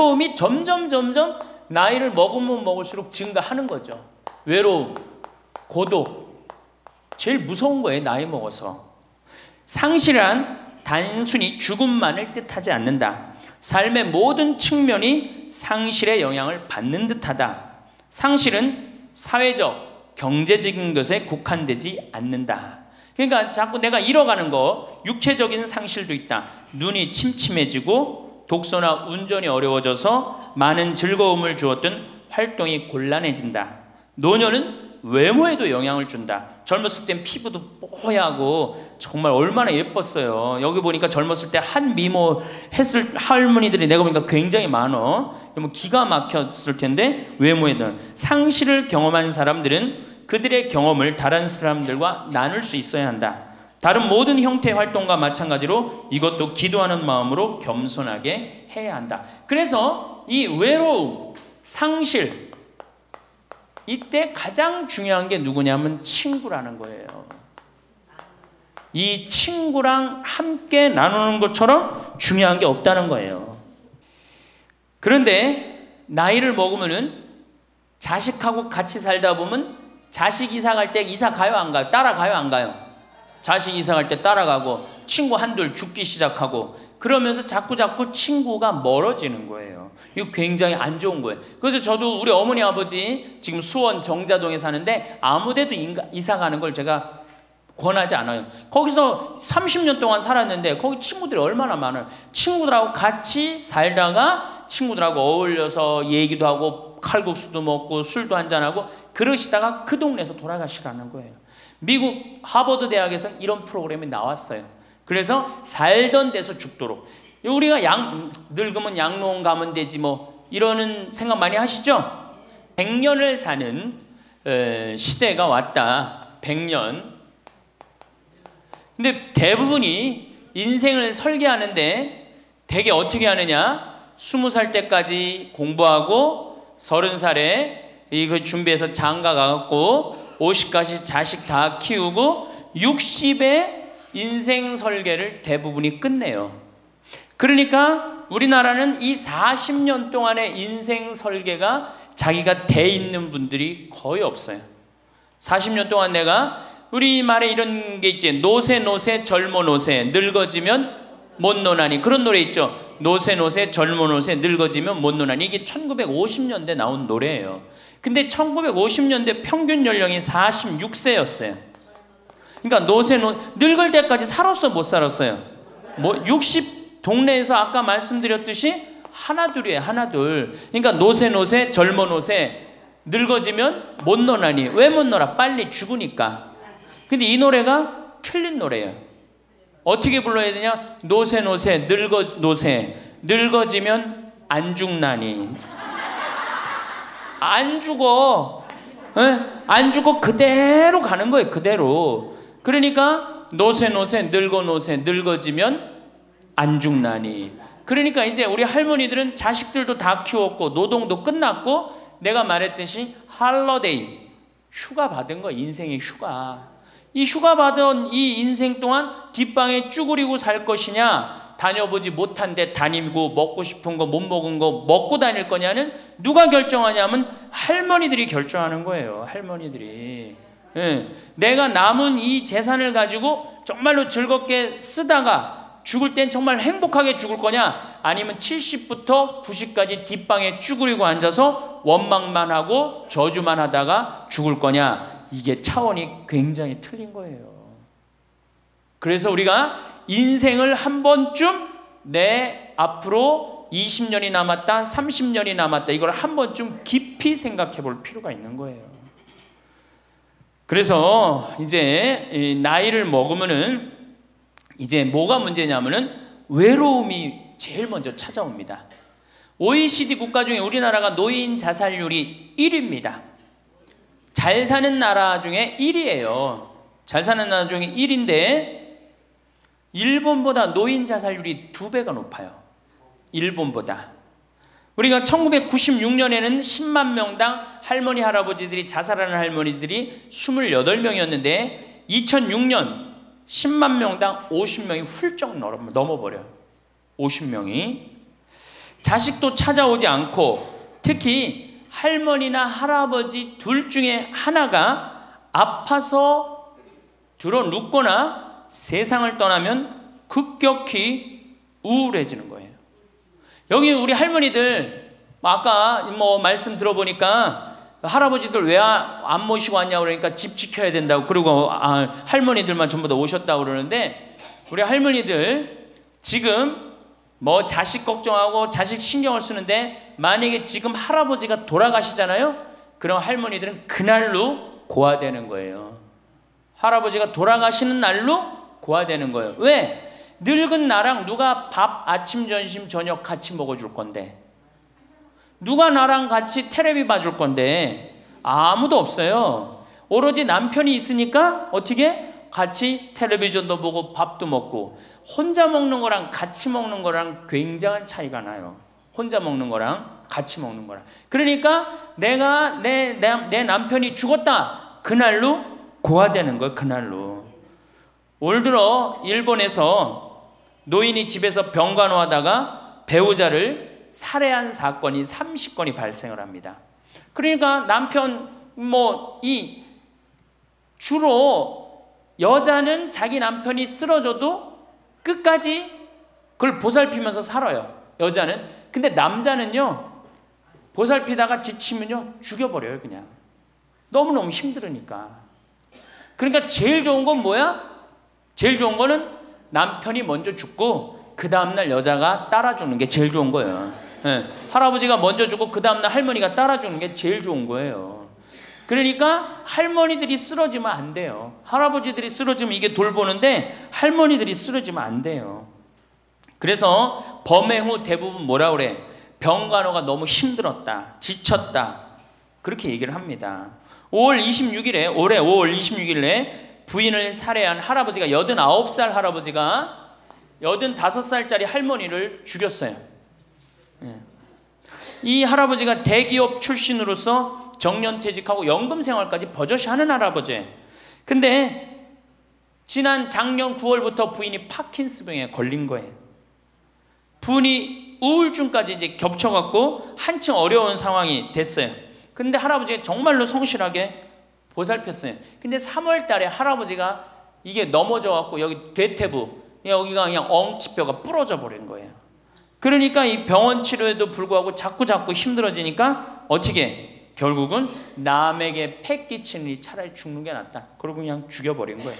외로움이 점점 점점 나이를 먹으면 먹을수록 증가하는 거죠. 외로움, 고독. 제일 무서운 거예요, 나이 먹어서. 상실한 단순히 죽음만을 뜻하지 않는다. 삶의 모든 측면이 상실의 영향을 받는 듯하다. 상실은 사회적, 경제적인 것에 국한되지 않는다. 그러니까 자꾸 내가 잃어가는 거, 육체적인 상실도 있다. 눈이 침침해지고 독서나 운전이 어려워져서 많은 즐거움을 주었던 활동이 곤란해진다. 노년은 외모에도 영향을 준다. 젊었을 땐 피부도 뽀얗고 정말 얼마나 예뻤어요. 여기 보니까 젊었을 때 한 미모 했을 할머니들이 내가 보니까 굉장히 많어. 뭐 기가 막혔을 텐데 외모에는 상실을 경험한 사람들은 그들의 경험을 다른 사람들과 나눌 수 있어야 한다. 다른 모든 형태의 활동과 마찬가지로 이것도 기도하는 마음으로 겸손하게 해야 한다. 그래서 이 외로움, 상실, 이때 가장 중요한 게 누구냐면 친구라는 거예요. 이 친구랑 함께 나누는 것처럼 중요한 게 없다는 거예요. 그런데 나이를 먹으면은 자식하고 같이 살다 보면 자식 이사 갈 때 이사 가요 안 가요? 따라 가요 안 가요? 자식 갈때 따라가고 친구 한둘 죽기 시작하고 그러면서 자꾸 자꾸 친구가 멀어지는 거예요. 이거 굉장히 안 좋은 거예요. 그래서 저도 우리 어머니 아버지 지금 수원 정자동에 사는데 아무데도 이사 가는 걸 제가 권하지 않아요. 거기서 30년 동안 살았는데 거기 친구들이 얼마나 많아요. 친구들하고 같이 살다가 친구들하고 어울려서 얘기도 하고 칼국수도 먹고 술도 한잔하고 그러시다가 그 동네에서 돌아가시라는 거예요. 미국 하버드 대학에서 이런 프로그램이 나왔어요. 그래서 살던 데서 죽도록 우리가 양 늙으면 양로원 가면 되지 뭐 이러는 생각 많이 하시죠? 100년을 사는 시대가 왔다. 100년. 근데 대부분이 인생을 설계하는데 대개 어떻게 하느냐? 20살 때까지 공부하고 30살에 이거 준비해서 장가 가갖고 50까지 자식 다 키우고 60에 인생 설계를 대부분이 끝내요. 그러니까 우리나라는 이 40년 동안의 인생 설계가 자기가 돼 있는 분들이 거의 없어요. 40년 동안 내가 우리 말에 이런 게 있지. 노세 노세 젊어 노세 늙어지면 못 노나니 그런 노래 있죠. 노세 노세 젊어 노세 늙어지면 못 노나니 이게 1950년대 나온 노래예요. 근데 1950년대 평균 연령이 46세였어요. 그러니까 노세 노 늙을 때까지 살았어 못 살았어요. 뭐 60 동네에서 아까 말씀드렸듯이 하나 둘이에요 하나 둘. 그러니까 노세 노세 젊어 노세 늙어지면 못 노나니 왜 못 놀아 빨리 죽으니까. 근데 이 노래가 틀린 노래예요. 어떻게 불러야 되냐? 노세 노세 늙어 노세 늙어지면 안 죽나니 안 죽어. 에? 안 죽어 그대로 가는 거예요. 그대로. 그러니까 노세 노세 늙어 노세 늙어지면 안 죽나니. 그러니까 이제 우리 할머니들은 자식들도 다 키웠고 노동도 끝났고 내가 말했듯이 할러데이 휴가 받은 거 인생의 휴가. 이 휴가 받은 이 인생 동안 뒷방에 쭈그리고 살 것이냐 다녀보지 못한 데 다니고 먹고 싶은 거 못 먹은 거 먹고 다닐 거냐는 누가 결정하냐면 할머니들이 결정하는 거예요. 할머니들이. 예. 내가 남은 이 재산을 가지고 정말로 즐겁게 쓰다가 죽을 땐 정말 행복하게 죽을 거냐 아니면 70부터 90까지 뒷방에 쭈그리고 앉아서 원망만 하고 저주만 하다가 죽을 거냐 이게 차원이 굉장히 틀린 거예요. 그래서 우리가 인생을 한 번쯤 내 앞으로 20년이 남았다, 30년이 남았다. 이걸 한 번쯤 깊이 생각해 볼 필요가 있는 거예요. 그래서 이제 나이를 먹으면은 이제 뭐가 문제냐면은 외로움이 제일 먼저 찾아옵니다. OECD 국가 중에 우리나라가 노인 자살률이 1위입니다. 잘 사는 나라 중에 1위예요. 잘 사는 나라 중에 1인데 일본보다 노인 자살률이 두 배가 높아요. 일본보다. 우리가 1996년에는 10만 명당 할머니 할아버지들이 자살하는 할머니들이 28명이었는데 2006년 10만 명당 50명이 훌쩍 넘어버려요. 50명이. 자식도 찾아오지 않고 특히 할머니나 할아버지 둘 중에 하나가 아파서 들어 눕거나 세상을 떠나면 급격히 우울해지는 거예요. 여기 우리 할머니들 아까 뭐 말씀 들어보니까 할아버지들 왜 안 모시고 왔냐 그러니까 집 지켜야 된다고 그리고 아, 할머니들만 전부 다 오셨다고 그러는데 우리 할머니들 지금 뭐 자식 걱정하고 자식 신경을 쓰는데 만약에 지금 할아버지가 돌아가시잖아요. 그럼 할머니들은 그날로 고아되는 거예요. 할아버지가 돌아가시는 날로 고아되는 거예요. 왜? 늙은 나랑 누가 밥 아침 점심 저녁 같이 먹어줄 건데 누가 나랑 같이 테레비 봐줄 건데 아무도 없어요. 오로지 남편이 있으니까 어떻게 같이 텔레비전도 보고 밥도 먹고 혼자 먹는 거랑 같이 먹는 거랑 굉장한 차이가 나요. 혼자 먹는 거랑 같이 먹는 거랑. 그러니까 내가 내, 내, 내 남편이 죽었다. 그날로 고아되는 거예요. 그날로. 올 들어 일본에서 노인이 집에서 병간호하다가 배우자를 살해한 사건이 30건이 발생을 합니다. 그러니까 남편 뭐 이 주로 여자는 자기 남편이 쓰러져도 끝까지 그걸 보살피면서 살아요. 여자는. 근데 남자는요. 보살피다가 지치면요. 죽여버려요, 그냥. 너무너무 힘들으니까. 그러니까 제일 좋은 건 뭐야? 제일 좋은 거는 남편이 먼저 죽고 그 다음날 여자가 따라 죽는 게 제일 좋은 거예요. 네. 할아버지가 먼저 죽고 그 다음날 할머니가 따라 죽는 게 제일 좋은 거예요. 그러니까 할머니들이 쓰러지면 안 돼요. 할아버지들이 쓰러지면 이게 돌보는데 할머니들이 쓰러지면 안 돼요. 그래서 범행 후 대부분 뭐라 그래? 병간호가 너무 힘들었다. 지쳤다. 그렇게 얘기를 합니다. 5월 26일에 올해 5월 26일에 부인을 살해한 할아버지가 89살 할아버지가 85살짜리 할머니를 죽였어요. 예. 이 할아버지가 대기업 출신으로서 정년퇴직하고 연금 생활까지 버젓이 하는 할아버지. 근데 지난 작년 9월부터 부인이 파킨스병에 걸린 거예요. 부인이 우울증까지 이제 겹쳐갖고 한층 어려운 상황이 됐어요. 근데 할아버지가 정말로 성실하게 보살폈어요. 근데 3월 달에 할아버지가 이게 넘어져 갖고 여기 대퇴부, 여기가 그냥 엉치뼈가 부러져 버린 거예요. 그러니까 이 병원 치료에도 불구하고 자꾸 자꾸 힘들어지니까 어떻게 결국은 남에게 패 끼치니 차라리 죽는 게 낫다. 그러고 그냥 죽여버린 거예요.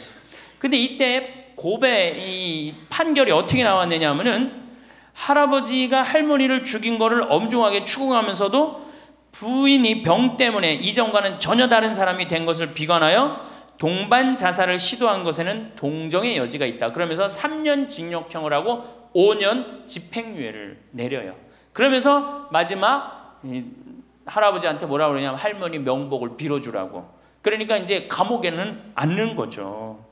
근데 이때 고배 이 판결이 어떻게 나왔느냐면은 할아버지가 할머니를 죽인 거를 엄중하게 추궁하면서도 부인이 병 때문에 이전과는 전혀 다른 사람이 된 것을 비관하여 동반 자살을 시도한 것에는 동정의 여지가 있다. 그러면서 3년 징역형을 하고 5년 집행유예를 내려요. 그러면서 마지막 할아버지한테 뭐라 그러냐면 할머니 명복을 빌어주라고. 그러니까 이제 감옥에는 앉는 거죠.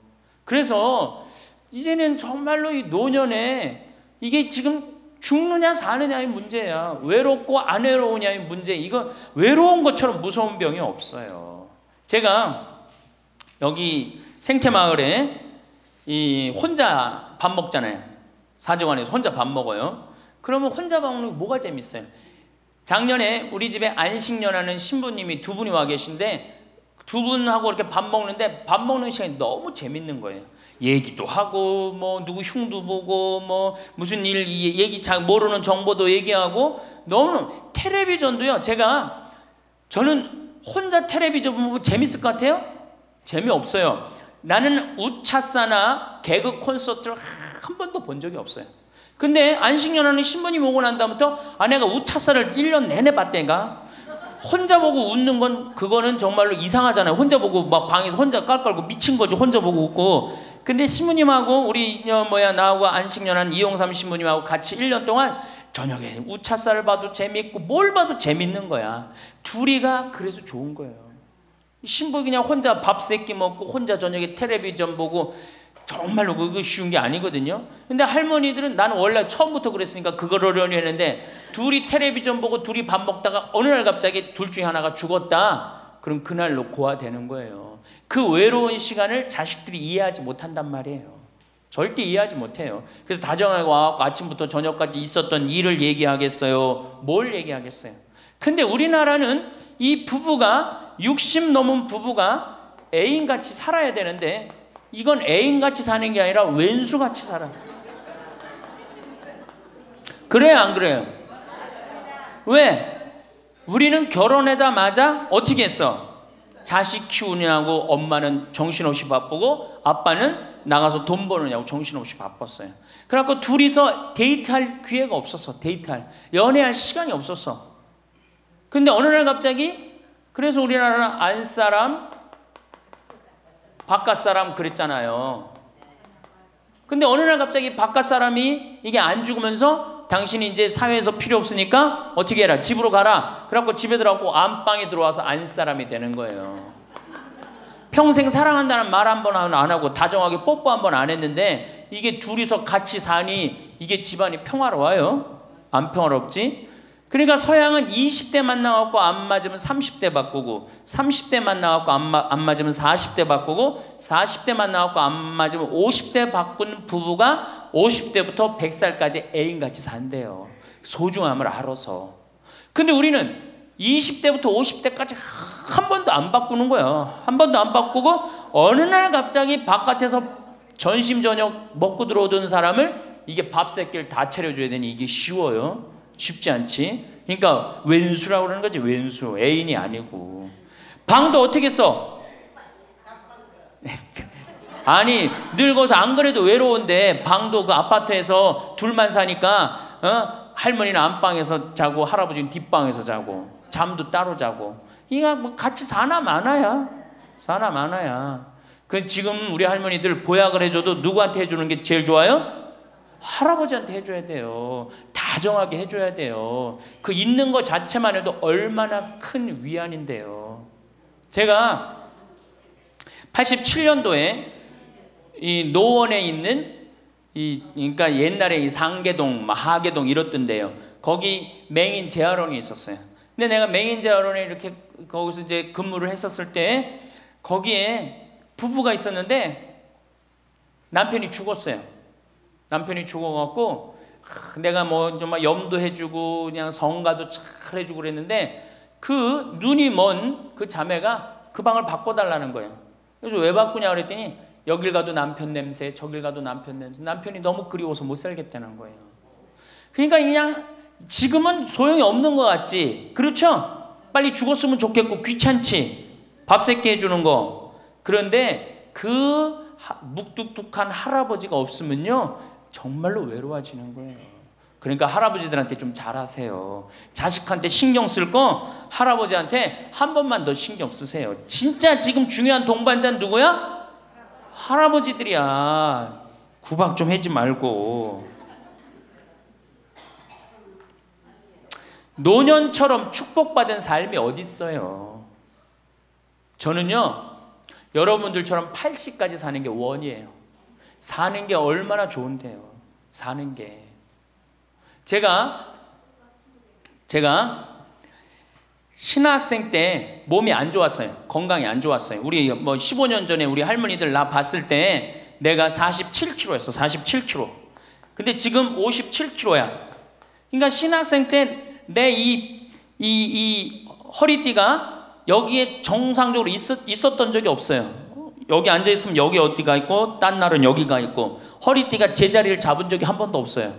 그래서 이제는 정말로 이 노년에 이게 지금 죽느냐 사느냐의 문제야. 외롭고 안 외로우냐의 문제. 이거 외로운 것처럼 무서운 병이 없어요. 제가 여기 생태마을에 이 혼자 밥 먹잖아요. 사정원에서 혼자 밥 먹어요. 그러면 혼자 밥 먹는 게 뭐가 재밌어요? 작년에 우리 집에 안식년하는 신부님이 두 분이 와 계신데 두 분하고 이렇게 밥 먹는데 밥 먹는 시간이 너무 재밌는 거예요. 얘기도 하고 뭐 누구 흉도 보고 뭐 무슨 일 얘기 잘 모르는 정보도 얘기하고 너무 텔레비전도요. 제가 저는 혼자 텔레비전 보면 재밌을 것 같아요? 재미없어요. 나는 우차사나 개그 콘서트를 한 번도 본 적이 없어요. 근데 안식년하는 신부님 오고 난 다음부터 아내가 우차사를 1년 내내 봤대가 혼자 보고 웃는 건 그거는 정말로 이상하잖아요. 혼자 보고 막 방에서 혼자 깔깔고 미친 거지. 혼자 보고 웃고. 근데 신부님하고 우리 뭐야 나하고 안식년한 이용삼 신부님하고 같이 1년 동안 저녁에 우차사를 봐도 재밌고 뭘 봐도 재밌는 거야. 둘이가 그래서 좋은 거예요. 신부 그냥 혼자 밥 세끼 먹고 혼자 저녁에 텔레비전 보고 정말로 그거 쉬운 게 아니거든요. 근데 할머니들은 나는 원래 처음부터 그랬으니까 그걸 어려니 했는데 둘이 텔레비전 보고 둘이 밥 먹다가 어느 날 갑자기 둘 중에 하나가 죽었다. 그럼 그날로 고아되는 거예요. 그 외로운 시간을 자식들이 이해하지 못한단 말이에요. 절대 이해하지 못해요. 그래서 다정하게 와갖고 아침부터 저녁까지 있었던 일을 얘기하겠어요? 뭘 얘기하겠어요? 근데 우리나라는 이 부부가 60 넘은 부부가 애인같이 살아야 되는데 이건 애인같이 사는 게 아니라 왼수같이 살아. 그래요, 안 그래요? 왜? 우리는 결혼하자마자 어떻게 했어? 자식 키우냐고 엄마는 정신없이 바쁘고 아빠는 나가서 돈 버느냐고 정신없이 바빴어요. 그래갖고 둘이서 데이트할 기회가 없었어. 데이트할. 연애할 시간이 없었어. 근데 어느 날 갑자기 그래서 우리나라는 안 사람 바깥 사람 그랬잖아요. 근데 어느 날 갑자기 바깥 사람이 이게 안 죽으면서 당신이 이제 사회에서 필요 없으니까 어떻게 해라 집으로 가라. 그래갖고 집에 들어가고 안방에 들어와서 안 사람이 되는 거예요. 평생 사랑한다는 말 한 번 안 하고 다정하게 뽀뽀 한 번 안 했는데 이게 둘이서 같이 사니 이게 집안이 평화로워요? 안 평화롭지? 그러니까 서양은 20대 만나갖고 안 맞으면 30대 바꾸고 30대 만나갖고 안, 마, 안 맞으면 40대 바꾸고 40대 만나갖고 안 맞으면 50대 바꾼 부부가 50대부터 100살까지 애인같이 산대요. 소중함을 알아서. 근데 우리는 20대부터 50대까지 한 번도 안 바꾸는 거야. 한 번도 안 바꾸고 어느 날 갑자기 바깥에서 전심 저녁 먹고 들어오던 사람을 이게 밥 새끼를 다 차려줘야 되니 이게 쉬워요. 쉽지 않지. 그러니까 왼수라고 그러는 거지 왼수 애인이 아니고 방도 어떻게 써? 아니 늙어서 안 그래도 외로운데 방도 그 아파트에서 둘만 사니까 어? 할머니는 안방에서 자고 할아버지는 뒷방에서 자고 잠도 따로 자고 이가 뭐 같이 사나 마나야 사나 마나야 그 지금 우리 할머니들 보약을 해줘도 누구한테 해주는 게 제일 좋아요? 할아버지한테 해줘야 돼요. 다정하게 해줘야 돼요. 그 있는 것 자체만 해도 얼마나 큰 위안인데요. 제가 87년도에 이 노원에 있는 이 그러니까 옛날에 이 상계동, 하계동 이렇던데요. 거기 맹인 재활원이 있었어요. 근데 내가 맹인 재활원에 이렇게 거기서 이제 근무를 했었을 때 거기에 부부가 있었는데 남편이 죽었어요. 남편이 죽어갖고 내가 뭐 정말 염도 해주고 그냥 성가도 잘 해주고 그랬는데 그 눈이 먼 그 자매가 그 방을 바꿔달라는 거예요. 그래서 왜 바꾸냐 그랬더니 여길 가도 남편 냄새, 저길 가도 남편 냄새. 남편이 너무 그리워서 못 살겠다는 거예요. 그러니까 그냥 지금은 소용이 없는 것 같지. 그렇죠? 빨리 죽었으면 좋겠고 귀찮지. 밥 새끼 해주는 거. 그런데 그 묵뚝뚝한 할아버지가 없으면요. 정말로 외로워지는 거예요. 그러니까 할아버지들한테 좀 잘하세요. 자식한테 신경 쓸 거 할아버지한테 한 번만 더 신경 쓰세요. 진짜 지금 중요한 동반자는 누구야? 할아버지들이야. 구박 좀 하지 말고. 노년처럼 축복받은 삶이 어디 있어요? 저는요, 여러분들처럼 80까지 사는 게 원이에요. 사는 게 얼마나 좋은데요. 사는 게. 제가, 제가 신학생 때 몸이 안 좋았어요. 건강이 안 좋았어요. 우리 뭐 15년 전에 우리 할머니들 나 봤을 때 내가 47kg였어. 47kg. 근데 지금 57kg야. 그러니까 신학생 때 내 이, 이, 이 허리띠가 여기에 정상적으로 있었, 있었던 적이 없어요. 여기 앉아 있으면 여기 어디가 있고 딴 날은 여기가 있고 허리띠가 제자리를 잡은 적이 한 번도 없어요.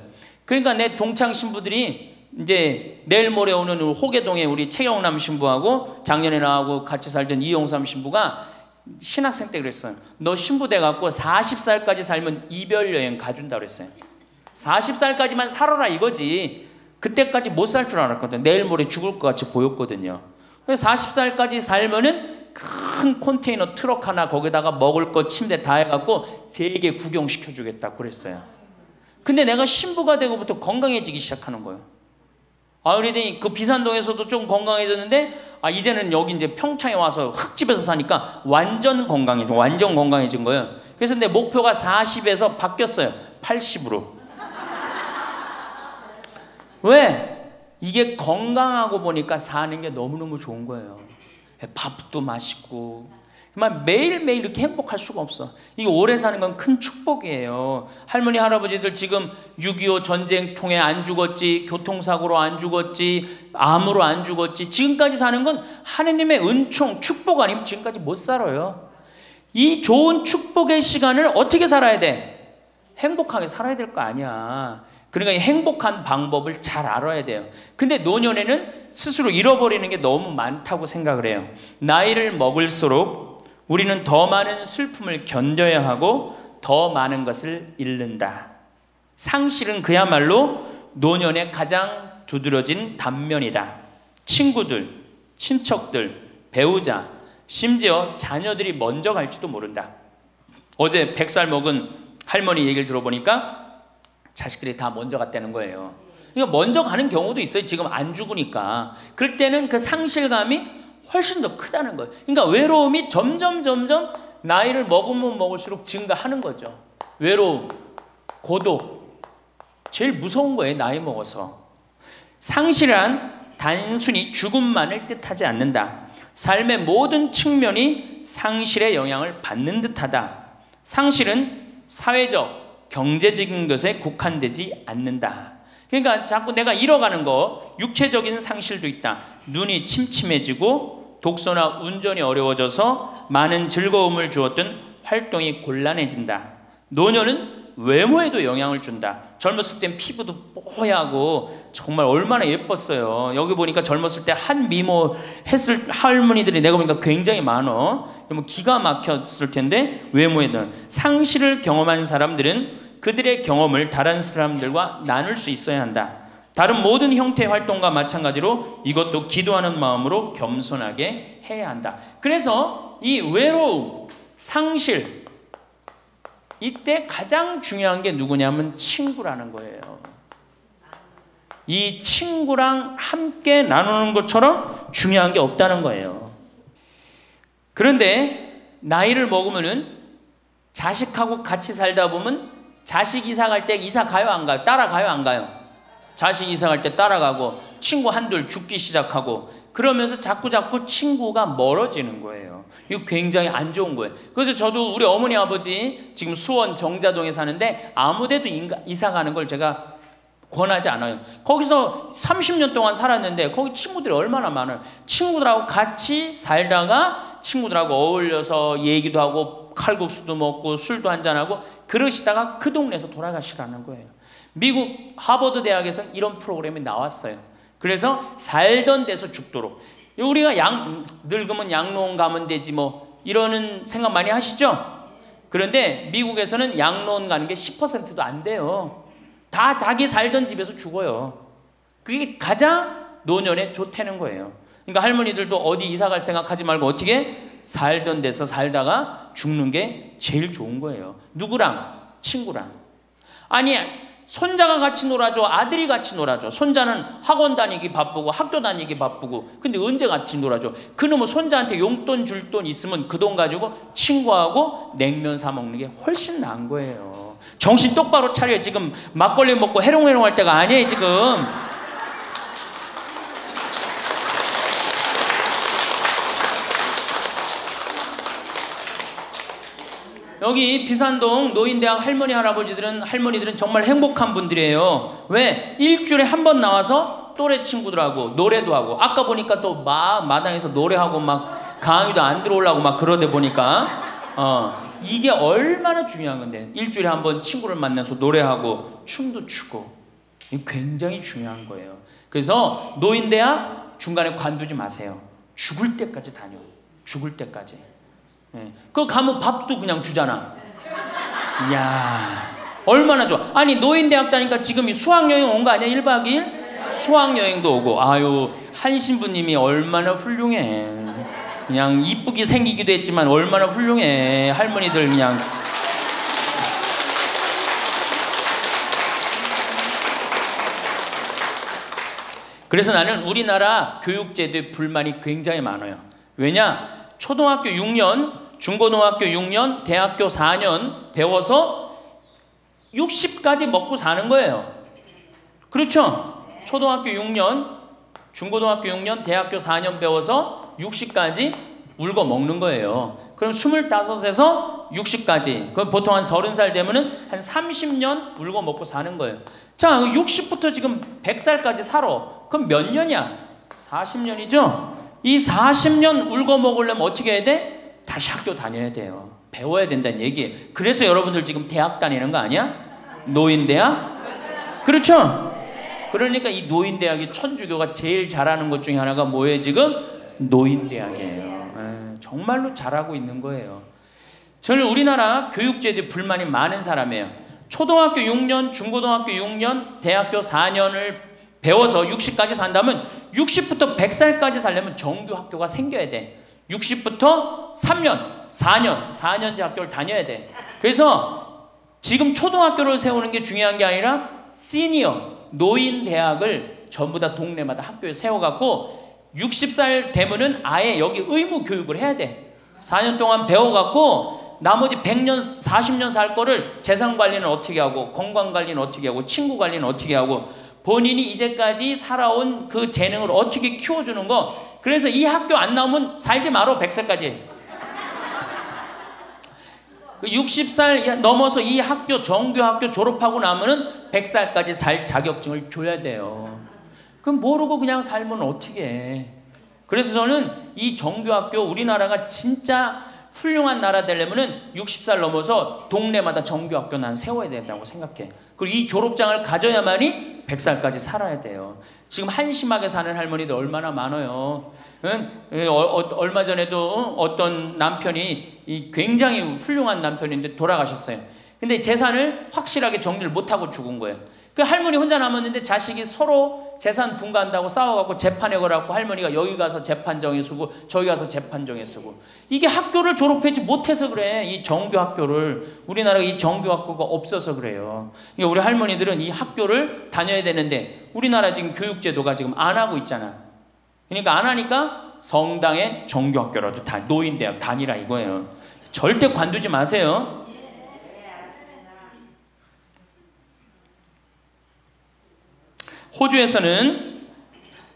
그러니까 내 동창 신부들이 이제 내일 모레 오는 호계동에 우리 최영남 신부하고 작년에 나하고 같이 살던 이용삼 신부가 신학생 때 그랬어요. 너 신부 돼 갖고 40살까지 살면 이별 여행 가준다 그랬어요. 40살까지만 살아라 이거지. 그때까지 못 살 줄 알았거든. 내일 모레 죽을 것 같이 보였거든요. 그래서 40살까지 살면은 큰 컨테이너 트럭 하나 거기다가 먹을 거 침대 다 해갖고 세계 구경시켜 주겠다 그랬어요. 근데 내가 신부가 되고부터 건강해지기 시작하는 거예요. 아, 그러더니 그 비산동에서도 좀 건강해졌는데, 아, 이제는 여기 이제 평창에 와서 흙집에서 사니까 완전 건강해져, 완전 건강해진 거예요. 그래서 내 목표가 40에서 바뀌었어요. 80으로. 왜? 이게 건강하고 보니까 사는 게 너무너무 좋은 거예요. 밥도 맛있고 정말 매일매일 이렇게 행복할 수가 없어. 이게 오래 사는 건 큰 축복이에요. 할머니, 할아버지들 지금 6.25 전쟁 통해 안 죽었지, 교통사고로 안 죽었지, 암으로 안 죽었지, 지금까지 사는 건 하느님의 은총, 축복 아니면 지금까지 못 살아요. 이 좋은 축복의 시간을 어떻게 살아야 돼? 행복하게 살아야 될 거 아니야. 그러니까 행복한 방법을 잘 알아야 돼요. 근데 노년에는 스스로 잃어버리는 게 너무 많다고 생각을 해요. 나이를 먹을수록 우리는 더 많은 슬픔을 견뎌야 하고 더 많은 것을 잃는다. 상실은 그야말로 노년의 가장 두드러진 단면이다. 친구들, 친척들, 배우자, 심지어 자녀들이 먼저 갈지도 모른다. 어제 100살 먹은 할머니 얘기를 들어보니까 자식들이 다 먼저 갔다는 거예요. 그러니까 먼저 가는 경우도 있어요. 지금 안 죽으니까. 그럴 때는 그 상실감이 훨씬 더 크다는 거예요. 그러니까 외로움이 점점 점점 나이를 먹으면 먹을수록 증가하는 거죠. 외로움, 고독. 제일 무서운 거예요. 나이 먹어서. 상실한 단순히 죽음만을 뜻하지 않는다. 삶의 모든 측면이 상실의 영향을 받는 듯하다. 상실은 사회적, 경제적인 것에 국한되지 않는다. 그러니까 자꾸 내가 잃어가는 거, 육체적인 상실도 있다. 눈이 침침해지고 독서나 운전이 어려워져서 많은 즐거움을 주었던 활동이 곤란해진다. 노년은 외모에도 영향을 준다. 젊었을 땐 피부도 뽀얗고 정말 얼마나 예뻤어요. 여기 보니까 젊었을 때 한 미모 했을 할머니들이 내가 보니까 굉장히 많어. 뭐 기가 막혔을 텐데 외모에는 상실을 경험한 사람들은 그들의 경험을 다른 사람들과 나눌 수 있어야 한다. 다른 모든 형태의 활동과 마찬가지로 이것도 기도하는 마음으로 겸손하게 해야 한다. 그래서 이 외로움, 상실, 이때 가장 중요한 게 누구냐면 친구라는 거예요. 이 친구랑 함께 나누는 것처럼 중요한 게 없다는 거예요. 그런데 나이를 먹으면은 자식하고 같이 살다 보면 자식 이사 갈 때 이사 가요 안 가요? 따라가요 안 가요? 자식 이사 갈 때 따라가고 친구 한둘 죽기 시작하고 그러면서 자꾸 자꾸 친구가 멀어지는 거예요. 이거 굉장히 안 좋은 거예요. 그래서 저도 우리 어머니 아버지 지금 수원 정자동에 사는데 아무데도 이사 가는 걸 제가 권하지 않아요. 거기서 30년 동안 살았는데 거기 친구들이 얼마나 많아요. 친구들하고 같이 살다가 친구들하고 어울려서 얘기도 하고 칼국수도 먹고 술도 한잔하고 그러시다가 그 동네에서 돌아가시라는 거예요. 미국 하버드 대학에서 이런 프로그램이 나왔어요. 그래서 살던 데서 죽도록 우리가 양 늙으면 양로원 가면 되지 뭐 이러는 생각 많이 하시죠? 그런데 미국에서는 양로원 가는 게 10%도 안 돼요. 다 자기 살던 집에서 죽어요. 그게 가장 노년에 좋다는 거예요. 그러니까 할머니들도 어디 이사 갈 생각하지 말고 어떻게 살던 데서 살다가 죽는 게 제일 좋은 거예요. 누구랑? 친구랑. 아니, 손자가 같이 놀아줘. 아들이 같이 놀아줘. 손자는 학원 다니기 바쁘고 학교 다니기 바쁘고. 근데 언제 같이 놀아줘? 그놈의 손자한테 용돈 줄 돈 있으면 그 돈 가지고 친구하고 냉면 사 먹는 게 훨씬 나은 거예요. 정신 똑바로 차려. 지금 막걸리 먹고 해롱해롱 할 때가 아니에요, 지금. 여기 비산동 노인대학 할머니 할아버지들은 할머니들은 정말 행복한 분들이에요. 왜? 일주일에 한 번 나와서 또래 친구들하고 노래도 하고 아까 보니까 또 막 마당에서 노래하고 막 강의도 안 들어오려고 막 그러다 보니까 어 이게 얼마나 중요한 건데 일주일에 한 번 친구를 만나서 노래하고 춤도 추고 이 굉장히 중요한 거예요. 그래서 노인대학 중간에 관두지 마세요. 죽을 때까지 다녀. 죽을 때까지. 예. 그 가면 밥도 그냥 주잖아. 이야, 얼마나 좋아. 아니, 노인대학 다니까 지금 수학여행 온 거 아니야? 1박 2일? 수학여행도 오고. 아유, 한 신부님이 얼마나 훌륭해. 그냥 이쁘게 생기기도 했지만 얼마나 훌륭해. 할머니들 그냥. 그래서 나는 우리나라 교육제도에 불만이 굉장히 많아요. 왜냐? 초등학교 6년, 중고등학교 6년, 대학교 4년 배워서 60까지 먹고 사는 거예요. 그렇죠? 초등학교 6년, 중고등학교 6년, 대학교 4년 배워서 60까지 울고 먹는 거예요. 그럼 25에서 60까지. 그 보통 한 30살 되면은 한 30년 울고 먹고 사는 거예요. 자, 60부터 지금 100살까지 살아. 그럼 몇 년이야? 40년이죠? 이 40년 울고 먹으려면 어떻게 해야 돼? 다시 학교 다녀야 돼요. 배워야 된다는 얘기예요. 그래서 여러분들 지금 대학 다니는 거 아니야? 노인대학? 그렇죠? 그러니까 이 노인대학이 천주교가 제일 잘하는 것 중에 하나가 뭐예요 지금? 노인대학이에요. 에, 정말로 잘하고 있는 거예요. 저는 우리나라 교육제도에 불만이 많은 사람이에요. 초등학교 6년, 중고등학교 6년, 대학교 4년을 배워서 60까지 산다면 60부터 100살까지 살려면 정규 학교가 생겨야 돼. 60부터 3년, 4년, 4년제 학교를 다녀야 돼. 그래서 지금 초등학교를 세우는 게 중요한 게 아니라 시니어, 노인 대학을 전부 다 동네마다 학교에 세워갖고 60살 되면은 아예 여기 의무 교육을 해야 돼. 4년 동안 배워갖고 나머지 100년, 40년 살 거를 재산 관리는 어떻게 하고 건강 관리는 어떻게 하고 친구 관리는 어떻게 하고 본인이 이제까지 살아온 그 재능을 어떻게 키워주는 거. 그래서 이 학교 안 나오면 살지 말어 100살까지. 그 60살 넘어서 이 학교 정규 학교 졸업하고 나면은 100살까지 살 자격증을 줘야 돼요. 그럼 모르고 그냥 살면 어떻게 해? 그래서 저는 이 정규 학교 우리나라가 진짜 훌륭한 나라 되려면은 60살 넘어서 동네마다 정규 학교 난 세워야 된다고 생각해. 그리고 이 졸업장을 가져야만이 100살까지 살아야 돼요. 지금 한심하게 사는 할머니들 얼마나 많아요. 응? 어, 어, 얼마 전에도 어떤 남편이 굉장히 훌륭한 남편인데 돌아가셨어요. 근데 재산을 확실하게 정리를 못하고 죽은 거예요. 그 할머니 혼자 남았는데 자식이 서로 재산 분가한다고 싸워갖고 재판에 걸어갖고 할머니가 여기 가서 재판정에 서고 저기 가서 재판정에 서고. 이게 학교를 졸업하지 못해서 그래. 이 정규 학교를. 우리나라가 이 정규 학교가 없어서 그래요. 그러니까 우리 할머니들은 이 학교를 다녀야 되는데 우리나라 지금 교육제도가 지금 안 하고 있잖아. 그러니까 안 하니까 성당의 정규 학교라도 다 노인대학 다니라 이거예요. 절대 관두지 마세요 호주에서는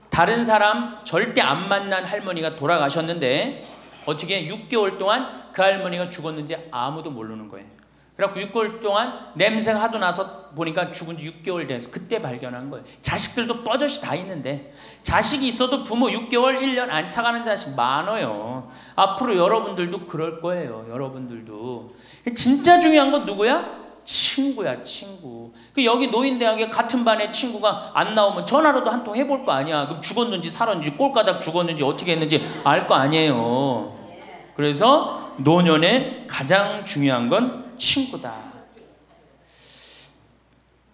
다른 사람 절대 안 만난 할머니가 돌아가셨는데 어떻게 6개월 동안 그 할머니가 죽었는지 아무도 모르는 거예요. 그래갖고 6개월 동안 냄새가 하도 나서 보니까 죽은 지 6개월 돼서 그때 발견한 거예요. 자식들도 뻐젓이 다 있는데 자식이 있어도 부모 6개월, 1년 안 차가는 자식 많아요. 앞으로 여러분들도 그럴 거예요. 여러분들도. 진짜 중요한 건 누구야? 친구야 친구. 그 여기 노인대학에 같은 반에 친구가 안 나오면 전화로도 한 통 해볼 거 아니야. 그럼 죽었는지 살았는지 꼴가닥 죽었는지 어떻게 했는지 알 거 아니에요. 그래서 노년에 가장 중요한 건 친구다.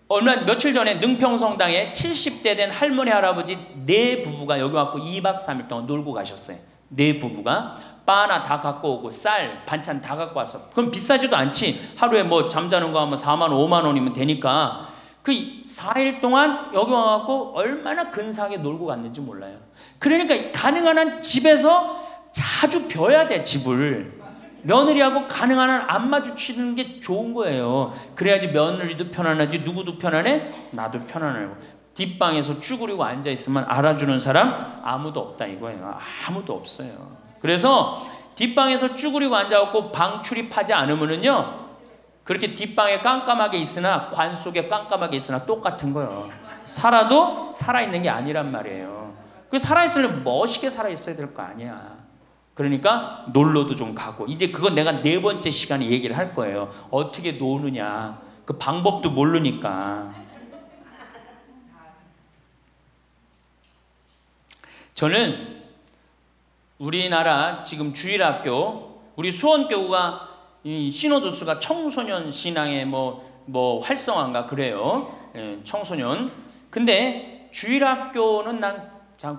얼마 며칠 전에 능평성당에 70대 된 할머니 할아버지 네 부부가 여기 왔고 2박 3일 동안 놀고 가셨어요. 네 부부가 바나 다 갖고 오고 쌀 반찬 다 갖고 왔어. 그럼 비싸지도 않지. 하루에 뭐 잠자는 거 하면 4만 5만 원이면 되니까 그 4일 동안 여기 와갖고 얼마나 근사하게 놀고 갔는지 몰라요. 그러니까 가능한 한 집에서 자주 벼야 돼 집을. 며느리하고 가능한 한 안 마주치는 게 좋은 거예요. 그래야지 며느리도 편안하지 누구도 편안해 나도 편안하고 뒷방에서 쭈그리고 앉아 있으면 알아주는 사람 아무도 없다 이거예요. 아무도 없어요. 그래서 뒷방에서 쭈그리고 앉아갖고 방 출입하지 않으면은요, 그렇게 뒷방에 깜깜하게 있으나 관 속에 깜깜하게 있으나 똑같은 거예요. 살아도 살아있는 게 아니란 말이에요. 그 살아있으려면 멋있게 살아있어야 될 거 아니야. 그러니까 놀러도 좀 가고 이제 그건 내가 네 번째 시간에 얘기를 할 거예요. 어떻게 노느냐 그 방법도 모르니까 저는 우리나라 지금 주일학교 우리 수원교구가 이 신호도 수가 청소년 신앙의 뭐, 뭐 활성화인가 그래요. 예, 청소년. 근데 주일학교는 난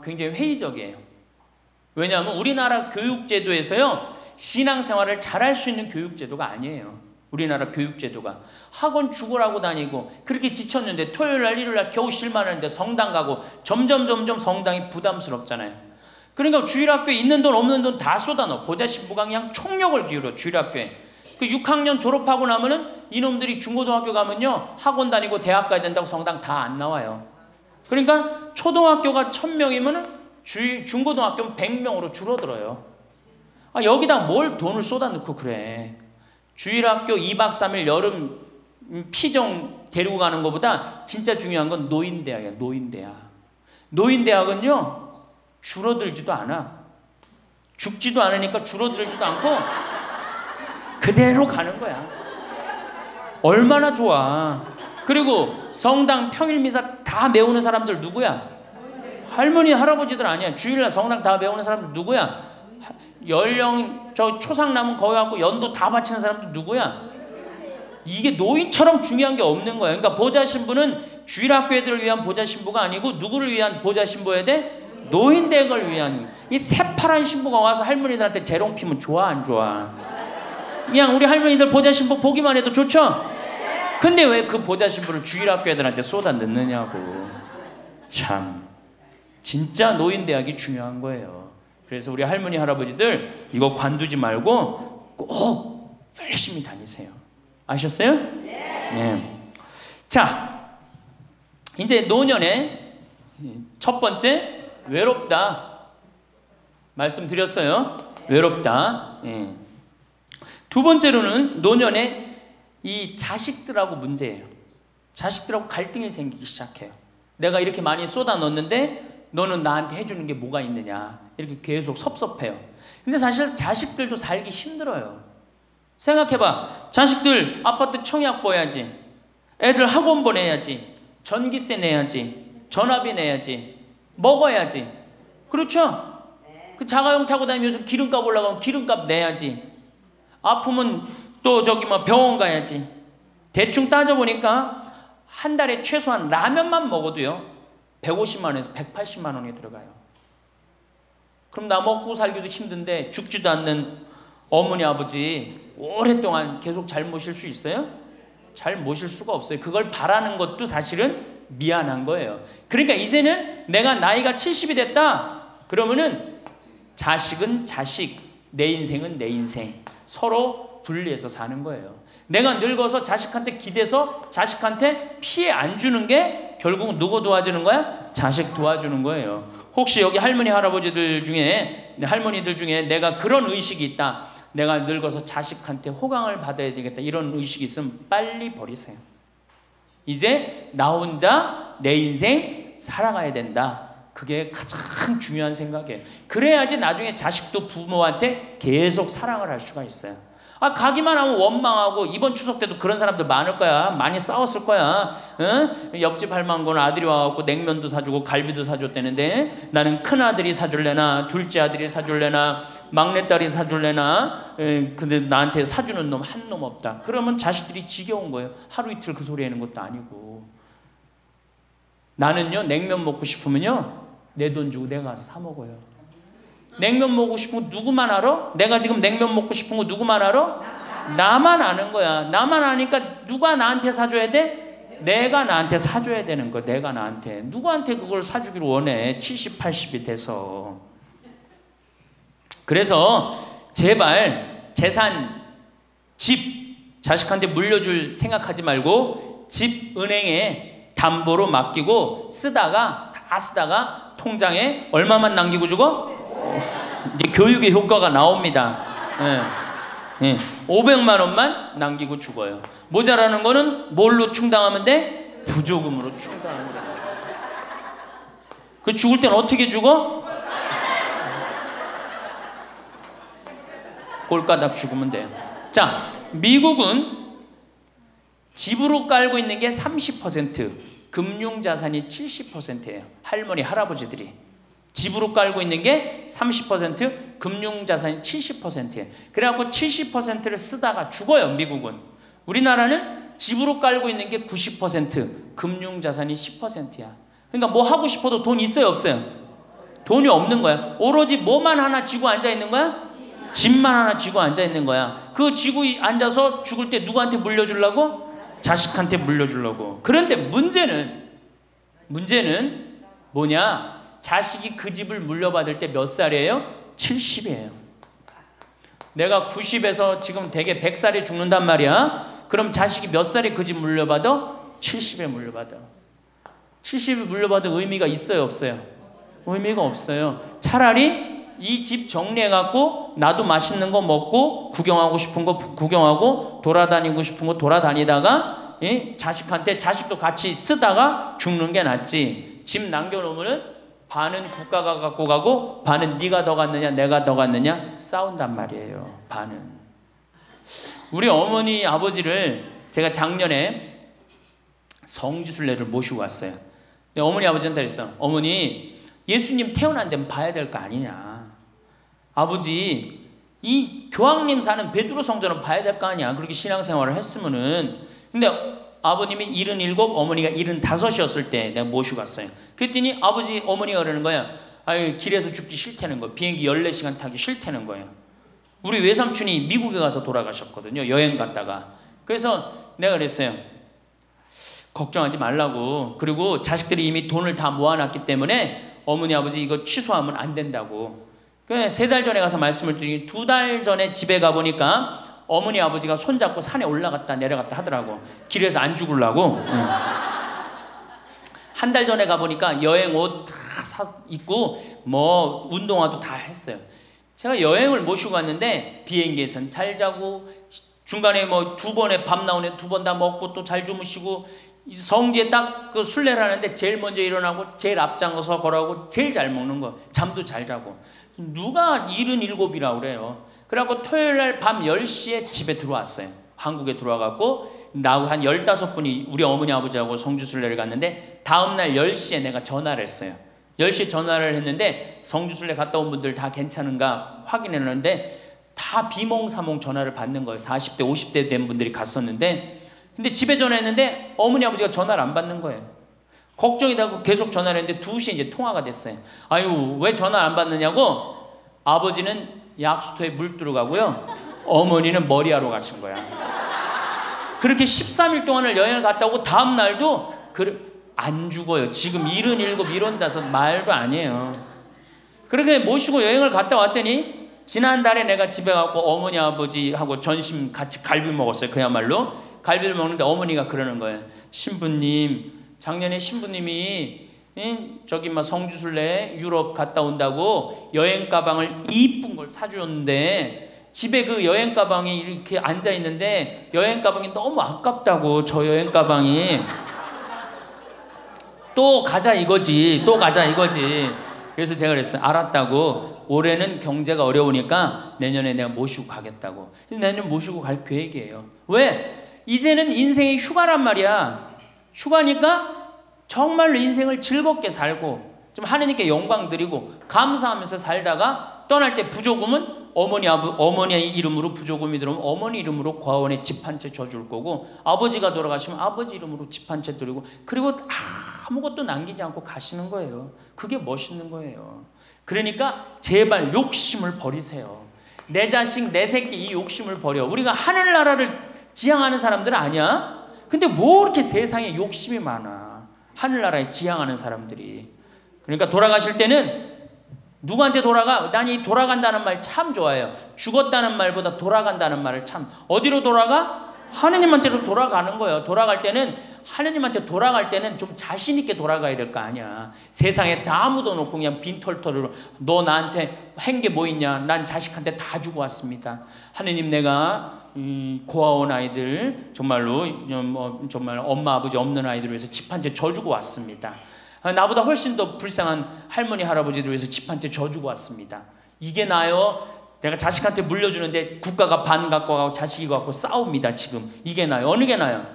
굉장히 회의적이에요. 왜냐하면 우리나라 교육제도에서요, 신앙생활을 잘할 수 있는 교육제도가 아니에요. 우리나라 교육제도가. 학원 죽으라고 다니고, 그렇게 지쳤는데 토요일 날, 일요일 날 겨우 실만하는데 성당 가고, 점점, 점점 성당이 부담스럽잖아요. 그러니까 주일학교에 있는 돈 없는 돈 다 쏟아넣어. 보자신부가 그냥 총력을 기울여 주일학교에. 그 6학년 졸업하고 나면은 이놈들이 중고등학교 가면요 학원 다니고 대학 가야 된다고 성당 다 안 나와요. 그러니까 초등학교가 1000명이면은 주 중고등학교는 100명으로 줄어들어요. 아, 여기다 뭘 돈을 쏟아넣고 그래. 주일학교 2박 3일 여름 피정 데리고 가는 것보다 진짜 중요한 건 노인대학이야, 노인대학. 노인대학은요, 줄어들지도 않아. 죽지도 않으니까 줄어들지도 않고 그대로 가는 거야. 얼마나 좋아. 그리고 성당 평일 미사 다 메우는 사람들 누구야? 할머니 할아버지들 아니야. 주일날 성당 다 메우는 사람들 누구야? 연령 저 초상 남은 거기 갖고 연도 다 바치는 사람들 누구야? 이게 노인처럼 중요한 게 없는 거야. 그러니까 보좌 신부는 주일 학교 애들을 위한 보좌 신부가 아니고 누구를 위한 보좌 신부여야 돼? 노인댁을 위한 이 새파란 신부가 와서 할머니들한테 재롱 피면 좋아 안 좋아? 그냥 우리 할머니들 보좌 신부 보기만 해도 좋죠? 근데 왜 그 보좌 신부를 주일 학교 애들한테 쏟아 넣느냐고. 참 진짜 노인 대학이 중요한 거예요. 그래서 우리 할머니 할아버지들 이거 관두지 말고 꼭 열심히 다니세요. 아셨어요? 네. 자, 이제 노년의 첫 번째 외롭다. 말씀드렸어요. 외롭다. 예. 두 번째로는 노년에 이 자식들하고 문제예요. 자식들하고 갈등이 생기기 시작해요. 내가 이렇게 많이 쏟아 넣었는데 너는 나한테 해주는 게 뭐가 있느냐. 이렇게 계속 섭섭해요. 근데 사실 자식들도 살기 힘들어요. 생각해봐. 자식들 아파트 청약 보야지. 애들 학원 보내야지. 전기세 내야지. 전화비 내야지. 먹어야지. 그렇죠? 그 자가용 타고 다니면서 기름값 올라가면 기름값 내야지. 아프면 또 저기 뭐 병원 가야지. 대충 따져보니까 한 달에 최소한 라면만 먹어도요. 150만 원에서 180만 원이 들어가요. 그럼 나 먹고 살기도 힘든데 죽지도 않는 어머니 아버지 오랫동안 계속 잘 모실 수 있어요? 잘 모실 수가 없어요. 그걸 바라는 것도 사실은 미안한 거예요. 그러니까 이제는 내가 나이가 70이 됐다. 그러면은 자식은 자식, 내 인생은 내 인생. 서로 분리해서 사는 거예요. 내가 늙어서 자식한테 기대서 자식한테 피해 안 주는 게 결국 누구 도와주는 거야? 자식 도와주는 거예요. 혹시 여기 할머니 할아버지들 중에 할머니들 중에 내가 그런 의식이 있다. 내가 늙어서 자식한테 호강을 받아야 되겠다. 이런 의식이 있으면 빨리 버리세요. 이제 나 혼자 내 인생 살아가야 된다. 그게 가장 중요한 생각이에요. 그래야지 나중에 자식도 부모한테 계속 사랑을 할 수가 있어요. 아, 가기만 하면 원망하고 이번 추석 때도 그런 사람들 많을 거야. 많이 싸웠을 거야. 응? 옆집 할망고는 아들이 와갖고 냉면도 사주고 갈비도 사줬대는데 나는 큰 아들이 사줄래나 둘째 아들이 사줄래나 막내딸이 사줄래나 에, 근데 나한테 사주는 놈 한 놈 없다. 그러면 자식들이 지겨운 거예요. 하루 이틀 그 소리 하는 것도 아니고. 나는요 냉면 먹고 싶으면요 내 돈 주고 내가 가서 사 먹어요. 냉면 먹고 싶은 거 누구만 알아? 내가 지금 냉면 먹고 싶은 거 누구만 알아? 나만 아는 거야. 나만 아니까 누가 나한테 사줘야 돼? 내가 나한테 사줘야 되는 거. 내가 나한테 누구한테 그걸 사주기를 원해? 70, 80이 돼서. 그래서 제발 재산, 집 자식한테 물려줄 생각하지 말고 집 은행에 담보로 맡기고 쓰다가 다 쓰다가 통장에 얼마만 남기고 주고 이제 교육의 효과가 나옵니다. 예. 예. 500만 원만 남기고 죽어요. 모자라는 거는 뭘로 충당하면 돼? 부조금으로 충당하면 돼. 그 죽을 땐 어떻게 죽어? 꼴가닥 죽으면 돼요. 자, 미국은 집으로 깔고 있는 게 30%, 금융 자산이 70%예요. 할머니, 할아버지들이. 집으로 깔고 있는 게 30%, 금융 자산이 70%예요. 그래갖고 70%를 쓰다가 죽어요, 미국은. 우리나라는 집으로 깔고 있는 게 90%, 금융 자산이 10%야. 그러니까 뭐 하고 싶어도 돈 있어요, 없어요? 돈이 없는 거야. 오로지 뭐만 하나 쥐고 앉아 있는 거야? 집만 하나 쥐고 앉아 있는 거야. 그 쥐고 앉아서 죽을 때 누구한테 물려주려고? 자식한테 물려주려고. 그런데 문제는 문제는 뭐냐? 자식이 그 집을 물려받을 때 몇 살이에요? 70이에요. 내가 90에서 지금 대개 100살에 죽는단 말이야. 그럼 자식이 몇 살에 그 집 물려받아? 70에 물려받아. 70에 물려받을 의미가 있어요, 없어요? 의미가 없어요. 차라리 이 집 정리해갖고 나도 맛있는 거 먹고 구경하고 싶은 거 구경하고 돌아다니고 싶은 거 돌아다니다가 예? 자식한테 자식도 같이 쓰다가 죽는 게 낫지. 집 남겨놓으면은 반은 국가가 갖고 가고 반은 네가 더 갔느냐 내가 더 갔느냐 싸운단 말이에요. 반은. 우리 어머니 아버지를 제가 작년에 성지순례를 모시고 왔어요. 어머니 아버지한테 그랬어. 어머니 예수님 태어난 데는 봐야 될 거 아니냐. 아버지 이 교황님 사는 베드로 성전은 봐야 될 거 아니야. 그렇게 신앙생활을 했으면은 근데 아버님이 77, 어머니가 75이었을 때 내가 모시고 갔어요. 그랬더니 아버지, 어머니가 그러는 거야. 아유, 길에서 죽기 싫다는 거. 비행기 14시간 타기 싫다는 거예요. 우리 외삼촌이 미국에 가서 돌아가셨거든요. 여행 갔다가. 그래서 내가 그랬어요. 걱정하지 말라고. 그리고 자식들이 이미 돈을 다 모아놨기 때문에 어머니, 아버지 이거 취소하면 안 된다고. 세달 전에 가서 말씀을 드리니 두 달 전에 집에 가 보니까 어머니 아버지가 손잡고 산에 올라갔다 내려갔다 하더라고. 길에서 안 죽으려고. 한달 전에 가 보니까 여행 옷 다 입고 뭐 운동화도 다 했어요. 제가 여행을 모시고 갔는데 비행기에선 잘 자고 중간에 뭐 두 번에 밥 나오네 두 번 다 먹고 또 잘 주무시고 성지에 딱 그 순례를 하는데 제일 먼저 일어나고 제일 앞장서서 걸어가고 제일 잘 먹는 거 잠도 잘 자고 누가 77이라고 그래요. 그래갖고 토요일 날 밤 10시에 집에 들어왔어요. 한국에 들어와갖고 나하고 한 15분이 우리 어머니 아버지하고 성주순례를 갔는데 다음날 10시에 내가 전화를 했어요. 10시에 전화를 했는데 성주순례 갔다 온 분들 다 괜찮은가 확인했는데 다 비몽사몽 전화를 받는 거예요. 40대 50대 된 분들이 갔었는데 근데 집에 전화했는데 어머니 아버지가 전화를 안 받는 거예요. 걱정이 되고 계속 전화를 했는데 2시에 이제 통화가 됐어요. 아유 왜 전화 안 받느냐고 아버지는 약수터에 물 들어가고요. 어머니는 머리하러 가신 거야. 그렇게 13일 동안을 여행을 갔다 오고 다음 날도 그, 안 죽어요. 지금 77, 75 말도 아니에요. 그렇게 모시고 여행을 갔다 왔더니 지난달에 내가 집에 가고 어머니 아버지하고 전심 같이 갈비 먹었어요. 그야말로 갈비를 먹는데 어머니가 그러는 거예요. 신부님 작년에 신부님이 저기 막 성주순례 유럽 갔다 온다고 여행 가방을 이쁜 걸 사주었는데 집에 그 여행 가방이 이렇게 앉아 있는데 여행 가방이 너무 아깝다고 저 여행 가방이. 또 가자 이거지 또 가자 이거지. 그래서 제가 그랬어요 알았다고. 올해는 경제가 어려우니까 내년에 내가 모시고 가겠다고. 내년 모시고 갈 계획이에요. 왜? 이제는 인생이 휴가란 말이야 휴가니까 정말로 인생을 즐겁게 살고 좀 하느님께 영광 드리고 감사하면서 살다가 떠날 때 부조금은 어머니 아버 어머니의 이름으로 부조금이 들어오면 어머니 이름으로 과원에 집 한 채 줘줄 거고 아버지가 돌아가시면 아버지 이름으로 집 한 채 드리고 그리고 아무것도 남기지 않고 가시는 거예요. 그게 멋있는 거예요. 그러니까 제발 욕심을 버리세요. 내 자식, 내 새끼 이 욕심을 버려. 우리가 하늘나라를 지향하는 사람들 아니야? 근데 뭐 이렇게 세상에 욕심이 많아? 하늘나라에 지향하는 사람들이. 그러니까 돌아가실 때는 누구한테 돌아가? 난 이 돌아간다는 말 참 좋아해요. 죽었다는 말보다 돌아간다는 말을 참 어디로 돌아가? 하느님한테로 돌아가는 거예요. 돌아갈 때는 하느님한테 돌아갈 때는 좀 자신 있게 돌아가야 될 거 아니야. 세상에 다 묻어놓고 그냥 빈털터리로 너 나한테 한 게 뭐 있냐? 난 자식한테 다 주고 왔습니다. 하느님 내가 음, 고아원 아이들 정말로 뭐 정말 엄마 아버지 없는 아이들을 위해서 집 한 채 져주고 왔습니다. 아, 나보다 훨씬 더 불쌍한 할머니 할아버지들 위해서 집 한 채 져주고 왔습니다. 이게 나요. 내가 자식한테 물려주는데 국가가 반 갖고 가고 자식이 갖고 싸웁니다. 지금 이게 나요. 어느 게 나요?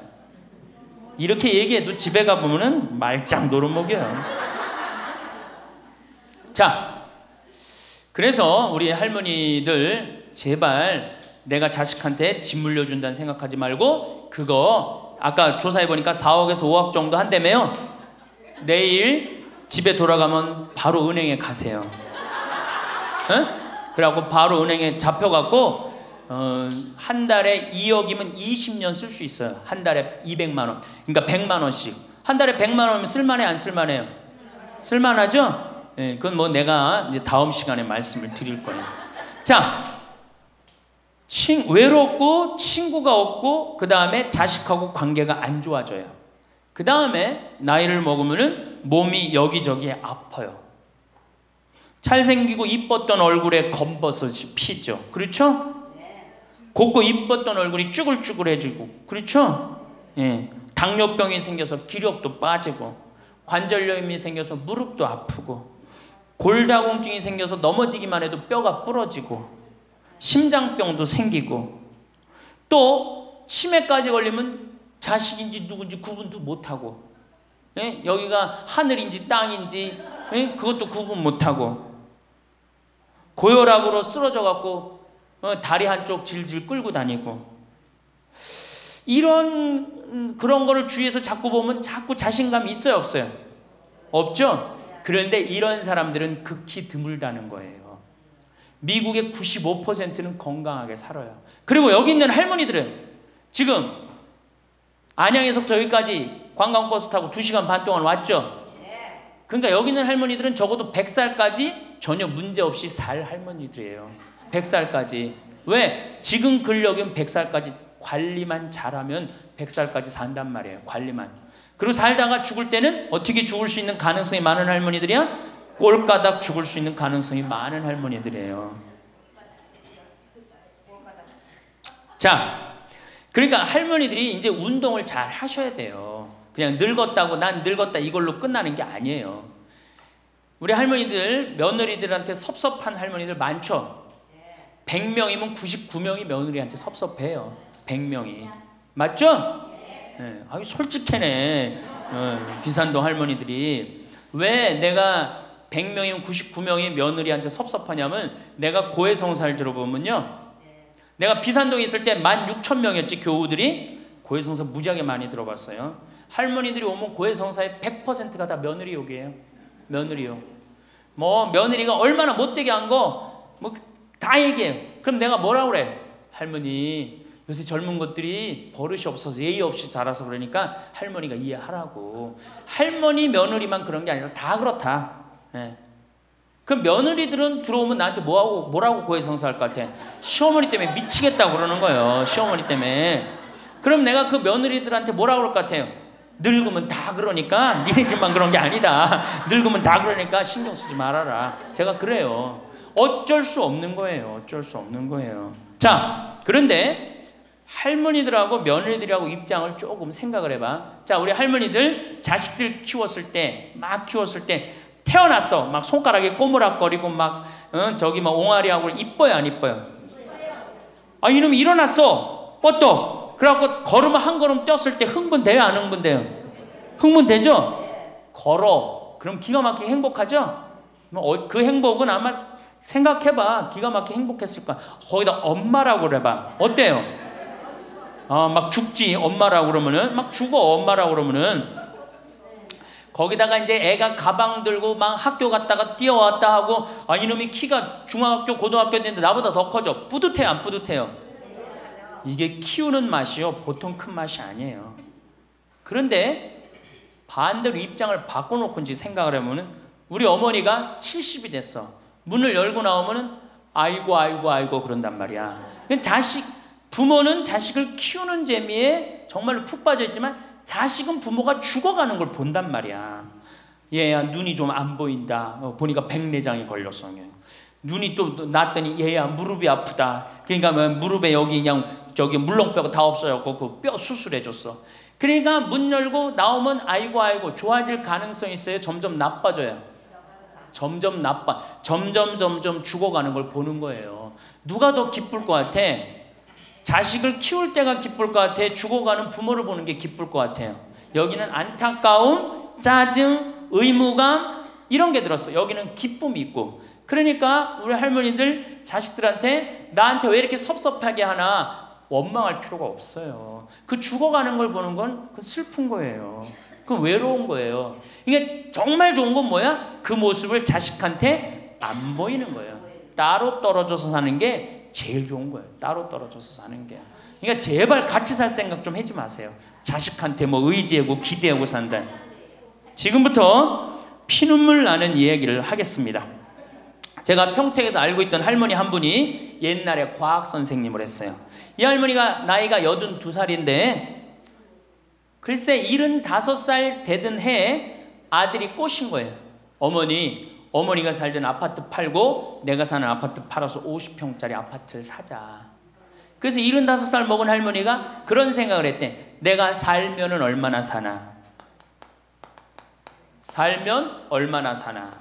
이렇게 얘기해도 집에 가 보면은 말짱 노름목이에요. 자, 그래서 우리 할머니들 제발 내가 자식한테 집 물려준다는 생각하지 말고 그거 아까 조사해 보니까 4억에서 5억 정도 한다며요. 내일 집에 돌아가면 바로 은행에 가세요. 응? 그래갖고 바로 은행에 잡혀갖고 어, 한 달에 2억이면 20년 쓸 수 있어요. 한 달에 200만 원. 그러니까 100만 원씩. 한 달에 100만 원이면 쓸만해 안 쓸만해요? 쓸만하죠? 예, 그건 뭐 내가 이제 다음 시간에 말씀을 드릴 거예요. 자, 친, 외롭고 친구가 없고 그 다음에 자식하고 관계가 안 좋아져요. 그 다음에 나이를 먹으면 몸이 여기저기 아파요. 잘생기고 이뻤던 얼굴에 검버섯이 피죠. 그렇죠? 곱고 이뻤던 얼굴이 쭈글쭈글해지고 그렇죠? 예. 당뇨병이 생겨서 기력도 빠지고 관절염이 생겨서 무릎도 아프고 골다공증이 생겨서 넘어지기만 해도 뼈가 부러지고 심장병도 생기고 또 치매까지 걸리면 자식인지 누군지 구분도 못하고 예? 여기가 하늘인지 땅인지 예? 그것도 구분 못하고 고혈압으로 쓰러져 갖고 어, 다리 한쪽 질질 끌고 다니고 이런 음, 그런 거를 주위에서 자꾸 보면 자꾸 자신감이 있어요 없어요? 없죠? 그런데 이런 사람들은 극히 드물다는 거예요. 미국의 95%는 건강하게 살아요. 그리고 여기 있는 할머니들은 지금 안양에서부터 여기까지 관광버스 타고 2시간 반 동안 왔죠? 그러니까 여기 있는 할머니들은 적어도 100살까지 전혀 문제 없이 살 할머니들이에요. 100살까지. 왜? 지금 근력은 100살까지 관리만 잘하면 100살까지 산단 말이에요. 관리만. 그리고 살다가 죽을 때는 어떻게 죽을 수 있는 가능성이 많은 할머니들이야? 꼴까닥 죽을 수 있는 가능성이 많은 할머니들이에요. 자, 그러니까 할머니들이 이제 운동을 잘 하셔야 돼요. 그냥 늙었다고 난 늙었다 이걸로 끝나는 게 아니에요. 우리 할머니들, 며느리들한테 섭섭한 할머니들 많죠? 100명이면 99명이 며느리한테 섭섭해요. 100명이. 맞죠? 네. 아유, 솔직해네. 어, 비산동 할머니들이. 왜 내가 100명이면 99명이 며느리한테 섭섭하냐면 내가 고해성사를 들어보면요. 내가 비산동에 있을 때 16,000명이었지 교우들이 고해성사 무지하게 많이 들어봤어요. 할머니들이 오면 고해성사의 100%가 다 며느리 욕이에요. 며느리 욕. 뭐 며느리가 얼마나 못되게 한 거 뭐 다 얘기해요. 그럼 내가 뭐라 그래? 할머니 요새 젊은 것들이 버릇이 없어서 예의 없이 자라서 그러니까 할머니가 이해하라고. 할머니 며느리만 그런 게 아니라 다 그렇다. 예. 그 며느리들은 들어오면 나한테 뭐하고 뭐라고 고해성사할 것 같아. 시어머니 때문에 미치겠다고 그러는 거예요. 시어머니 때문에. 그럼 내가 그 며느리들한테 뭐라고 그럴 것 같아요? 늙으면 다 그러니까 니네 집만 그런 게 아니다. 늙으면 다 그러니까 신경 쓰지 말아라. 제가 그래요. 어쩔 수 없는 거예요. 어쩔 수 없는 거예요. 자, 그런데 할머니들하고 며느리들하고 입장을 조금 생각을 해봐. 자, 우리 할머니들 자식들 키웠을 때, 막 키웠을 때 태어났어. 막 손가락에 꼬무락거리고 막 어, 저기 막 옹알이하고 이뻐요, 안 이뻐요? 아, 이놈이 일어났어. 뻗떡. 그래갖고 걸음 한 걸음 뛰었을 때 흥분돼요, 안 흥분돼요? 흥분되죠? 걸어. 그럼 기가 막히게 행복하죠? 뭐, 그 행복은 아마 생각해봐. 기가 막히게 행복했을 거야. 거기다 엄마라고 그래봐. 어때요? 아, 막 죽지. 엄마라고 그러면은. 막 죽어. 엄마라고 그러면은. 거기다가 이제 애가 가방 들고 막 학교 갔다가 뛰어왔다 하고 아 이놈이 키가 중학교 고등학교 됐는데 나보다 더 커져 뿌듯해요 안 뿌듯해요 이게 키우는 맛이요 보통 큰 맛이 아니에요 그런데 반대로 입장을 바꿔놓고 이제 생각을 해보면 우리 어머니가 70이 됐어 문을 열고 나오면은 아이고 아이고 아이고 그런단 말이야 자식 부모는 자식을 키우는 재미에 정말로 푹 빠져 있지만 자식은 부모가 죽어가는 걸 본단 말이야. 얘야 눈이 좀 안 보인다. 어, 보니까 백내장이 걸렸어. 눈이 또 났더니 얘야 무릎이 아프다. 그러니까 뭐 무릎에 여기 그냥 저기 물렁뼈가 다 없어졌고 그 뼈 수술해줬어. 그러니까 문 열고 나오면 아이고 아이고 좋아질 가능성이 있어요. 점점 나빠져요. 점점 나빠. 점점 점점 죽어가는 걸 보는 거예요. 누가 더 기쁠 것 같아? 자식을 키울 때가 기쁠 것 같아. 죽어가는 부모를 보는 게 기쁠 것 같아요. 여기는 안타까움, 짜증, 의무감 이런 게 들었어. 여기는 기쁨이 있고. 그러니까 우리 할머니들 자식들한테 나한테 왜 이렇게 섭섭하게 하나 원망할 필요가 없어요. 그 죽어가는 걸 보는 건 그 슬픈 거예요. 그 외로운 거예요. 이게 정말 좋은 건 뭐야? 그 모습을 자식한테 안 보이는 거예요. 따로 떨어져서 사는 게 제일 좋은 거예요. 따로 떨어져서 사는 게. 그러니까 제발 같이 살 생각 좀 하지 마세요. 자식한테 뭐 의지하고 기대하고 산다. 지금부터 피눈물 나는 이야기를 하겠습니다. 제가 평택에서 알고 있던 할머니 한 분이 옛날에 과학 선생님을 했어요. 이 할머니가 나이가 82살인데 글쎄 75살 되던 해에 아들이 꼬신 거예요. 어머니 어머니가 살던 아파트 팔고 내가 사는 아파트 팔아서 50평짜리 아파트를 사자. 그래서 75살 먹은 할머니가 그런 생각을 했대. 내가 살면은 얼마나 사나? 살면 얼마나 사나?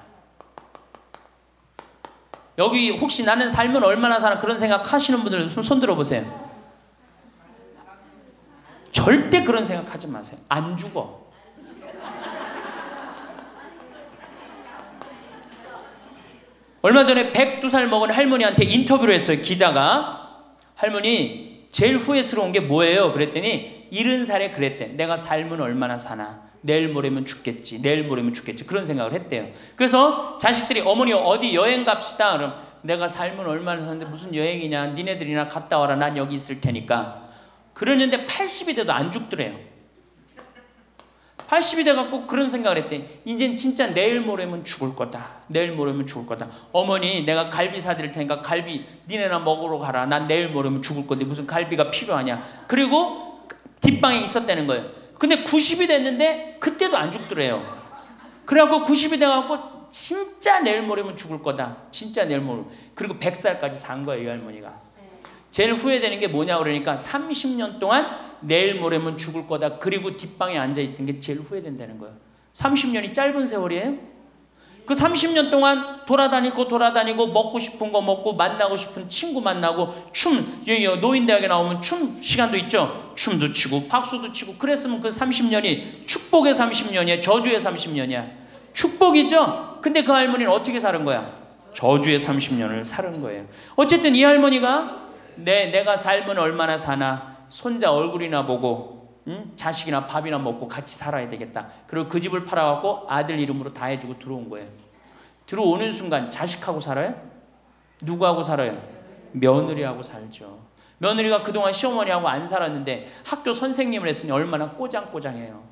여기 혹시 나는 살면 얼마나 사나 그런 생각 하시는 분들 손 들어 보세요. 절대 그런 생각 하지 마세요. 안 죽어. 얼마 전에 102살 먹은 할머니한테 인터뷰를 했어요. 기자가. 할머니, 제일 후회스러운 게 뭐예요? 그랬더니 70살에 그랬대. 내가 삶은 얼마나 사나. 내일 모레면 죽겠지. 내일 모레면 죽겠지. 그런 생각을 했대요. 그래서 자식들이 어머니 어디 여행 갑시다. 그럼 내가 삶은 얼마나 사는데 무슨 여행이냐. 니네들이나 갔다 와라. 난 여기 있을 테니까. 그러는데 80이 돼도 안 죽더래요. 80이 돼갖고 그런 생각을 했대. 이젠 진짜 내일 모레면 죽을 거다. 내일 모레면 죽을 거다. 어머니, 내가 갈비 사드릴 테니까 갈비 니네나 먹으러 가라. 난 내일 모레면 죽을 건데 무슨 갈비가 필요하냐. 그리고 뒷방에 있었다는 거예요. 근데 90이 됐는데 그때도 안 죽더래요. 그래갖고 90이 돼갖고 진짜 내일 모레면 죽을 거다. 진짜 내일 모레. 그리고 100살까지 산 거예요, 이 할머니가. 제일 후회되는 게 뭐냐 그러니까 30년 동안 내일 모레면 죽을 거다. 그리고 뒷방에 앉아 있던 게 제일 후회된다는 거예요. 30년이 짧은 세월이에요. 그 30년 동안 돌아다니고 돌아다니고 먹고 싶은 거 먹고 만나고 싶은 친구 만나고 춤 노인대학에 나오면 춤 시간도 있죠. 춤도 치고 박수도 치고 그랬으면 그 30년이 축복의 30년이야. 저주의 30년이야. 축복이죠. 근데 그 할머니는 어떻게 사는 거야? 저주의 30년을 사는 거예요. 어쨌든 이 할머니가 내, 내가 삶은 얼마나 사나 손자 얼굴이나 보고 응? 자식이나 밥이나 먹고 같이 살아야 되겠다. 그리고 그 집을 팔아갖고 아들 이름으로 다 해주고 들어온 거예요. 들어오는 순간 자식하고 살아요? 누구하고 살아요? 며느리하고 살죠. 며느리가 그동안 시어머니하고 안 살았는데 학교 선생님을 했으니 얼마나 꼬장꼬장해요.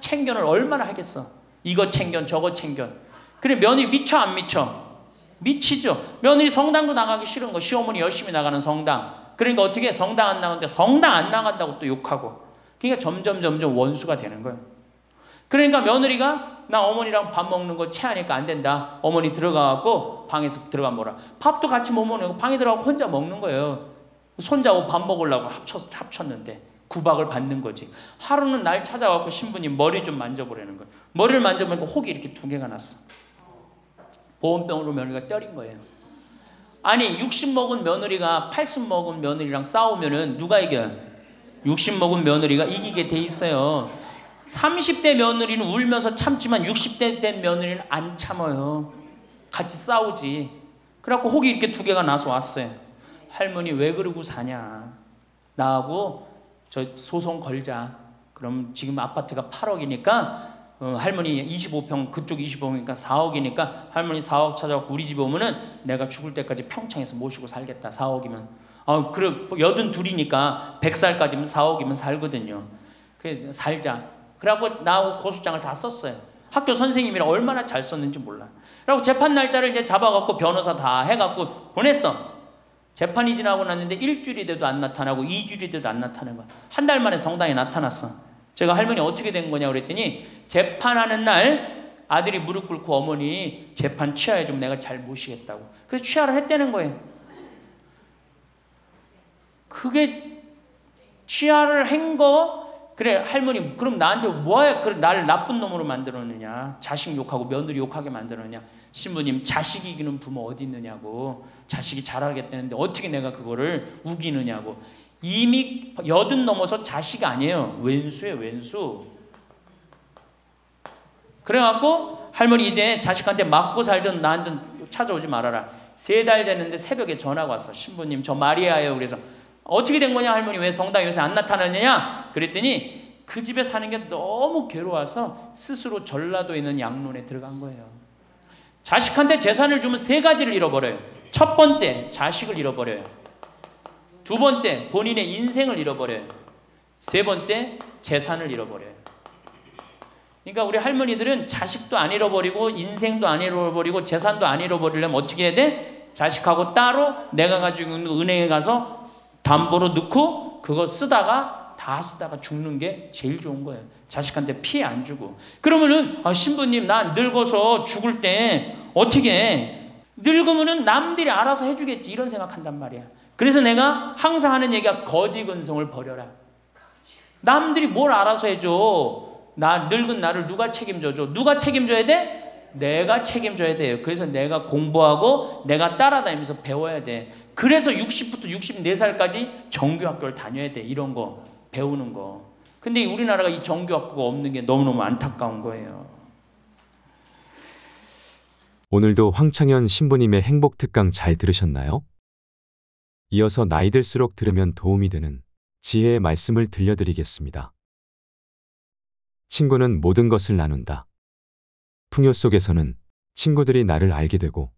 챙견을 얼마나 하겠어. 이거 챙견 저거 챙견. 그래 며느리 미쳐 안 미쳐? 미치죠. 며느리 성당도 나가기 싫은 거. 시어머니 열심히 나가는 성당. 그러니까 어떻게 성당 안 나가는데 성당 안 나간다고 또 욕하고. 그러니까 점점 점점 원수가 되는 거예요. 그러니까 며느리가 나 어머니랑 밥 먹는 거 체하니까 안 된다. 어머니 들어가갖고 방에서 들어가 뭐라. 밥도 같이 못 먹는 거 방에 들어가고 혼자 먹는 거예요. 손자하고 밥 먹으려고 합쳤, 합쳤는데 구박을 받는 거지. 하루는 날 찾아갖고 신부님 머리 좀 만져보라는 거예요. 머리를 만져보니까 혹이 이렇게 두 개가 났어. 보온병으로 며느리가 때린 거예요. 아니 60 먹은 며느리가 80 먹은 며느리랑 싸우면은 누가 이겨요? 60 먹은 며느리가 이기게 돼 있어요. 30대 며느리는 울면서 참지만 60대 된 며느리는 안 참아요. 같이 싸우지. 그래갖고 혹이 이렇게 두 개가 나서 왔어요. 할머니 왜 그러고 사냐. 나하고 저 소송 걸자. 그럼 지금 아파트가 8억이니까 어, 할머니 25평 그쪽 25평이니까 4억이니까 할머니 4억 찾아갖고 우리 집에 오면은 내가 죽을 때까지 평창에서 모시고 살겠다 4억이면. 아 그래 여든 둘이니까 100살까지면 4억이면 살거든요. 그 살자. 그래갖고 나하고 고소장을 다 썼어요. 학교 선생님이라 얼마나 잘 썼는지 몰라. 그리고 재판 날짜를 이제 잡아갖고 변호사 다 해갖고 보냈어. 재판이 지나고 났는데 일주일이 돼도 안 나타나고 이주일이 돼도 안 나타나는 거야. 한 달 만에 성당에 나타났어 제가 할머니 어떻게 된 거냐 그랬더니 재판하는 날 아들이 무릎 꿇고 어머니 재판 취하해 좀 내가 잘 모시겠다고. 그래서 취하를 했다는 거예요. 그게 취하를 한 거 그래 할머니 그럼 나한테 뭐야 그래 나를 나쁜 놈으로 만들었느냐? 자식 욕하고 며느리 욕하게 만들었느냐? 신부님 자식 이기는 부모 어디 있느냐고. 자식이 잘하겠다는데 어떻게 내가 그거를 우기느냐고 이미 여든 넘어서 자식 아니에요. 왼수예요, 왼수. 그래갖고 할머니 이제 자식한테 맞고 살던 나한테 찾아오지 말아라. 세 달 됐는데 새벽에 전화가 왔어. 신부님 저 마리아예요. 그래서 어떻게 된 거냐 할머니 왜 성당 요새 안 나타나느냐? 그랬더니 그 집에 사는 게 너무 괴로워서 스스로 전라도에 있는 양론에 들어간 거예요. 자식한테 재산을 주면 세 가지를 잃어버려요. 첫 번째 자식을 잃어버려요. 두 번째, 본인의 인생을 잃어버려요. 세 번째, 재산을 잃어버려요. 그러니까 우리 할머니들은 자식도 안 잃어버리고 인생도 안 잃어버리고 재산도 안 잃어버리려면 어떻게 해야 돼? 자식하고 따로 내가 가지고 있는 은행에 가서 담보로 넣고 그거 쓰다가 다 쓰다가 죽는 게 제일 좋은 거예요. 자식한테 피해 안 주고. 그러면은 아, 신부님 나 늙어서 죽을 때 어떻게 해? 늙으면은 남들이 알아서 해주겠지 이런 생각한단 말이야. 그래서 내가 항상 하는 얘기가 거지 근성을 버려라. 남들이 뭘 알아서 해줘. 나 늙은 나를 누가 책임져줘? 누가 책임져야 돼? 내가 책임져야 돼요. 그래서 내가 공부하고 내가 따라다니면서 배워야 돼. 그래서 60부터 64살까지 정규학교를 다녀야 돼. 이런 거 배우는 거. 근데 우리나라가 이 정규학교가 없는 게 너무너무 안타까운 거예요. 오늘도 황창현 신부님의 행복 특강 잘 들으셨나요? 이어서 나이 들수록 들으면 도움이 되는 지혜의 말씀을 들려드리겠습니다. 친구는 모든 것을 나눈다. 풍요 속에서는 친구들이 나를 알게 되고,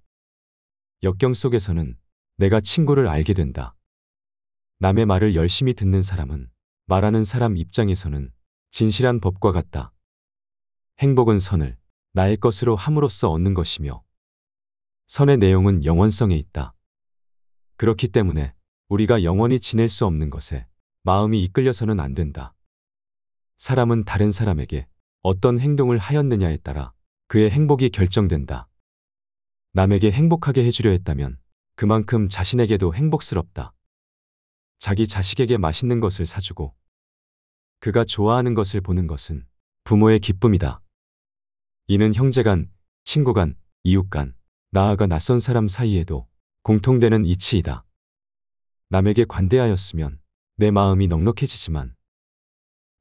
역경 속에서는 내가 친구를 알게 된다. 남의 말을 열심히 듣는 사람은 말하는 사람 입장에서는 진실한 법과 같다. 행복은 선을 나의 것으로 함으로써 얻는 것이며, 선의 내용은 영원성에 있다. 그렇기 때문에 우리가 영원히 지낼 수 없는 것에 마음이 이끌려서는 안 된다. 사람은 다른 사람에게 어떤 행동을 하였느냐에 따라 그의 행복이 결정된다. 남에게 행복하게 해주려 했다면 그만큼 자신에게도 행복스럽다. 자기 자식에게 맛있는 것을 사주고 그가 좋아하는 것을 보는 것은 부모의 기쁨이다. 이는 형제간, 친구간, 이웃간, 나아가 낯선 사람 사이에도 공통되는 이치이다. 남에게 관대하였으면 내 마음이 넉넉해지지만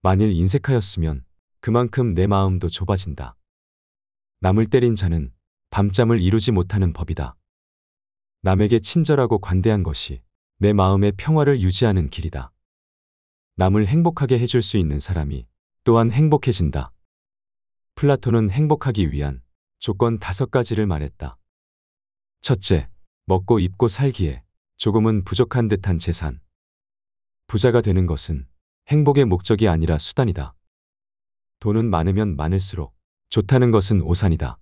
만일 인색하였으면 그만큼 내 마음도 좁아진다. 남을 때린 자는 밤잠을 이루지 못하는 법이다. 남에게 친절하고 관대한 것이 내 마음의 평화를 유지하는 길이다. 남을 행복하게 해줄 수 있는 사람이 또한 행복해진다. 플라톤은 행복하기 위한 조건 다섯 가지를 말했다. 첫째, 먹고 입고 살기에 조금은 부족한 듯한 재산. 부자가 되는 것은 행복의 목적이 아니라 수단이다. 돈은 많으면 많을수록 좋다는 것은 오산이다.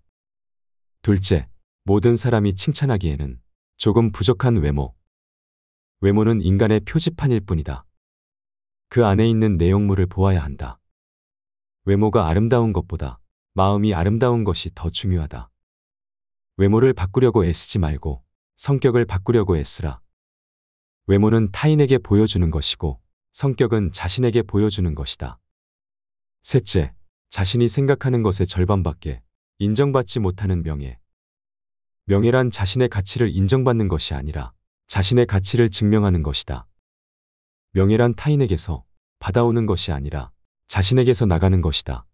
둘째, 모든 사람이 칭찬하기에는 조금 부족한 외모. 외모는 인간의 표지판일 뿐이다. 그 안에 있는 내용물을 보아야 한다. 외모가 아름다운 것보다 마음이 아름다운 것이 더 중요하다. 외모를 바꾸려고 애쓰지 말고 성격을 바꾸려고 애쓰라. 외모는 타인에게 보여주는 것이고 성격은 자신에게 보여주는 것이다. 셋째, 자신이 생각하는 것의 절반밖에 인정받지 못하는 명예. 명예란 자신의 가치를 인정받는 것이 아니라 자신의 가치를 증명하는 것이다. 명예란 타인에게서 받아오는 것이 아니라 자신에게서 나가는 것이다.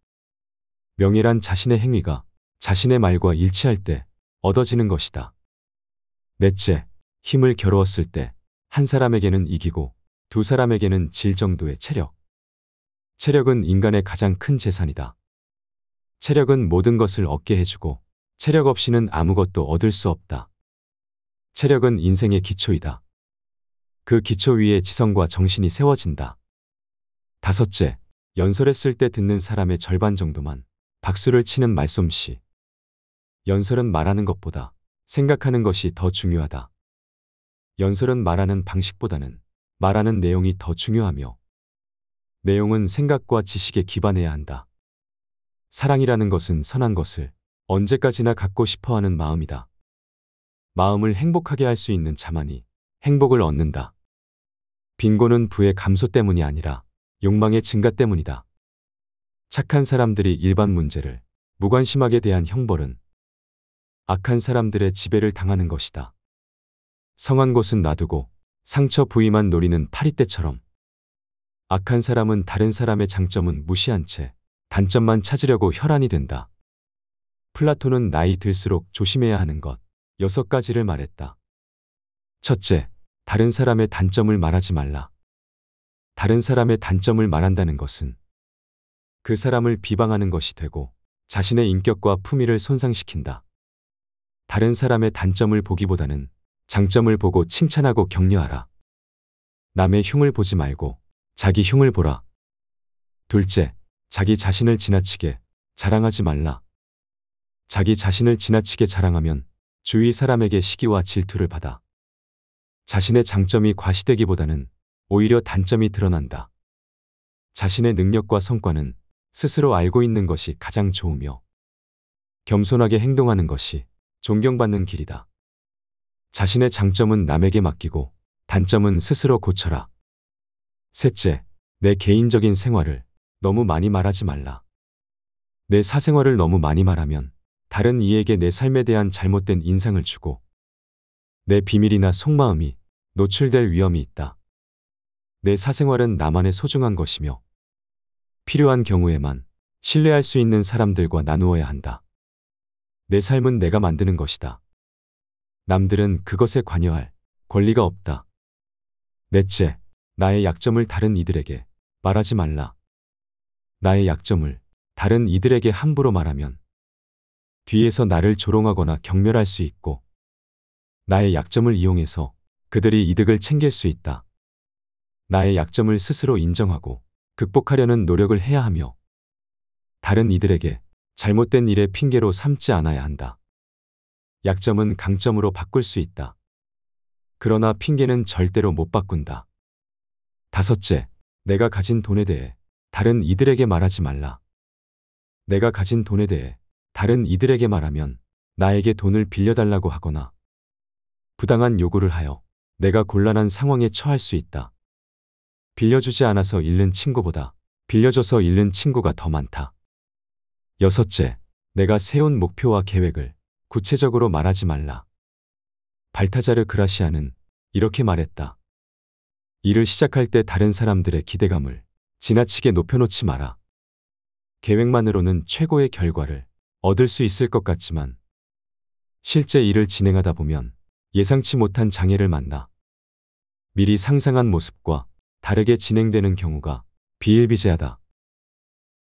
명예란 자신의 행위가 자신의 말과 일치할 때 얻어지는 것이다. 넷째, 힘을 겨루었을 때 한 사람에게는 이기고 두 사람에게는 질 정도의 체력. 체력은 인간의 가장 큰 재산이다. 체력은 모든 것을 얻게 해주고 체력 없이는 아무것도 얻을 수 없다. 체력은 인생의 기초이다. 그 기초 위에 지성과 정신이 세워진다. 다섯째, 연설했을 때 듣는 사람의 절반 정도만 박수를 치는 말솜씨. 연설은 말하는 것보다 생각하는 것이 더 중요하다. 연설은 말하는 방식보다는 말하는 내용이 더 중요하며 내용은 생각과 지식에 기반해야 한다. 사랑이라는 것은 선한 것을 언제까지나 갖고 싶어 하는 마음이다. 마음을 행복하게 할 수 있는 자만이 행복을 얻는다. 빈곤은 부의 감소 때문이 아니라 욕망의 증가 때문이다. 착한 사람들이 일반 문제를 무관심하게 대한 형벌은 악한 사람들의 지배를 당하는 것이다. 성한 곳은 놔두고 상처 부위만 노리는 파리떼처럼 악한 사람은 다른 사람의 장점은 무시한 채 단점만 찾으려고 혈안이 된다. 플라톤은 나이 들수록 조심해야 하는 것 여섯 가지를 말했다. 첫째, 다른 사람의 단점을 말하지 말라. 다른 사람의 단점을 말한다는 것은 그 사람을 비방하는 것이 되고 자신의 인격과 품위를 손상시킨다. 다른 사람의 단점을 보기보다는 장점을 보고 칭찬하고 격려하라. 남의 흉을 보지 말고 자기 흉을 보라. 둘째, 자기 자신을 지나치게 자랑하지 말라. 자기 자신을 지나치게 자랑하면 주위 사람에게 시기와 질투를 받아. 자신의 장점이 과시되기보다는 오히려 단점이 드러난다. 자신의 능력과 성과는 스스로 알고 있는 것이 가장 좋으며 겸손하게 행동하는 것이 존경받는 길이다. 자신의 장점은 남에게 맡기고 단점은 스스로 고쳐라. 셋째, 내 개인적인 생활을 너무 많이 말하지 말라. 내 사생활을 너무 많이 말하면 다른 이에게 내 삶에 대한 잘못된 인상을 주고 내 비밀이나 속마음이 노출될 위험이 있다. 내 사생활은 나만의 소중한 것이며 필요한 경우에만 신뢰할 수 있는 사람들과 나누어야 한다. 내 삶은 내가 만드는 것이다. 남들은 그것에 관여할 권리가 없다. 넷째, 나의 약점을 다른 이들에게 말하지 말라. 나의 약점을 다른 이들에게 함부로 말하면 뒤에서 나를 조롱하거나 경멸할 수 있고 나의 약점을 이용해서 그들이 이득을 챙길 수 있다. 나의 약점을 스스로 인정하고 극복하려는 노력을 해야 하며 다른 이들에게 잘못된 일의 핑계로 삼지 않아야 한다. 약점은 강점으로 바꿀 수 있다. 그러나 핑계는 절대로 못 바꾼다. 다섯째, 내가 가진 돈에 대해 다른 이들에게 말하지 말라. 내가 가진 돈에 대해 다른 이들에게 말하면 나에게 돈을 빌려달라고 하거나 부당한 요구를 하여 내가 곤란한 상황에 처할 수 있다. 빌려주지 않아서 잃는 친구보다 빌려줘서 잃는 친구가 더 많다. 여섯째, 내가 세운 목표와 계획을 구체적으로 말하지 말라. 발타자르 그라시아는 이렇게 말했다. 일을 시작할 때 다른 사람들의 기대감을 지나치게 높여놓지 마라. 계획만으로는 최고의 결과를 얻을 수 있을 것 같지만 실제 일을 진행하다 보면 예상치 못한 장애를 만나 미리 상상한 모습과 다르게 진행되는 경우가 비일비재하다.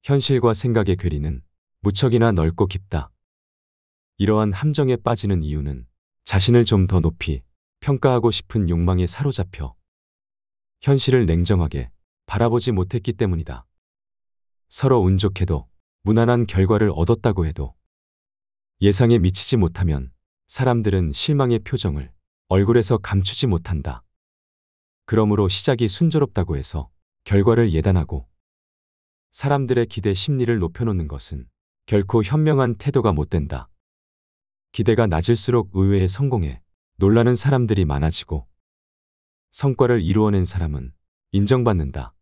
현실과 생각의 괴리는 무척이나 넓고 깊다. 이러한 함정에 빠지는 이유는 자신을 좀 더 높이 평가하고 싶은 욕망에 사로잡혀 현실을 냉정하게 바라보지 못했기 때문이다. 서로 운 좋게도 무난한 결과를 얻었다고 해도 예상에 미치지 못하면 사람들은 실망의 표정을 얼굴에서 감추지 못한다. 그러므로 시작이 순조롭다고 해서 결과를 예단하고 사람들의 기대 심리를 높여놓는 것은 결코 현명한 태도가 못 된다. 기대가 낮을수록 의외의 성공에 놀라는 사람들이 많아지고 성과를 이루어낸 사람은 인정받는다.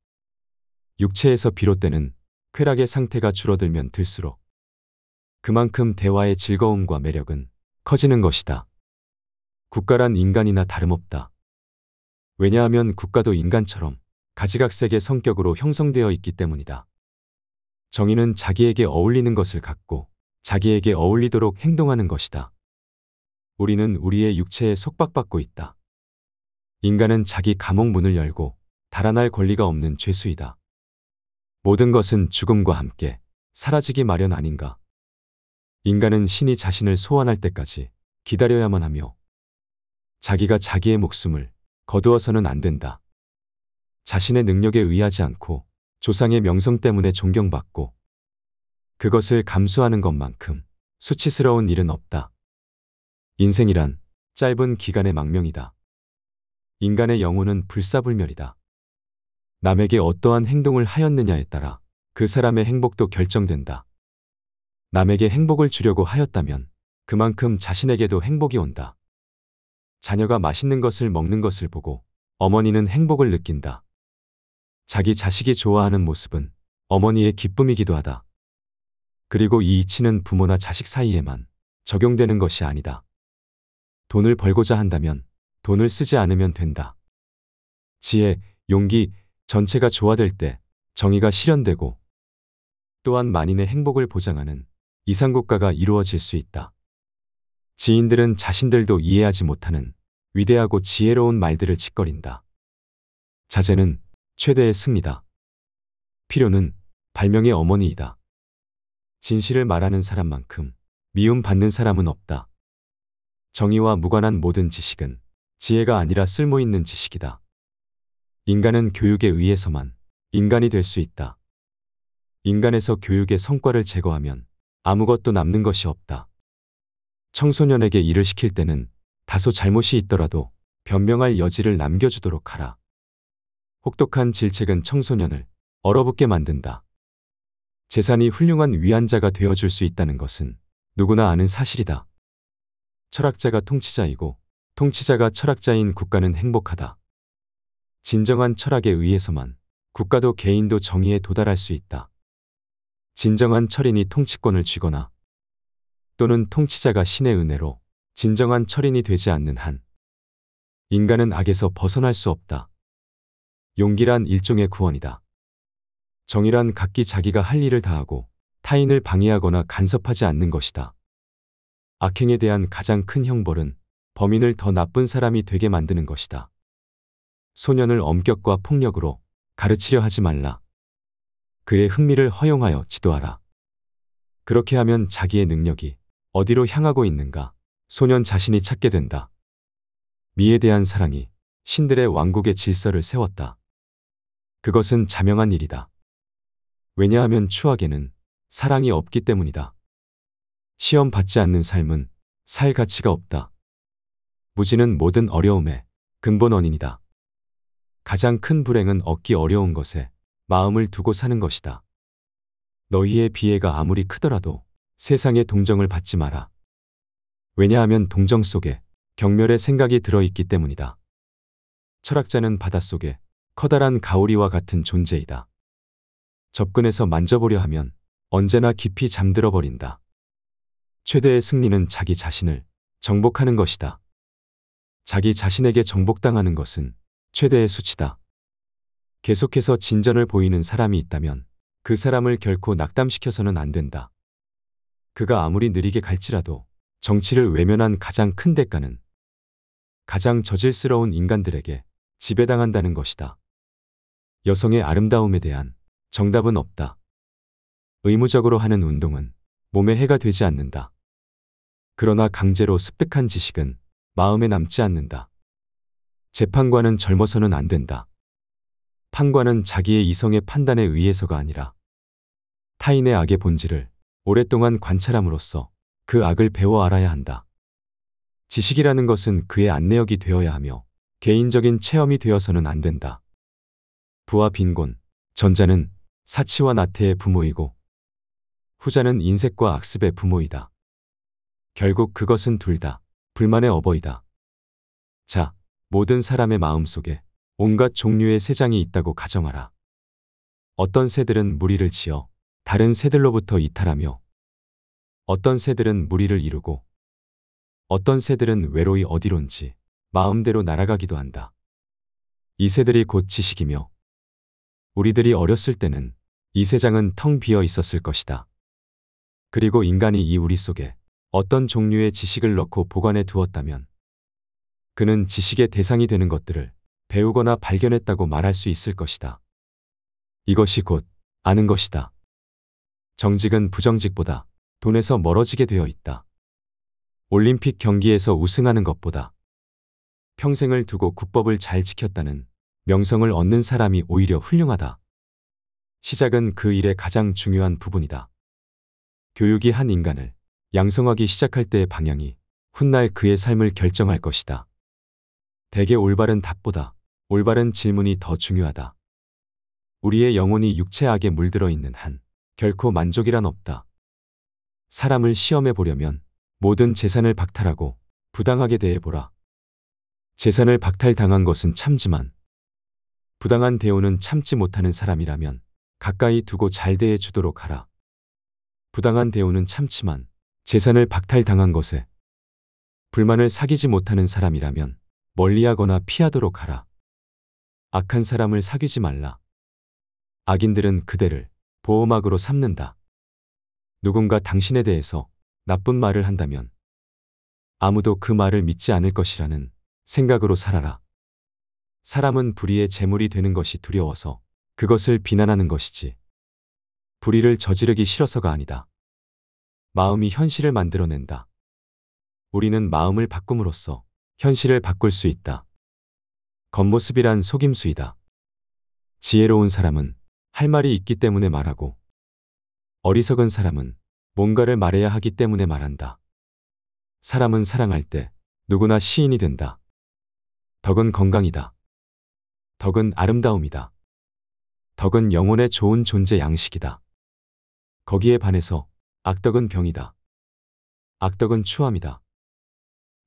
육체에서 비롯되는 쾌락의 상태가 줄어들면 들수록 그만큼 대화의 즐거움과 매력은 커지는 것이다. 국가란 인간이나 다름없다. 왜냐하면 국가도 인간처럼 가지각색의 성격으로 형성되어 있기 때문이다. 정의는 자기에게 어울리는 것을 갖고 자기에게 어울리도록 행동하는 것이다. 우리는 우리의 육체에 속박받고 있다. 인간은 자기 감옥 문을 열고 달아날 권리가 없는 죄수이다. 모든 것은 죽음과 함께 사라지기 마련 아닌가. 인간은 신이 자신을 소환할 때까지 기다려야만 하며 자기가 자기의 목숨을 거두어서는 안 된다. 자신의 능력에 의하지 않고 조상의 명성 때문에 존경받고 그것을 감수하는 것만큼 수치스러운 일은 없다. 인생이란 짧은 기간의 망명이다. 인간의 영혼은 불사불멸이다. 남에게 어떠한 행동을 하였느냐에 따라 그 사람의 행복도 결정된다. 남에게 행복을 주려고 하였다면 그만큼 자신에게도 행복이 온다. 자녀가 맛있는 것을 먹는 것을 보고 어머니는 행복을 느낀다. 자기 자식이 좋아하는 모습은 어머니의 기쁨이기도 하다. 그리고 이 이치는 부모나 자식 사이에만 적용되는 것이 아니다. 돈을 벌고자 한다면 돈을 쓰지 않으면 된다. 지혜, 용기, 전체가 조화될 때 정의가 실현되고 또한 만인의 행복을 보장하는 이상국가가 이루어질 수 있다. 지인들은 자신들도 이해하지 못하는 위대하고 지혜로운 말들을 짓거린다. 자제는 최대의 승리다. 필요는 발명의 어머니이다. 진실을 말하는 사람만큼 미움 받는 사람은 없다. 정의와 무관한 모든 지식은 지혜가 아니라 쓸모있는 지식이다. 인간은 교육에 의해서만 인간이 될 수 있다. 인간에서 교육의 성과를 제거하면 아무것도 남는 것이 없다. 청소년에게 일을 시킬 때는 다소 잘못이 있더라도 변명할 여지를 남겨주도록 하라. 혹독한 질책은 청소년을 얼어붙게 만든다. 재산이 훌륭한 위안자가 되어줄 수 있다는 것은 누구나 아는 사실이다. 철학자가 통치자이고 통치자가 철학자인 국가는 행복하다. 진정한 철학에 의해서만 국가도 개인도 정의에 도달할 수 있다. 진정한 철인이 통치권을 쥐거나 또는 통치자가 신의 은혜로 진정한 철인이 되지 않는 한 인간은 악에서 벗어날 수 없다. 용기란 일종의 구원이다. 정의란 각기 자기가 할 일을 다하고 타인을 방해하거나 간섭하지 않는 것이다. 악행에 대한 가장 큰 형벌은 범인을 더 나쁜 사람이 되게 만드는 것이다. 소년을 엄격과 폭력으로 가르치려 하지 말라. 그의 흥미를 허용하여 지도하라. 그렇게 하면 자기의 능력이 어디로 향하고 있는가 소년 자신이 찾게 된다. 미에 대한 사랑이 신들의 왕국의 질서를 세웠다. 그것은 자명한 일이다. 왜냐하면 추악에는 사랑이 없기 때문이다. 시험 받지 않는 삶은 살 가치가 없다. 무지는 모든 어려움의 근본 원인이다. 가장 큰 불행은 얻기 어려운 것에 마음을 두고 사는 것이다. 너희의 비애가 아무리 크더라도 세상의 동정을 받지 마라. 왜냐하면 동정 속에 경멸의 생각이 들어있기 때문이다. 철학자는 바닷속에 커다란 가오리와 같은 존재이다. 접근해서 만져보려 하면 언제나 깊이 잠들어 버린다. 최대의 승리는 자기 자신을 정복하는 것이다. 자기 자신에게 정복당하는 것은 최대의 수치다. 계속해서 진전을 보이는 사람이 있다면 그 사람을 결코 낙담시켜서는 안 된다. 그가 아무리 느리게 갈지라도 정치를 외면한 가장 큰 대가는 가장 저질스러운 인간들에게 지배당한다는 것이다. 여성의 아름다움에 대한 정답은 없다. 의무적으로 하는 운동은 몸에 해가 되지 않는다. 그러나 강제로 습득한 지식은 마음에 남지 않는다. 재판관은 젊어서는 안 된다. 판관은 자기의 이성의 판단에 의해서가 아니라 타인의 악의 본질을 오랫동안 관찰함으로써 그 악을 배워 알아야 한다. 지식이라는 것은 그의 안내역이 되어야 하며 개인적인 체험이 되어서는 안 된다. 부와 빈곤, 전자는 사치와 나태의 부모이고 후자는 인색과 악습의 부모이다. 결국 그것은 둘 다 불만의 어버이다. 자, 모든 사람의 마음 속에 온갖 종류의 새장이 있다고 가정하라. 어떤 새들은 무리를 지어 다른 새들로부터 이탈하며 어떤 새들은 무리를 이루고 어떤 새들은 외로이 어디론지 마음대로 날아가기도 한다. 이 새들이 곧 지식이며 우리들이 어렸을 때는 이 새장은 텅 비어 있었을 것이다. 그리고 인간이 이 우리 속에 어떤 종류의 지식을 넣고 보관해 두었다면 그는 지식의 대상이 되는 것들을 배우거나 발견했다고 말할 수 있을 것이다. 이것이 곧 아는 것이다. 정직은 부정직보다 돈에서 멀어지게 되어 있다. 올림픽 경기에서 우승하는 것보다 평생을 두고 국법을 잘 지켰다는 명성을 얻는 사람이 오히려 훌륭하다. 시작은 그 일의 가장 중요한 부분이다. 교육이 한 인간을 양성하기 시작할 때의 방향이 훗날 그의 삶을 결정할 것이다. 대개 올바른 답보다 올바른 질문이 더 중요하다. 우리의 영혼이 육체악에 물들어 있는 한 결코 만족이란 없다. 사람을 시험해 보려면 모든 재산을 박탈하고 부당하게 대해 보라. 재산을 박탈당한 것은 참지만 부당한 대우는 참지 못하는 사람이라면 가까이 두고 잘 대해 주도록 하라. 부당한 대우는 참지만 재산을 박탈당한 것에 불만을 사귀지 못하는 사람이라면 멀리하거나 피하도록 하라. 악한 사람을 사귀지 말라. 악인들은 그대를 보호막으로 삼는다. 누군가 당신에 대해서 나쁜 말을 한다면 아무도 그 말을 믿지 않을 것이라는 생각으로 살아라. 사람은 불의의 재물이 되는 것이 두려워서 그것을 비난하는 것이지. 불의를 저지르기 싫어서가 아니다. 마음이 현실을 만들어낸다. 우리는 마음을 바꿈으로써 현실을 바꿀 수 있다. 겉모습이란 속임수이다. 지혜로운 사람은 할 말이 있기 때문에 말하고 어리석은 사람은 뭔가를 말해야 하기 때문에 말한다. 사람은 사랑할 때 누구나 시인이 된다. 덕은 건강이다. 덕은 아름다움이다. 덕은 영혼의 좋은 존재 양식이다. 거기에 반해서 악덕은 병이다. 악덕은 추함이다.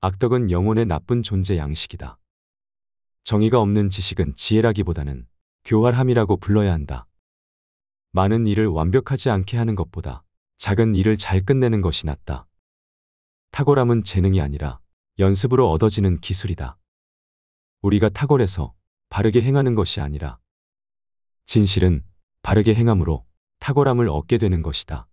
악덕은 영혼의 나쁜 존재 양식이다. 정의가 없는 지식은 지혜라기보다는 교활함이라고 불러야 한다. 많은 일을 완벽하지 않게 하는 것보다 작은 일을 잘 끝내는 것이 낫다. 탁월함은 재능이 아니라 연습으로 얻어지는 기술이다. 우리가 탁월해서 바르게 행하는 것이 아니라 진실은 바르게 행함으로 탁월함을 얻게 되는 것이다.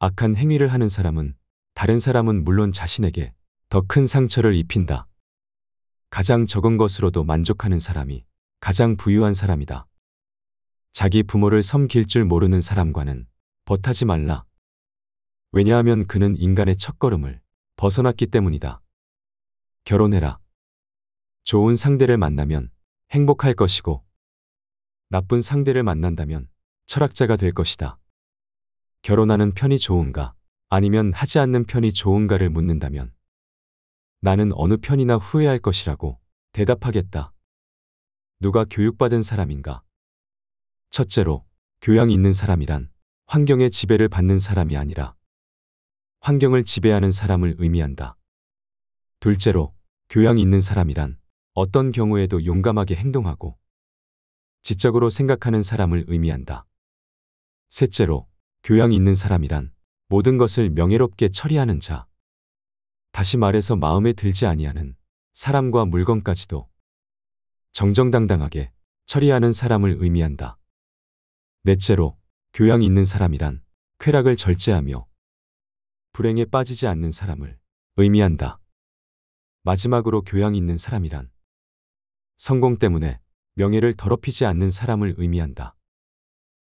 악한 행위를 하는 사람은 다른 사람은 물론 자신에게 더 큰 상처를 입힌다. 가장 적은 것으로도 만족하는 사람이 가장 부유한 사람이다. 자기 부모를 섬길 줄 모르는 사람과는 벗하지 말라. 왜냐하면 그는 인간의 첫걸음을 벗어났기 때문이다. 결혼해라. 좋은 상대를 만나면 행복할 것이고, 나쁜 상대를 만난다면 철학자가 될 것이다. 결혼하는 편이 좋은가, 아니면 하지 않는 편이 좋은가를 묻는다면, 나는 어느 편이나 후회할 것이라고 대답하겠다. 누가 교육받은 사람인가? 첫째로, 교양 있는 사람이란 환경의 지배를 받는 사람이 아니라 환경을 지배하는 사람을 의미한다. 둘째로, 교양 있는 사람이란 어떤 경우에도 용감하게 행동하고 지적으로 생각하는 사람을 의미한다. 셋째로, 교양 있는 사람이란 모든 것을 명예롭게 처리하는 자. 다시 말해서 마음에 들지 아니하는 사람과 물건까지도 정정당당하게 처리하는 사람을 의미한다. 넷째로, 교양 있는 사람이란 쾌락을 절제하며 불행에 빠지지 않는 사람을 의미한다. 마지막으로 교양 있는 사람이란 성공 때문에 명예를 더럽히지 않는 사람을 의미한다.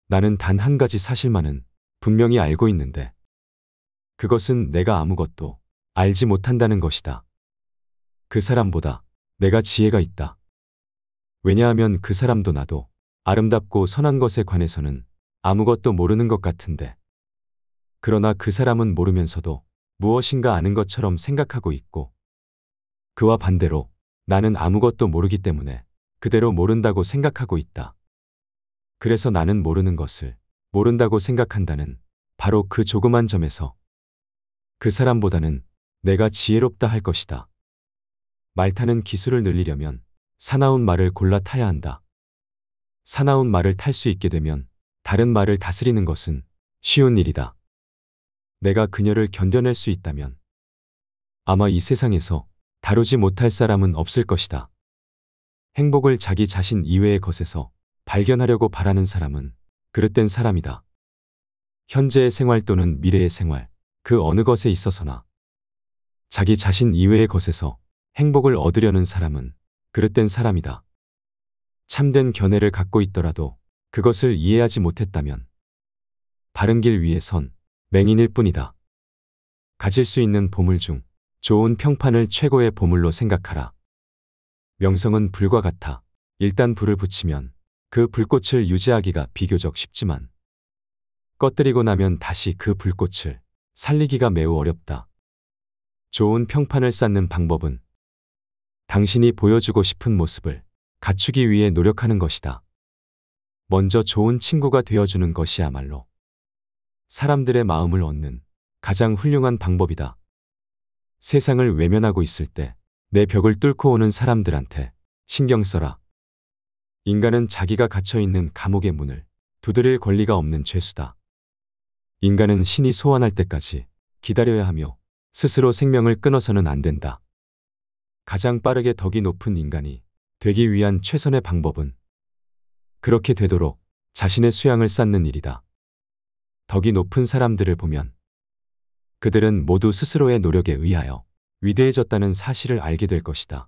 나는 단 한 가지 사실만은 분명히 알고 있는데 그것은 내가 아무것도 알지 못한다는 것이다. 그 사람보다 내가 지혜가 있다. 왜냐하면 그 사람도 나도 아름답고 선한 것에 관해서는 아무것도 모르는 것 같은데. 그러나 그 사람은 모르면서도 무엇인가 아는 것처럼 생각하고 있고, 그와 반대로 나는 아무것도 모르기 때문에 그대로 모른다고 생각하고 있다. 그래서 나는 모르는 것을 모른다고 생각한다는 바로 그 조그만 점에서 그 사람보다는 내가 지혜롭다 할 것이다. 말 타는 기술을 늘리려면 사나운 말을 골라 타야 한다. 사나운 말을 탈 수 있게 되면 다른 말을 다스리는 것은 쉬운 일이다. 내가 그녀를 견뎌낼 수 있다면 아마 이 세상에서 다루지 못할 사람은 없을 것이다. 행복을 자기 자신 이외의 것에서 발견하려고 바라는 사람은 그릇된 사람이다. 현재의 생활 또는 미래의 생활, 그 어느 것에 있어서나 자기 자신 이외의 것에서 행복을 얻으려는 사람은 그릇된 사람이다. 참된 견해를 갖고 있더라도 그것을 이해하지 못했다면 바른 길 위에 선 맹인일 뿐이다. 가질 수 있는 보물 중 좋은 평판을 최고의 보물로 생각하라. 명성은 불과 같아 일단 불을 붙이면 그 불꽃을 유지하기가 비교적 쉽지만 꺼뜨리고 나면 다시 그 불꽃을 살리기가 매우 어렵다. 좋은 평판을 쌓는 방법은 당신이 보여주고 싶은 모습을 갖추기 위해 노력하는 것이다. 먼저 좋은 친구가 되어주는 것이야말로 사람들의 마음을 얻는 가장 훌륭한 방법이다. 세상을 외면하고 있을 때 내 벽을 뚫고 오는 사람들한테 신경 써라. 인간은 자기가 갇혀 있는 감옥의 문을 두드릴 권리가 없는 죄수다. 인간은 신이 소환할 때까지 기다려야 하며 스스로 생명을 끊어서는 안 된다. 가장 빠르게 덕이 높은 인간이 되기 위한 최선의 방법은 그렇게 되도록 자신의 수양을 쌓는 일이다. 덕이 높은 사람들을 보면 그들은 모두 스스로의 노력에 의하여 위대해졌다는 사실을 알게 될 것이다.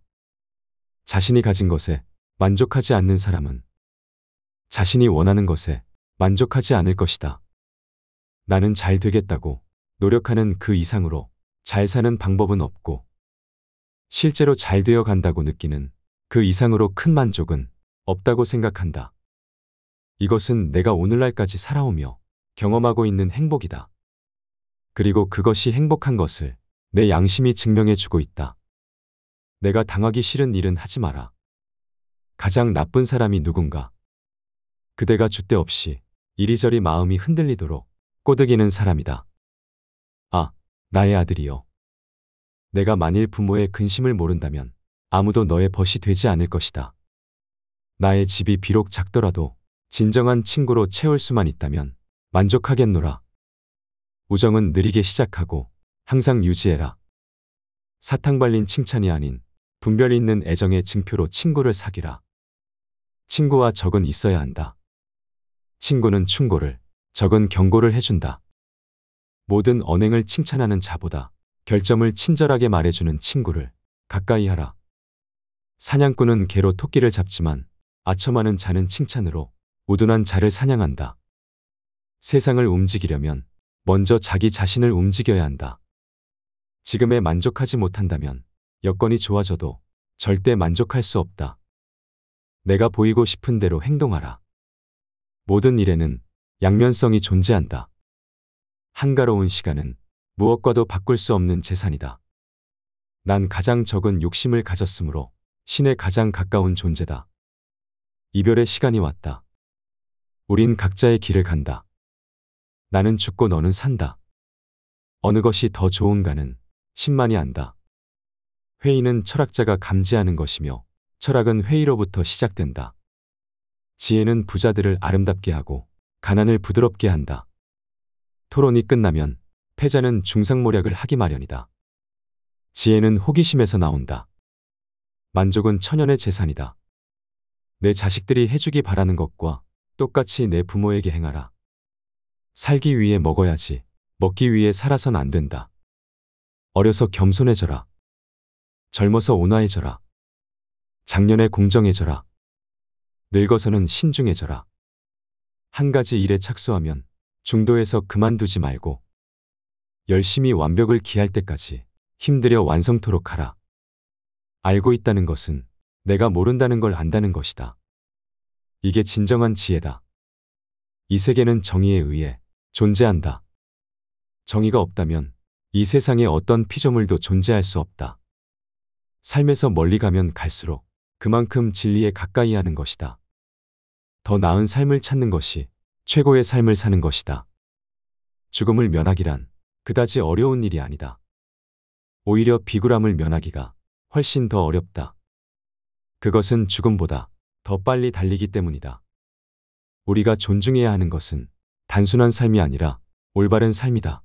자신이 가진 것에 만족하지 않는 사람은 자신이 원하는 것에 만족하지 않을 것이다. 나는 잘 되겠다고 노력하는 그 이상으로 잘 사는 방법은 없고 실제로 잘 되어 간다고 느끼는 그 이상으로 큰 만족은 없다고 생각한다. 이것은 내가 오늘날까지 살아오며 경험하고 있는 행복이다. 그리고 그것이 행복한 것을 내 양심이 증명해 주고 있다. 내가 당하기 싫은 일은 하지 마라. 가장 나쁜 사람이 누군가? 그대가 줏대 없이 이리저리 마음이 흔들리도록 꼬드기는 사람이다. 아, 나의 아들이여. 내가 만일 부모의 근심을 모른다면 아무도 너의 벗이 되지 않을 것이다. 나의 집이 비록 작더라도 진정한 친구로 채울 수만 있다면 만족하겠노라. 우정은 느리게 시작하고 항상 유지해라. 사탕 발린 칭찬이 아닌 분별 있는 애정의 증표로 친구를 사귀라. 친구와 적은 있어야 한다. 친구는 충고를, 적은 경고를 해준다. 모든 언행을 칭찬하는 자보다 결점을 친절하게 말해주는 친구를 가까이 하라. 사냥꾼은 개로 토끼를 잡지만 아첨하는 자는 칭찬으로 우둔한 자를 사냥한다. 세상을 움직이려면 먼저 자기 자신을 움직여야 한다. 지금에 만족하지 못한다면 여건이 좋아져도 절대 만족할 수 없다. 내가 보이고 싶은 대로 행동하라. 모든 일에는 양면성이 존재한다. 한가로운 시간은 무엇과도 바꿀 수 없는 재산이다. 난 가장 적은 욕심을 가졌으므로 신에 가장 가까운 존재다. 이별의 시간이 왔다. 우린 각자의 길을 간다. 나는 죽고 너는 산다. 어느 것이 더 좋은가는 신만이 안다. 회의는 철학자가 감지하는 것이며 철학은 회의로부터 시작된다. 지혜는 부자들을 아름답게 하고 가난을 부드럽게 한다. 토론이 끝나면 패자는 중상모략을 하기 마련이다. 지혜는 호기심에서 나온다. 만족은 천연의 재산이다. 내 자식들이 해주기 바라는 것과 똑같이 내 부모에게 행하라. 살기 위해 먹어야지 먹기 위해 살아선 안 된다. 어려서 겸손해져라. 젊어서 온화해져라. 작년에 공정해져라. 늙어서는 신중해져라. 한 가지 일에 착수하면 중도에서 그만두지 말고 열심히 완벽을 기할 때까지 힘들여 완성토록 하라. 알고 있다는 것은 내가 모른다는 걸 안다는 것이다. 이게 진정한 지혜다. 이 세계는 정의에 의해 존재한다. 정의가 없다면 이 세상에 어떤 피조물도 존재할 수 없다. 삶에서 멀리 가면 갈수록 그만큼 진리에 가까이 하는 것이다. 더 나은 삶을 찾는 것이 최고의 삶을 사는 것이다. 죽음을 면하기란 그다지 어려운 일이 아니다. 오히려 비굴함을 면하기가 훨씬 더 어렵다. 그것은 죽음보다 더 빨리 달리기 때문이다. 우리가 존중해야 하는 것은 단순한 삶이 아니라 올바른 삶이다.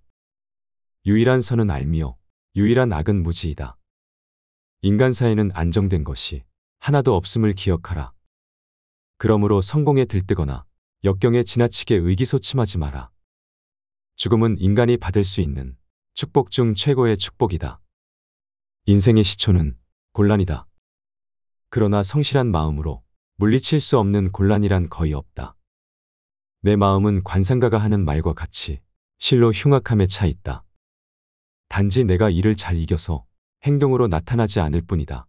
유일한 선은 알미요. 유일한 악은 무지이다. 인간사에는 안정된 것이 하나도 없음을 기억하라. 그러므로 성공에 들뜨거나 역경에 지나치게 의기소침하지 마라. 죽음은 인간이 받을 수 있는 축복 중 최고의 축복이다. 인생의 시초는 곤란이다. 그러나 성실한 마음으로 물리칠 수 없는 곤란이란 거의 없다. 내 마음은 관상가가 하는 말과 같이 실로 흉악함에 차 있다. 단지 내가 이를 잘 이겨서 행동으로 나타나지 않을 뿐이다.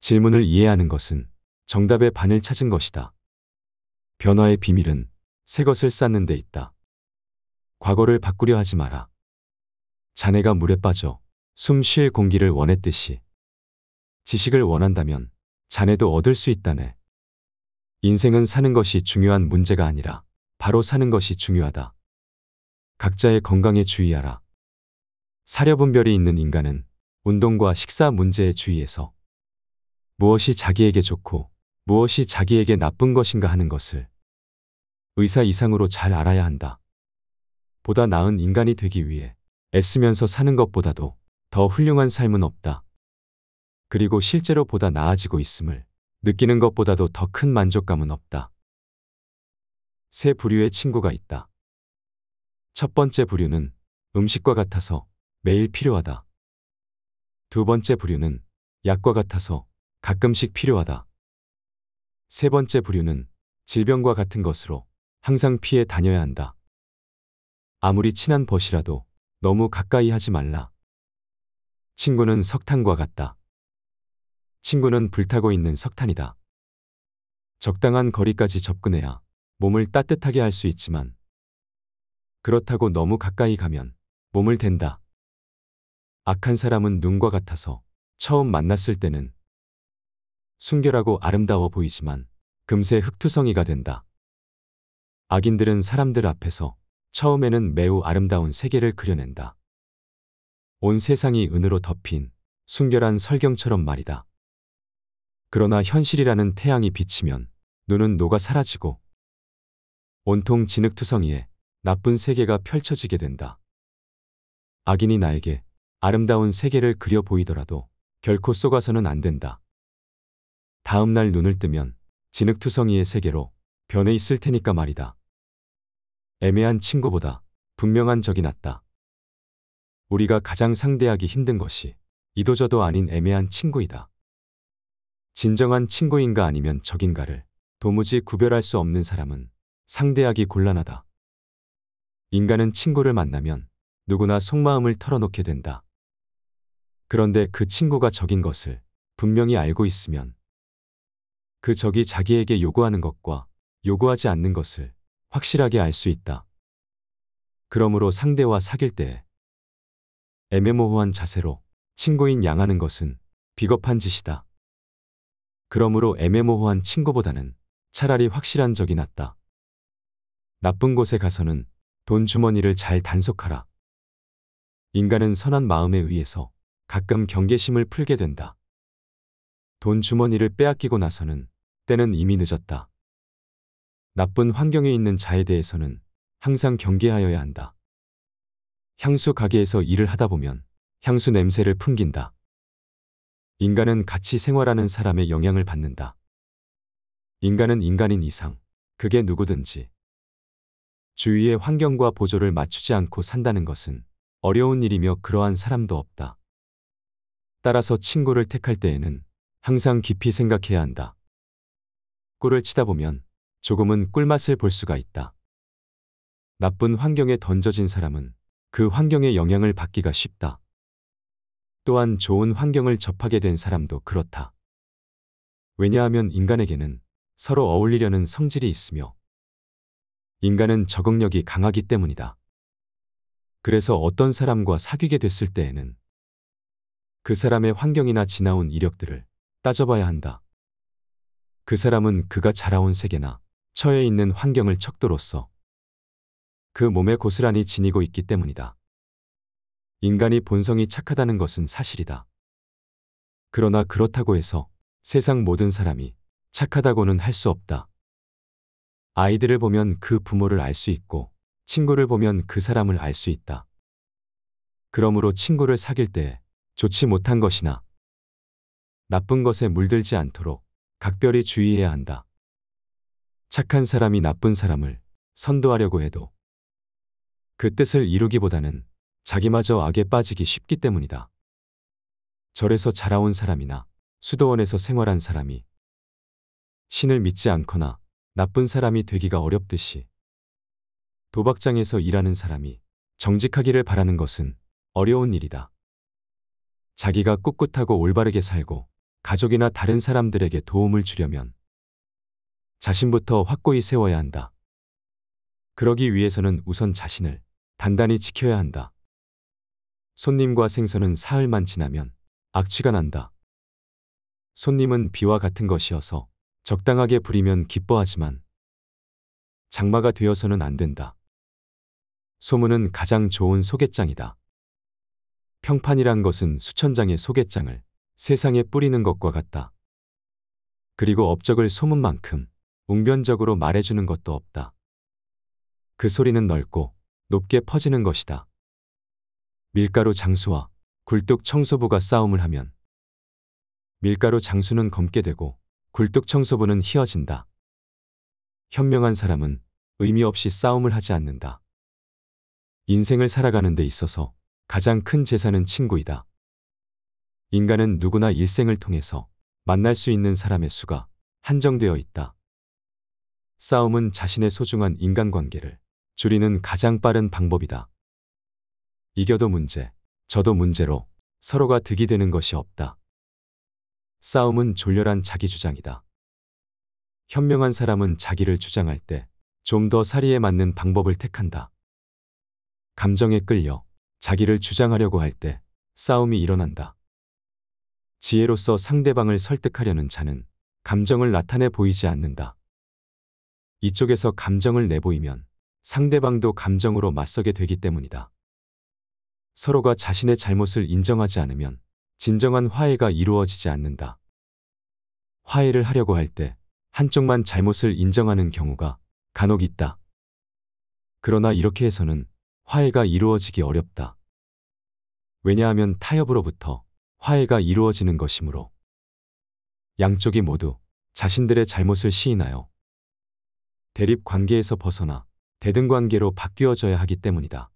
질문을 이해하는 것은 정답의 반을 찾은 것이다. 변화의 비밀은 새 것을 쌓는 데 있다. 과거를 바꾸려 하지 마라. 자네가 물에 빠져 숨 쉴 공기를 원했듯이 지식을 원한다면 자네도 얻을 수 있다네. 인생은 사는 것이 중요한 문제가 아니라 바로 사는 것이 중요하다. 각자의 건강에 주의하라. 사려분별이 있는 인간은 운동과 식사 문제에 주의해서 무엇이 자기에게 좋고 무엇이 자기에게 나쁜 것인가 하는 것을 의사 이상으로 잘 알아야 한다. 보다 나은 인간이 되기 위해 애쓰면서 사는 것보다도 더 훌륭한 삶은 없다. 그리고 실제로 보다 나아지고 있음을 느끼는 것보다도 더 큰 만족감은 없다. 세 부류의 친구가 있다. 첫 번째 부류는 음식과 같아서 매일 필요하다. 두 번째 부류는 약과 같아서 가끔씩 필요하다. 세 번째 부류는 질병과 같은 것으로 항상 피해 다녀야 한다. 아무리 친한 벗이라도 너무 가까이 하지 말라. 친구는 석탄과 같다. 친구는 불타고 있는 석탄이다. 적당한 거리까지 접근해야 몸을 따뜻하게 할 수 있지만 그렇다고 너무 가까이 가면 몸을 댄다. 악한 사람은 눈과 같아서 처음 만났을 때는 순결하고 아름다워 보이지만 금세 흙투성이가 된다. 악인들은 사람들 앞에서 처음에는 매우 아름다운 세계를 그려낸다. 온 세상이 은으로 덮인 순결한 설경처럼 말이다. 그러나 현실이라는 태양이 비치면 눈은 녹아 사라지고 온통 진흙투성이에 나쁜 세계가 펼쳐지게 된다. 악인이 나에게 아름다운 세계를 그려 보이더라도 결코 속아서는 안 된다. 다음 날 눈을 뜨면 진흙투성이의 세계로 변해 있을 테니까 말이다. 애매한 친구보다 분명한 적이 낫다. 우리가 가장 상대하기 힘든 것이 이도저도 아닌 애매한 친구이다. 진정한 친구인가 아니면 적인가를 도무지 구별할 수 없는 사람은 상대하기 곤란하다. 인간은 친구를 만나면 누구나 속마음을 털어놓게 된다. 그런데 그 친구가 적인 것을 분명히 알고 있으면 그 적이 자기에게 요구하는 것과 요구하지 않는 것을 확실하게 알 수 있다. 그러므로 상대와 사귈 때 애매모호한 자세로 친구인 양하는 것은 비겁한 짓이다. 그러므로 애매모호한 친구보다는 차라리 확실한 적이 낫다. 나쁜 곳에 가서는 돈 주머니를 잘 단속하라. 인간은 선한 마음에 의해서 가끔 경계심을 풀게 된다. 돈 주머니를 빼앗기고 나서는 때는 이미 늦었다. 나쁜 환경에 있는 자에 대해서는 항상 경계하여야 한다. 향수 가게에서 일을 하다 보면 향수 냄새를 풍긴다. 인간은 같이 생활하는 사람의 영향을 받는다. 인간은 인간인 이상, 그게 누구든지. 주위의 환경과 보조를 맞추지 않고 산다는 것은 어려운 일이며 그러한 사람도 없다. 따라서 친구를 택할 때에는 항상 깊이 생각해야 한다. 꿀을 치다 보면 조금은 꿀맛을 볼 수가 있다. 나쁜 환경에 던져진 사람은 그 환경의 영향을 받기가 쉽다. 또한 좋은 환경을 접하게 된 사람도 그렇다. 왜냐하면 인간에게는 서로 어울리려는 성질이 있으며 인간은 적응력이 강하기 때문이다. 그래서 어떤 사람과 사귀게 됐을 때에는 그 사람의 환경이나 지나온 이력들을 따져봐야 한다. 그 사람은 그가 자라온 세계나 처해 있는 환경을 척도로써 그 몸에 고스란히 지니고 있기 때문이다. 인간이 본성이 착하다는 것은 사실이다. 그러나 그렇다고 해서 세상 모든 사람이 착하다고는 할 수 없다. 아이들을 보면 그 부모를 알 수 있고 친구를 보면 그 사람을 알 수 있다. 그러므로 친구를 사귈 때 좋지 못한 것이나 나쁜 것에 물들지 않도록 각별히 주의해야 한다. 착한 사람이 나쁜 사람을 선도하려고 해도 그 뜻을 이루기보다는 자기마저 악에 빠지기 쉽기 때문이다. 절에서 자라온 사람이나 수도원에서 생활한 사람이 신을 믿지 않거나 나쁜 사람이 되기가 어렵듯이 도박장에서 일하는 사람이 정직하기를 바라는 것은 어려운 일이다. 자기가 꿋꿋하고 올바르게 살고 가족이나 다른 사람들에게 도움을 주려면 자신부터 확고히 세워야 한다. 그러기 위해서는 우선 자신을 단단히 지켜야 한다. 손님과 생선은 사흘만 지나면 악취가 난다. 손님은 비와 같은 것이어서 적당하게 부리면 기뻐하지만 장마가 되어서는 안 된다. 소문은 가장 좋은 소개장이다. 평판이란 것은 수천 장의 소개장을 세상에 뿌리는 것과 같다. 그리고 업적을 소문만큼 웅변적으로 말해주는 것도 없다. 그 소리는 넓고 높게 퍼지는 것이다. 밀가루 장수와 굴뚝 청소부가 싸움을 하면 밀가루 장수는 검게 되고 굴뚝 청소부는 희어진다. 현명한 사람은 의미 없이 싸움을 하지 않는다. 인생을 살아가는 데 있어서 가장 큰 재산은 친구이다. 인간은 누구나 일생을 통해서 만날 수 있는 사람의 수가 한정되어 있다. 싸움은 자신의 소중한 인간관계를 줄이는 가장 빠른 방법이다. 이겨도 문제, 저도 문제로 서로가 득이 되는 것이 없다. 싸움은 졸렬한 자기 주장이다. 현명한 사람은 자기를 주장할 때 좀 더 사리에 맞는 방법을 택한다. 감정에 끌려 자기를 주장하려고 할 때 싸움이 일어난다. 지혜로서 상대방을 설득하려는 자는 감정을 나타내 보이지 않는다. 이쪽에서 감정을 내보이면 상대방도 감정으로 맞서게 되기 때문이다. 서로가 자신의 잘못을 인정하지 않으면 진정한 화해가 이루어지지 않는다. 화해를 하려고 할 때 한쪽만 잘못을 인정하는 경우가 간혹 있다. 그러나 이렇게 해서는 화해가 이루어지기 어렵다. 왜냐하면 타협으로부터 화해가 이루어지는 것이므로 양쪽이 모두 자신들의 잘못을 시인하여 대립 관계에서 벗어나 대등 관계로 바뀌어져야 하기 때문이다.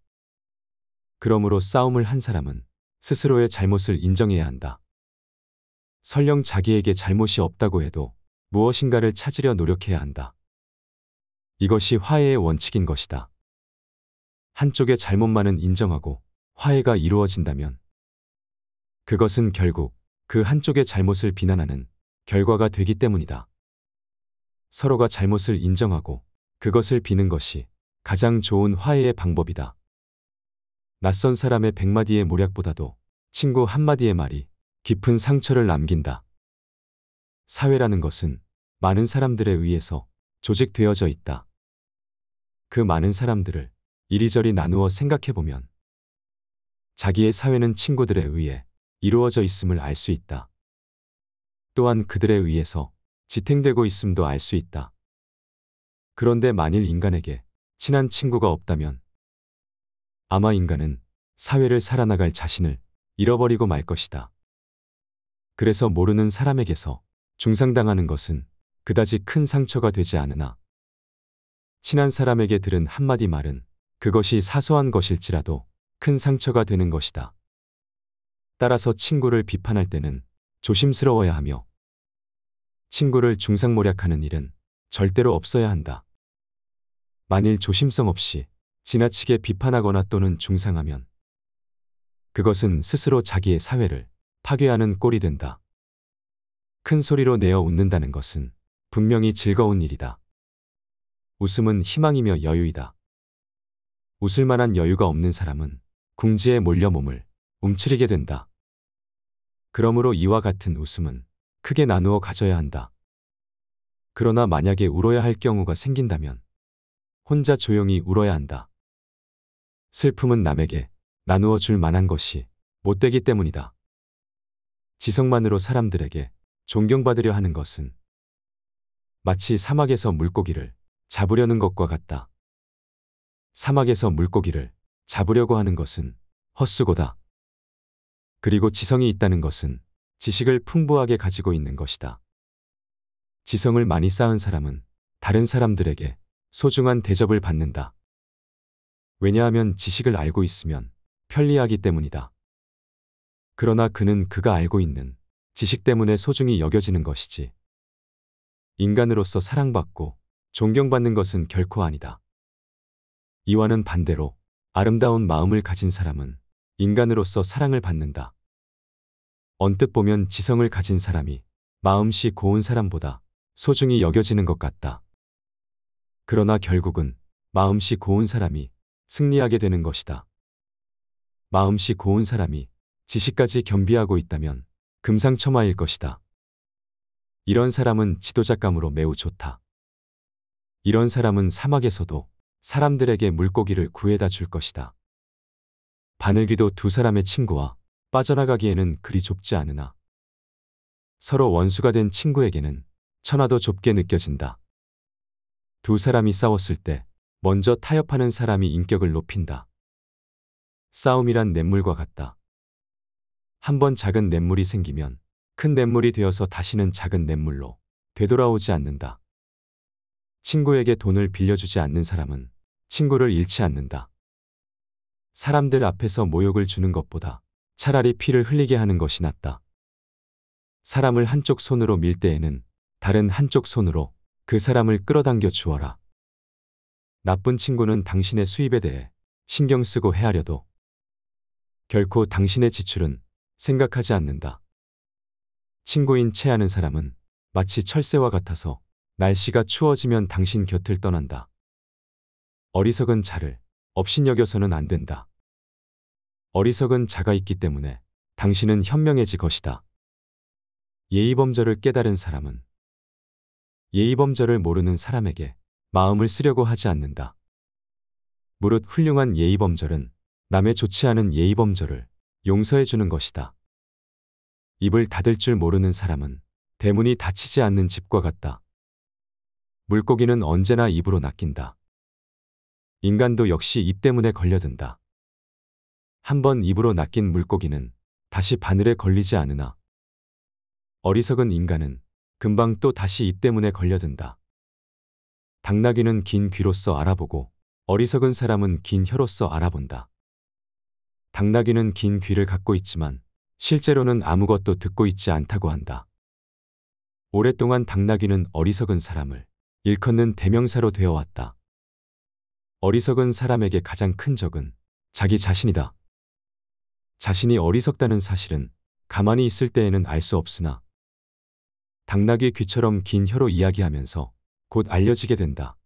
그러므로 싸움을 한 사람은 스스로의 잘못을 인정해야 한다. 설령 자기에게 잘못이 없다고 해도 무엇인가를 찾으려 노력해야 한다. 이것이 화해의 원칙인 것이다. 한쪽의 잘못만은 인정하고 화해가 이루어진다면 그것은 결국 그 한쪽의 잘못을 비난하는 결과가 되기 때문이다. 서로가 잘못을 인정하고 그것을 비는 것이 가장 좋은 화해의 방법이다. 낯선 사람의 백마디의 모략보다도 친구 한마디의 말이 깊은 상처를 남긴다. 사회라는 것은 많은 사람들에 의해서 조직되어져 있다. 그 많은 사람들을 이리저리 나누어 생각해보면 자기의 사회는 친구들에 의해 이루어져 있음을 알 수 있다. 또한 그들에 의해서 지탱되고 있음도 알 수 있다. 그런데 만일 인간에게 친한 친구가 없다면 아마 인간은 사회를 살아나갈 자신을 잃어버리고 말 것이다. 그래서 모르는 사람에게서 중상당하는 것은 그다지 큰 상처가 되지 않으나 친한 사람에게 들은 한마디 말은 그것이 사소한 것일지라도 큰 상처가 되는 것이다. 따라서 친구를 비판할 때는 조심스러워야 하며 친구를 중상모략하는 일은 절대로 없어야 한다. 만일 조심성 없이 지나치게 비판하거나 또는 중상하면 그것은 스스로 자기의 사회를 파괴하는 꼴이 된다. 큰 소리로 내어 웃는다는 것은 분명히 즐거운 일이다. 웃음은 희망이며 여유이다. 웃을 만한 여유가 없는 사람은 궁지에 몰려 몸을 움츠리게 된다. 그러므로 이와 같은 웃음은 크게 나누어 가져야 한다. 그러나 만약에 울어야 할 경우가 생긴다면 혼자 조용히 울어야 한다. 슬픔은 남에게 나누어 줄 만한 것이 못되기 때문이다. 지성만으로 사람들에게 존경받으려 하는 것은 마치 사막에서 물고기를 잡으려는 것과 같다. 사막에서 물고기를 잡으려고 하는 것은 헛수고다. 그리고 지성이 있다는 것은 지식을 풍부하게 가지고 있는 것이다. 지성을 많이 쌓은 사람은 다른 사람들에게 소중한 대접을 받는다. 왜냐하면 지식을 알고 있으면 편리하기 때문이다. 그러나 그는 그가 알고 있는 지식 때문에 소중히 여겨지는 것이지. 인간으로서 사랑받고 존경받는 것은 결코 아니다. 이와는 반대로 아름다운 마음을 가진 사람은 인간으로서 사랑을 받는다. 언뜻 보면 지성을 가진 사람이 마음씨 고운 사람보다 소중히 여겨지는 것 같다. 그러나 결국은 마음씨 고운 사람이 승리하게 되는 것이다. 마음씨 고운 사람이 지식까지 겸비하고 있다면 금상첨화일 것이다. 이런 사람은 지도자감으로 매우 좋다. 이런 사람은 사막에서도 사람들에게 물고기를 구해다 줄 것이다. 바늘귀도 두 사람의 친구와 빠져나가기에는 그리 좁지 않으나 서로 원수가 된 친구에게는 천하도 좁게 느껴진다. 두 사람이 싸웠을 때 먼저 타협하는 사람이 인격을 높인다. 싸움이란 냇물과 같다. 한 번 작은 냇물이 생기면 큰 냇물이 되어서 다시는 작은 냇물로 되돌아오지 않는다. 친구에게 돈을 빌려주지 않는 사람은 친구를 잃지 않는다. 사람들 앞에서 모욕을 주는 것보다 차라리 피를 흘리게 하는 것이 낫다. 사람을 한쪽 손으로 밀 때에는 다른 한쪽 손으로 그 사람을 끌어당겨 주어라. 나쁜 친구는 당신의 수입에 대해 신경 쓰고 헤아려도 결코 당신의 지출은 생각하지 않는다. 친구인 채하는 사람은 마치 철새와 같아서 날씨가 추워지면 당신 곁을 떠난다. 어리석은 자를 업신여겨서는 안 된다. 어리석은 자가 있기 때문에 당신은 현명해질 것이다. 예의범절을 깨달은 사람은 예의범절을 모르는 사람에게 마음을 쓰려고 하지 않는다. 무릇 훌륭한 예의범절은 남의 좋지 않은 예의범절을 용서해 주는 것이다. 입을 닫을 줄 모르는 사람은 대문이 닫히지 않는 집과 같다. 물고기는 언제나 입으로 낚인다. 인간도 역시 입 때문에 걸려든다. 한 번 입으로 낚인 물고기는 다시 바늘에 걸리지 않으나 어리석은 인간은 금방 또 다시 입 때문에 걸려든다. 당나귀는 긴 귀로써 알아보고 어리석은 사람은 긴 혀로써 알아본다. 당나귀는 긴 귀를 갖고 있지만 실제로는 아무것도 듣고 있지 않다고 한다. 오랫동안 당나귀는 어리석은 사람을 일컫는 대명사로 되어 왔다. 어리석은 사람에게 가장 큰 적은 자기 자신이다. 자신이 어리석다는 사실은 가만히 있을 때에는 알 수 없으나 당나귀 귀처럼 긴 혀로 이야기하면서 곧 알려지게 된다.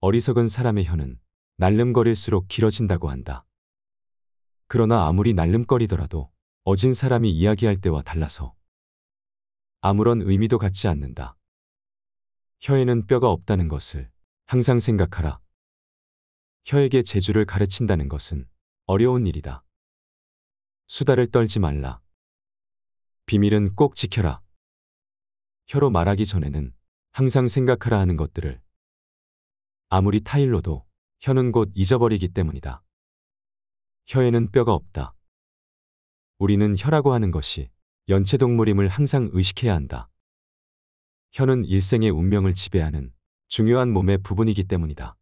어리석은 사람의 혀는 날름거릴수록 길어진다고 한다. 그러나 아무리 날름거리더라도 어진 사람이 이야기할 때와 달라서 아무런 의미도 갖지 않는다. 혀에는 뼈가 없다는 것을 항상 생각하라. 혀에게 재주를 가르친다는 것은 어려운 일이다. 수다를 떨지 말라. 비밀은 꼭 지켜라. 혀로 말하기 전에는 항상 생각하라 하는 것들을 아무리 타일로도 혀는 곧 잊어버리기 때문이다. 혀에는 뼈가 없다. 우리는 혀라고 하는 것이 연체동물임을 항상 의식해야 한다. 혀는 일생의 운명을 지배하는 중요한 몸의 부분이기 때문이다.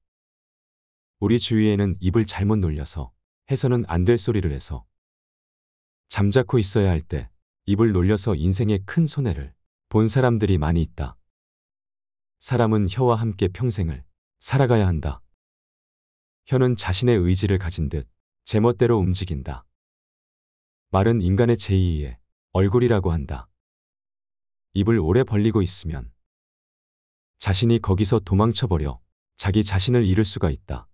우리 주위에는 입을 잘못 놀려서 해서는 안 될 소리를 해서 잠자코 있어야 할 때 입을 놀려서 인생의 큰 손해를 본 사람들이 많이 있다. 사람은 혀와 함께 평생을 살아가야 한다. 혀는 자신의 의지를 가진 듯 제멋대로 움직인다. 말은 인간의 제2의 얼굴이라고 한다. 입을 오래 벌리고 있으면 자신이 거기서 도망쳐버려 자기 자신을 잃을 수가 있다.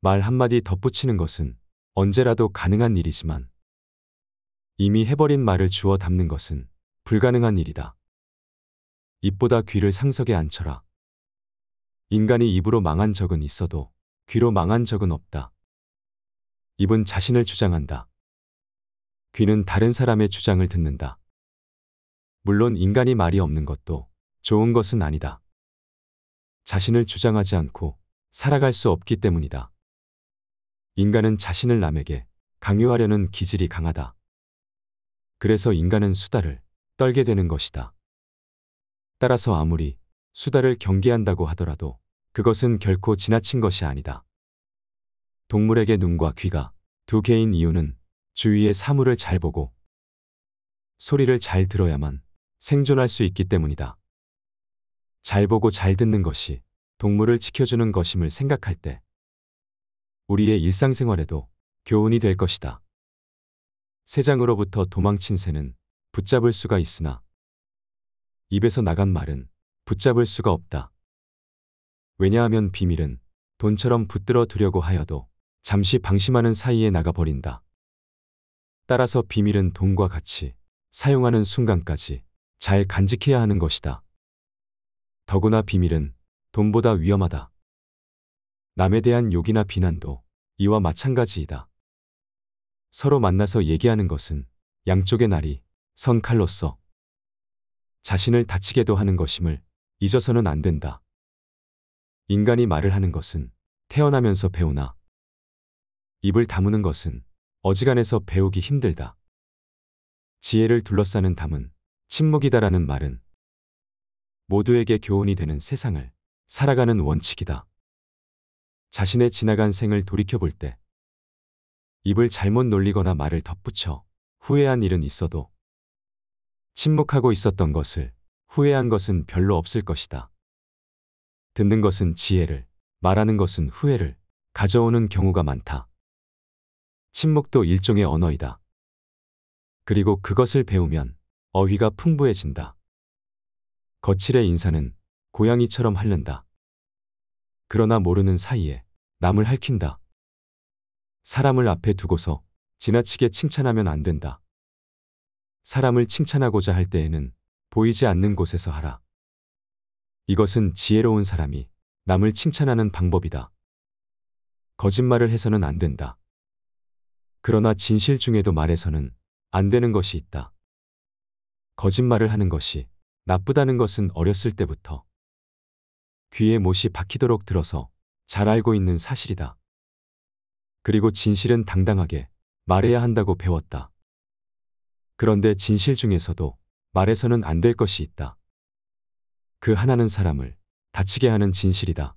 말 한마디 덧붙이는 것은 언제라도 가능한 일이지만 이미 해버린 말을 주워 담는 것은 불가능한 일이다. 입보다 귀를 상석에 앉혀라. 인간이 입으로 망한 적은 있어도 귀로 망한 적은 없다. 입은 자신을 주장한다. 귀는 다른 사람의 주장을 듣는다. 물론 인간이 말이 없는 것도 좋은 것은 아니다. 자신을 주장하지 않고 살아갈 수 없기 때문이다. 인간은 자신을 남에게 강요하려는 기질이 강하다. 그래서 인간은 수다를 떨게 되는 것이다. 따라서 아무리 수다를 경계한다고 하더라도 그것은 결코 지나친 것이 아니다. 동물에게 눈과 귀가 두 개인 이유는 주위의 사물을 잘 보고 소리를 잘 들어야만 생존할 수 있기 때문이다. 잘 보고 잘 듣는 것이 동물을 지켜주는 것임을 생각할 때 우리의 일상생활에도 교훈이 될 것이다. 새장으로부터 도망친 새는 붙잡을 수가 있으나 입에서 나간 말은 붙잡을 수가 없다. 왜냐하면 비밀은 돈처럼 붙들어 두려고 하여도 잠시 방심하는 사이에 나가버린다. 따라서 비밀은 돈과 같이 사용하는 순간까지 잘 간직해야 하는 것이다. 더구나 비밀은 돈보다 위험하다. 남에 대한 욕이나 비난도 이와 마찬가지이다. 서로 만나서 얘기하는 것은 양쪽의 날이 선 칼로서 자신을 다치게도 하는 것임을 잊어서는 안 된다. 인간이 말을 하는 것은 태어나면서 배우나 입을 다무는 것은 어지간해서 배우기 힘들다. 지혜를 둘러싸는 담은 침묵이다라는 말은 모두에게 교훈이 되는 세상을 살아가는 원칙이다. 자신의 지나간 생을 돌이켜볼 때 입을 잘못 놀리거나 말을 덧붙여 후회한 일은 있어도 침묵하고 있었던 것을 후회한 것은 별로 없을 것이다. 듣는 것은 지혜를, 말하는 것은 후회를 가져오는 경우가 많다. 침묵도 일종의 언어이다. 그리고 그것을 배우면 어휘가 풍부해진다. 거칠의 인사는 고양이처럼 핥는다. 그러나 모르는 사이에 남을 핥힌다. 사람을 앞에 두고서 지나치게 칭찬하면 안 된다. 사람을 칭찬하고자 할 때에는 보이지 않는 곳에서 하라. 이것은 지혜로운 사람이 남을 칭찬하는 방법이다. 거짓말을 해서는 안 된다. 그러나 진실 중에도 말해서는 안 되는 것이 있다. 거짓말을 하는 것이 나쁘다는 것은 어렸을 때부터 귀에 못이 박히도록 들어서 잘 알고 있는 사실이다. 그리고 진실은 당당하게 말해야 한다고 배웠다. 그런데 진실 중에서도 말해서는 안 될 것이 있다. 그 하나는 사람을 다치게 하는 진실이다.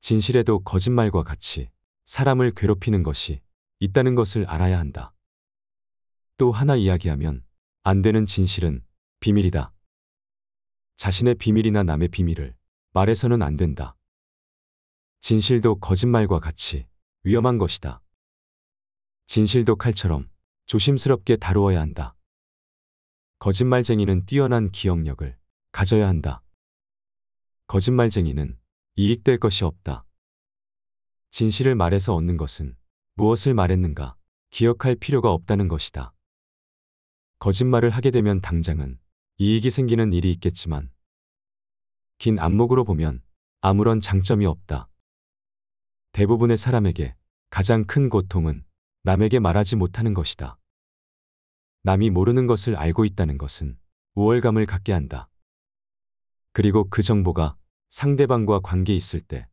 진실에도 거짓말과 같이 사람을 괴롭히는 것이 있다는 것을 알아야 한다. 또 하나 이야기하면 안 되는 진실은 비밀이다. 자신의 비밀이나 남의 비밀을 말해서는 안 된다. 진실도 거짓말과 같이 위험한 것이다. 진실도 칼처럼 조심스럽게 다루어야 한다. 거짓말쟁이는 뛰어난 기억력을 가져야 한다. 거짓말쟁이는 이익될 것이 없다. 진실을 말해서 얻는 것은 무엇을 말했는가 기억할 필요가 없다는 것이다. 거짓말을 하게 되면 당장은 이익이 생기는 일이 있겠지만 긴 안목으로 보면 아무런 장점이 없다. 대부분의 사람에게 가장 큰 고통은 남에게 말하지 못하는 것이다. 남이 모르는 것을 알고 있다는 것은 우월감을 갖게 한다. 그리고 그 정보가 상대방과 관계 있을 때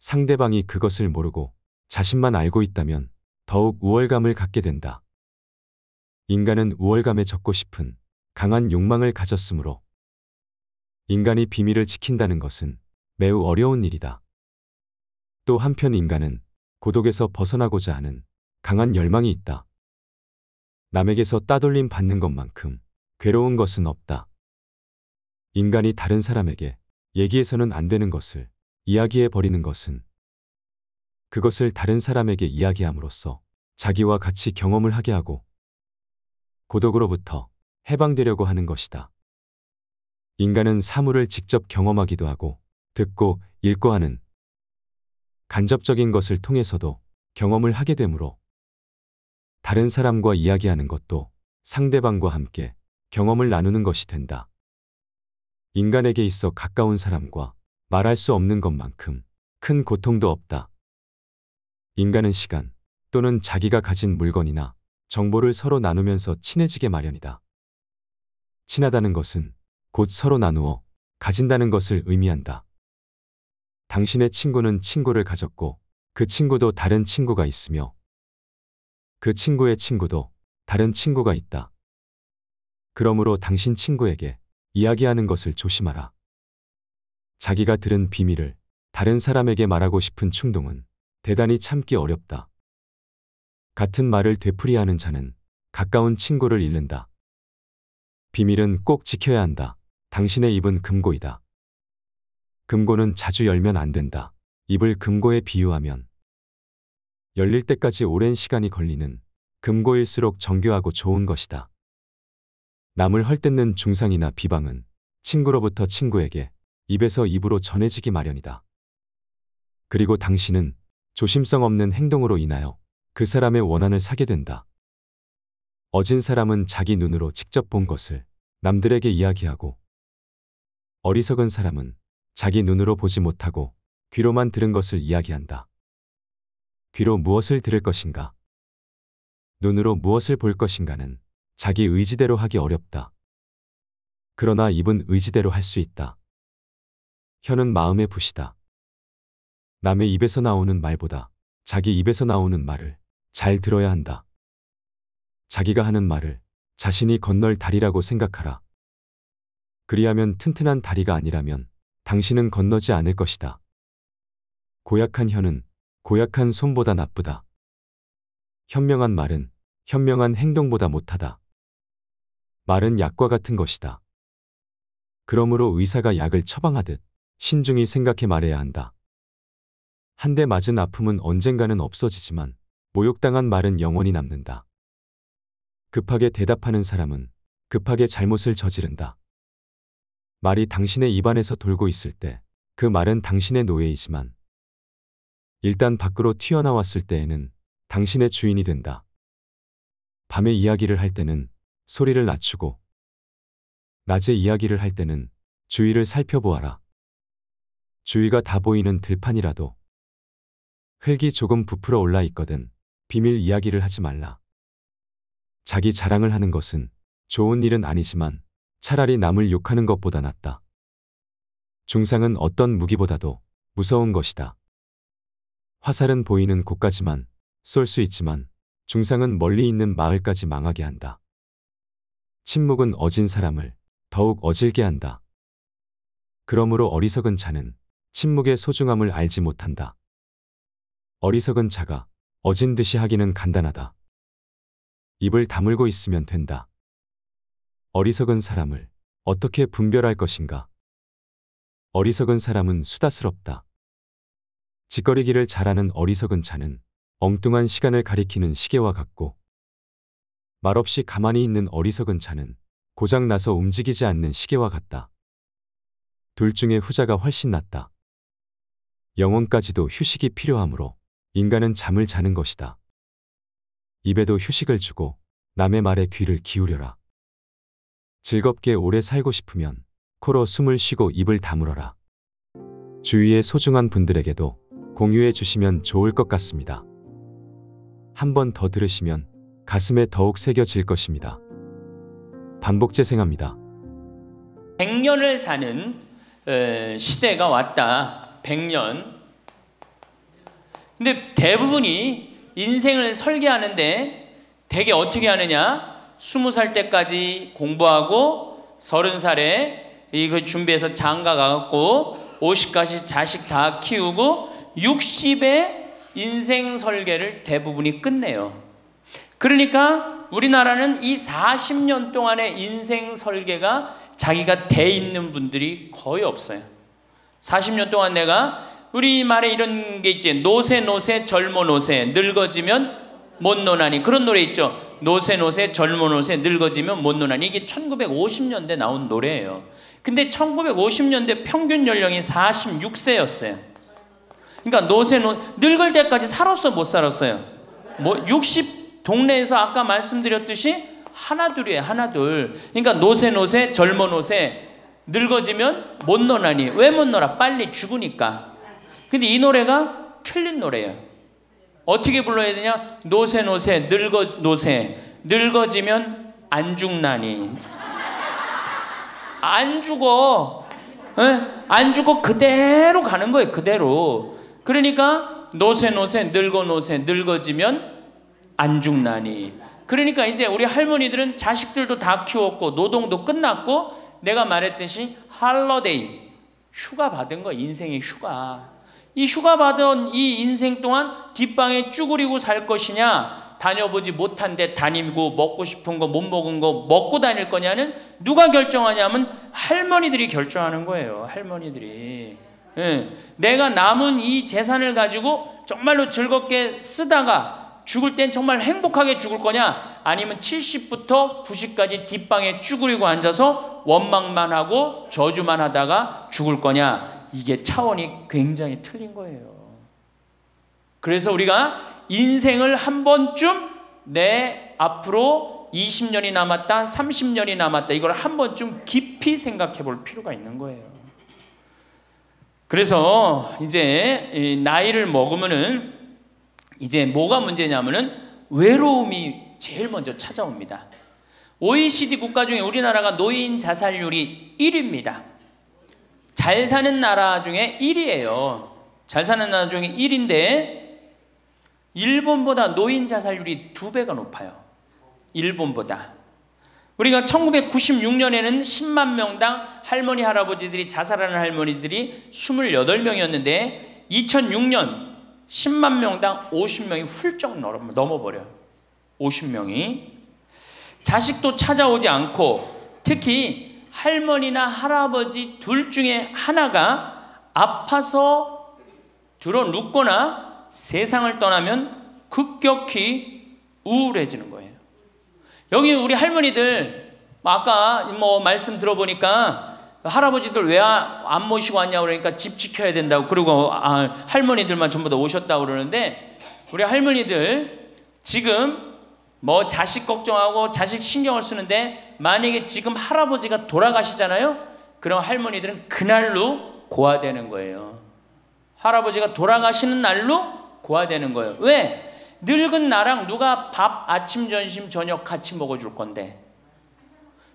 상대방이 그것을 모르고 자신만 알고 있다면 더욱 우월감을 갖게 된다. 인간은 우월감에 젖고 싶은 강한 욕망을 가졌으므로 인간이 비밀을 지킨다는 것은 매우 어려운 일이다. 또 한편 인간은 고독에서 벗어나고자 하는 강한 열망이 있다. 남에게서 따돌림 받는 것만큼 괴로운 것은 없다. 인간이 다른 사람에게 얘기해서는 안 되는 것을 이야기해 버리는 것은 그것을 다른 사람에게 이야기함으로써 자기와 같이 경험을 하게 하고 고독으로부터 해방되려고 하는 것이다. 인간은 사물을 직접 경험하기도 하고 듣고 읽고 하는 간접적인 것을 통해서도 경험을 하게 되므로 다른 사람과 이야기하는 것도 상대방과 함께 경험을 나누는 것이 된다. 인간에게 있어 가까운 사람과 말할 수 없는 것만큼 큰 고통도 없다. 인간은 시간 또는 자기가 가진 물건이나 정보를 서로 나누면서 친해지게 마련이다. 친하다는 것은 곧 서로 나누어 가진다는 것을 의미한다. 당신의 친구는 친구를 가졌고 그 친구도 다른 친구가 있으며 그 친구의 친구도 다른 친구가 있다. 그러므로 당신 친구에게 이야기하는 것을 조심하라. 자기가 들은 비밀을 다른 사람에게 말하고 싶은 충동은 대단히 참기 어렵다. 같은 말을 되풀이하는 자는 가까운 친구를 잃는다. 비밀은 꼭 지켜야 한다. 당신의 입은 금고이다. 금고는 자주 열면 안 된다. 입을 금고에 비유하면 열릴 때까지 오랜 시간이 걸리는 금고일수록 정교하고 좋은 것이다. 남을 헐뜯는 중상이나 비방은 친구로부터 친구에게 입에서 입으로 전해지기 마련이다. 그리고 당신은 조심성 없는 행동으로 인하여 그 사람의 원한을 사게 된다. 어진 사람은 자기 눈으로 직접 본 것을 남들에게 이야기하고 어리석은 사람은 자기 눈으로 보지 못하고 귀로만 들은 것을 이야기한다. 귀로 무엇을 들을 것인가? 눈으로 무엇을 볼 것인가는 자기 의지대로 하기 어렵다. 그러나 입은 의지대로 할 수 있다. 혀는 마음의 붓이다. 남의 입에서 나오는 말보다 자기 입에서 나오는 말을 잘 들어야 한다. 자기가 하는 말을 자신이 건널 다리라고 생각하라. 그리하면 튼튼한 다리가 아니라면 당신은 건너지 않을 것이다. 고약한 혀는 고약한 손보다 나쁘다. 현명한 말은 현명한 행동보다 못하다. 말은 약과 같은 것이다. 그러므로 의사가 약을 처방하듯 신중히 생각해 말해야 한다. 한 대 맞은 아픔은 언젠가는 없어지지만 모욕당한 말은 영원히 남는다. 급하게 대답하는 사람은 급하게 잘못을 저지른다. 말이 당신의 입안에서 돌고 있을 때 그 말은 당신의 노예이지만 일단 밖으로 튀어나왔을 때에는 당신의 주인이 된다. 밤에 이야기를 할 때는 소리를 낮추고 낮에 이야기를 할 때는 주위를 살펴보아라. 주위가 다 보이는 들판이라도 흙이 조금 부풀어 올라 있거든 비밀 이야기를 하지 말라. 자기 자랑을 하는 것은 좋은 일은 아니지만 차라리 남을 욕하는 것보다 낫다. 중상은 어떤 무기보다도 무서운 것이다. 화살은 보이는 곳까지만 쏠 수 있지만 중상은 멀리 있는 마을까지 망하게 한다. 침묵은 어진 사람을 더욱 어질게 한다. 그러므로 어리석은 자는 침묵의 소중함을 알지 못한다. 어리석은 자가 어진 듯이 하기는 간단하다. 입을 다물고 있으면 된다. 어리석은 사람을 어떻게 분별할 것인가? 어리석은 사람은 수다스럽다. 짓거리기를 잘하는 어리석은 자는 엉뚱한 시간을 가리키는 시계와 같고 말없이 가만히 있는 어리석은 자는 고장 나서 움직이지 않는 시계와 같다. 둘 중에 후자가 훨씬 낫다. 영혼까지도 휴식이 필요하므로 인간은 잠을 자는 것이다. 입에도 휴식을 주고 남의 말에 귀를 기울여라. 즐겁게 오래 살고 싶으면 코로 숨을 쉬고 입을 다물어라. 주위의 소중한 분들에게도 공유해 주시면 좋을 것 같습니다. 한 번 더 들으시면 가슴에 더욱 새겨질 것입니다. 반복 재생합니다. 100년을 사는 어, 시대가 왔다. 100년. 근데 대부분이 인생을 설계하는데 되게 어떻게 하느냐? 20살 때까지 공부하고 30살에 이거 준비해서 장가 가갖고 50까지 자식 다 키우고 60에 인생 설계를 대부분이 끝내요. 그러니까 우리나라는 이 40년 동안의 인생 설계가 자기가 돼 있는 분들이 거의 없어요. 40년 동안 내가 우리 말에 이런 게 있지. 노세 노세 젊어 노세 늙어지면 못 노나니 그런 노래 있죠. 노세 노세 젊어 노세 늙어지면 못 노나니? 이게 1950년대 나온 노래예요. 근데 1950년대 평균 연령이 46세였어요. 그러니까 노세 노 늙을 때까지 살았어 못 살았어요. 뭐 60 동네에서 아까 말씀드렸듯이 하나 둘이에요 하나 둘. 그러니까 노세 노세 젊어 노세 늙어지면 못 노나니? 왜못 놀아? 빨리 죽으니까. 근데 이 노래가 틀린 노래예요 어떻게 불러야 되냐 노세 노세 늙어 노세 늙어지면 안 죽나니 안 죽어 에? 안 죽어 그대로 가는 거예요 그대로 그러니까 노세 노세 늙어 노세 늙어지면 안 죽나니. 그러니까 이제 우리 할머니들은 자식들도 다 키웠고 노동도 끝났고 내가 말했듯이 할러데이 휴가 받은 거 인생의 휴가. 이 휴가 받은 이 인생 동안 뒷방에 쭈그리고 살 것이냐 다녀보지 못한 데 다니고 먹고 싶은 거 못 먹은 거 먹고 다닐 거냐는 누가 결정하냐면 할머니들이 결정하는 거예요. 할머니들이. 예. 내가 남은 이 재산을 가지고 정말로 즐겁게 쓰다가 죽을 땐 정말 행복하게 죽을 거냐? 아니면 70부터 90까지 뒷방에 쭈그리고 앉아서 원망만 하고 저주만 하다가 죽을 거냐? 이게 차원이 굉장히 틀린 거예요. 그래서 우리가 인생을 한 번쯤 내 앞으로 20년이 남았다, 30년이 남았다. 이걸 한 번쯤 깊이 생각해 볼 필요가 있는 거예요. 그래서 이제 나이를 먹으면은 이제 뭐가 문제냐면은 외로움이 제일 먼저 찾아옵니다. OECD 국가 중에 우리나라가 노인 자살률이 1위입니다. 잘 사는 나라 중에 1위예요. 잘 사는 나라 중에 1인데 일본보다 노인 자살률이 두 배가 높아요. 일본보다. 우리가 1996년에는 10만 명당 할머니 할아버지들이 자살하는 할머니들이 28명이었는데 2006년 10만 명당 50명이 훌쩍 넘어버려요. 50명이. 자식도 찾아오지 않고 특히 할머니나 할아버지 둘 중에 하나가 아파서 들어 눕거나 세상을 떠나면 급격히 우울해지는 거예요. 여기 우리 할머니들 아까 뭐 말씀 들어보니까 할아버지들 왜 안 모시고 왔냐 그러니까 집 지켜야 된다고 그리고 아, 할머니들만 전부 다 오셨다고 그러는데 우리 할머니들 지금 뭐 자식 걱정하고 자식 신경을 쓰는데 만약에 지금 할아버지가 돌아가시잖아요 그럼 할머니들은 그날로 고아되는 거예요. 할아버지가 돌아가시는 날로 고아되는 거예요. 왜? 늙은 나랑 누가 밥 아침 점심 저녁 같이 먹어줄 건데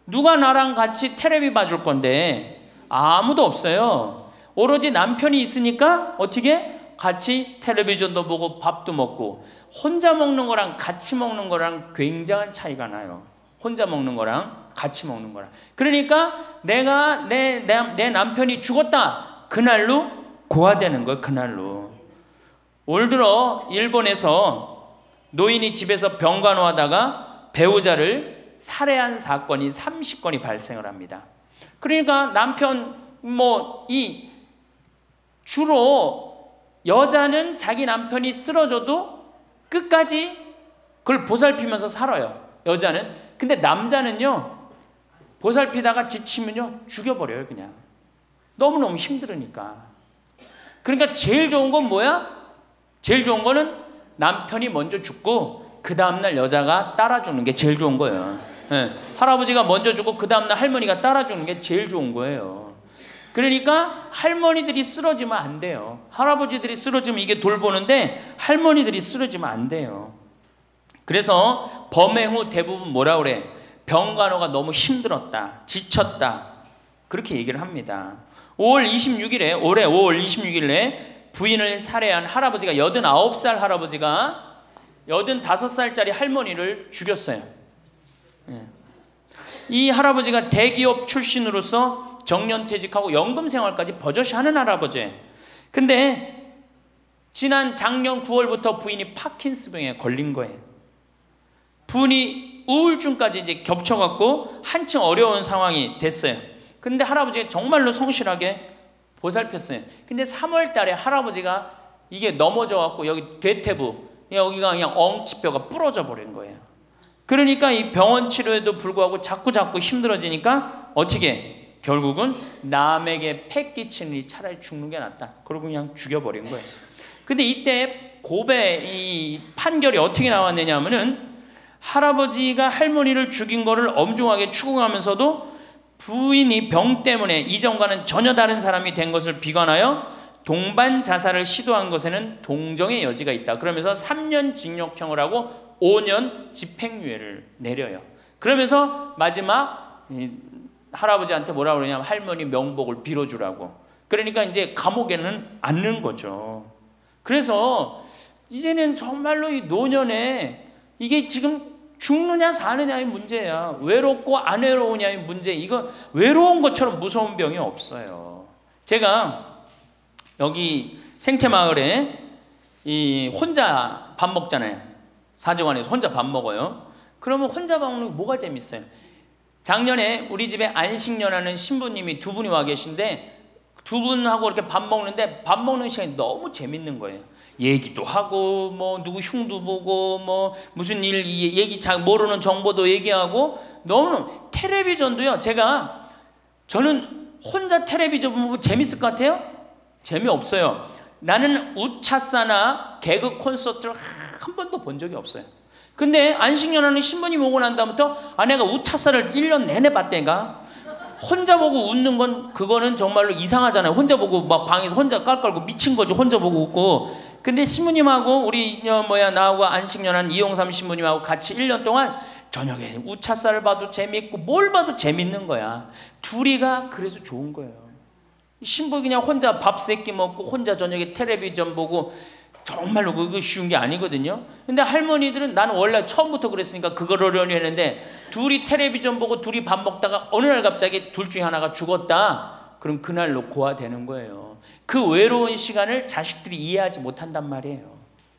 누가 나랑 같이 테레비 봐줄 건데 아무도 없어요. 오로지 남편이 있으니까 어떻게 같이 텔레비전도 보고 밥도 먹고 혼자 먹는 거랑 같이 먹는 거랑 굉장한 차이가 나요. 혼자 먹는 거랑 같이 먹는 거랑. 그러니까 내가 내, 내, 내 남편이 죽었다. 그날로 고아되는 거예요. 그날로. 올 들어 일본에서 노인이 집에서 병간호하다가 배우자를 살해한 사건이 30건이 발생을 합니다. 그러니까 남편 뭐 이 주로 여자는 자기 남편이 쓰러져도 끝까지 그걸 보살피면서 살아요. 여자는. 근데 남자는요. 보살피다가 지치면요. 죽여버려요, 그냥. 너무너무 힘들으니까. 그러니까 제일 좋은 건 뭐야? 제일 좋은 거는 남편이 먼저 죽고 그 다음날 여자가 따라 죽는 게 제일 좋은 거예요. 예, 할아버지가 먼저 죽고 그 다음날 할머니가 따라 죽는 게 제일 좋은 거예요. 그러니까 할머니들이 쓰러지면 안 돼요. 할아버지들이 쓰러지면 이게 돌보는데 할머니들이 쓰러지면 안 돼요. 그래서 범행 후 대부분 뭐라 그래? 병간호가 너무 힘들었다. 지쳤다. 그렇게 얘기를 합니다. 5월 26일에 올해 5월 26일에 부인을 살해한 할아버지가 89살 할아버지가 85살짜리 할머니를 죽였어요. 예. 이 할아버지가 대기업 출신으로서 정년퇴직하고 연금 생활까지 버젓이 하는 할아버지. 근데 지난 작년 9월부터 부인이 파킨스병에 걸린 거예요. 부인이 우울증까지 이제 겹쳐갖고 한층 어려운 상황이 됐어요. 근데 할아버지가 정말로 성실하게 보살폈어요. 근데 3월 달에 할아버지가 이게 넘어져갖고 여기 대퇴부, 여기가 그냥 엉치뼈가 부러져 버린 거예요. 그러니까 이 병원 치료에도 불구하고 자꾸 자꾸 힘들어지니까 어떻게 결국은 남에게 패 끼치니 차라리 죽는 게 낫다. 그러고 그냥 죽여버린 거예요. 근데 이때 고배 이 판결이 어떻게 나왔느냐면은 할아버지가 할머니를 죽인 거를 엄중하게 추궁하면서도 부인이 병 때문에 이전과는 전혀 다른 사람이 된 것을 비관하여 동반 자살을 시도한 것에는 동정의 여지가 있다. 그러면서 3년 징역형을 하고 5년 집행유예를 내려요. 그러면서 마지막 할아버지한테 뭐라 그러냐면 할머니 명복을 빌어주라고. 그러니까 이제 감옥에는 앉는 거죠. 그래서 이제는 정말로 이 노년에 이게 지금 죽느냐 사느냐의 문제야. 외롭고 안 외로우냐의 문제. 이거 외로운 것처럼 무서운 병이 없어요. 제가 여기 생태마을에 이 혼자 밥 먹잖아요. 사정원에서 혼자 밥 먹어요. 그러면 혼자 밥 먹는 게 뭐가 재밌어요? 작년에 우리 집에 안식년하는 신부님이 두 분이 와 계신데 두 분하고 이렇게 밥 먹는데 밥 먹는 시간이 너무 재밌는 거예요. 얘기도 하고 뭐 누구 흉도 보고 뭐 무슨 일 얘기 잘 모르는 정보도 얘기하고 너무 텔레비전도요. 제가 저는 혼자 텔레비전 보면 재밌을 것 같아요? 재미없어요. 나는 우차사나 개그 콘서트를 한 번도 본 적이 없어요. 근데 안식년하는 신부님 오고 난 다음부터 아내가 우차사를 1년 내내 봤대가 혼자 보고 웃는 건 그거는 정말로 이상하잖아요. 혼자 보고 막 방에서 혼자 깔깔고 미친 거죠. 혼자 보고 웃고. 근데 신부님하고 우리 뭐야 나하고 안식년한 이용삼 신부님하고 같이 1년 동안 저녁에 우차사를 봐도 재밌고 뭘 봐도 재밌는 거야. 둘이가 그래서 좋은 거예요. 신부 그냥 혼자 밥 세끼 먹고 혼자 저녁에 텔레비전 보고 정말로 그거 쉬운 게 아니거든요. 근데 할머니들은 나는 원래 처음부터 그랬으니까 그걸 어려니 했는데 둘이 텔레비전 보고 둘이 밥 먹다가 어느 날 갑자기 둘 중에 하나가 죽었다. 그럼 그날로 고아되는 거예요. 그 외로운 시간을 자식들이 이해하지 못한단 말이에요.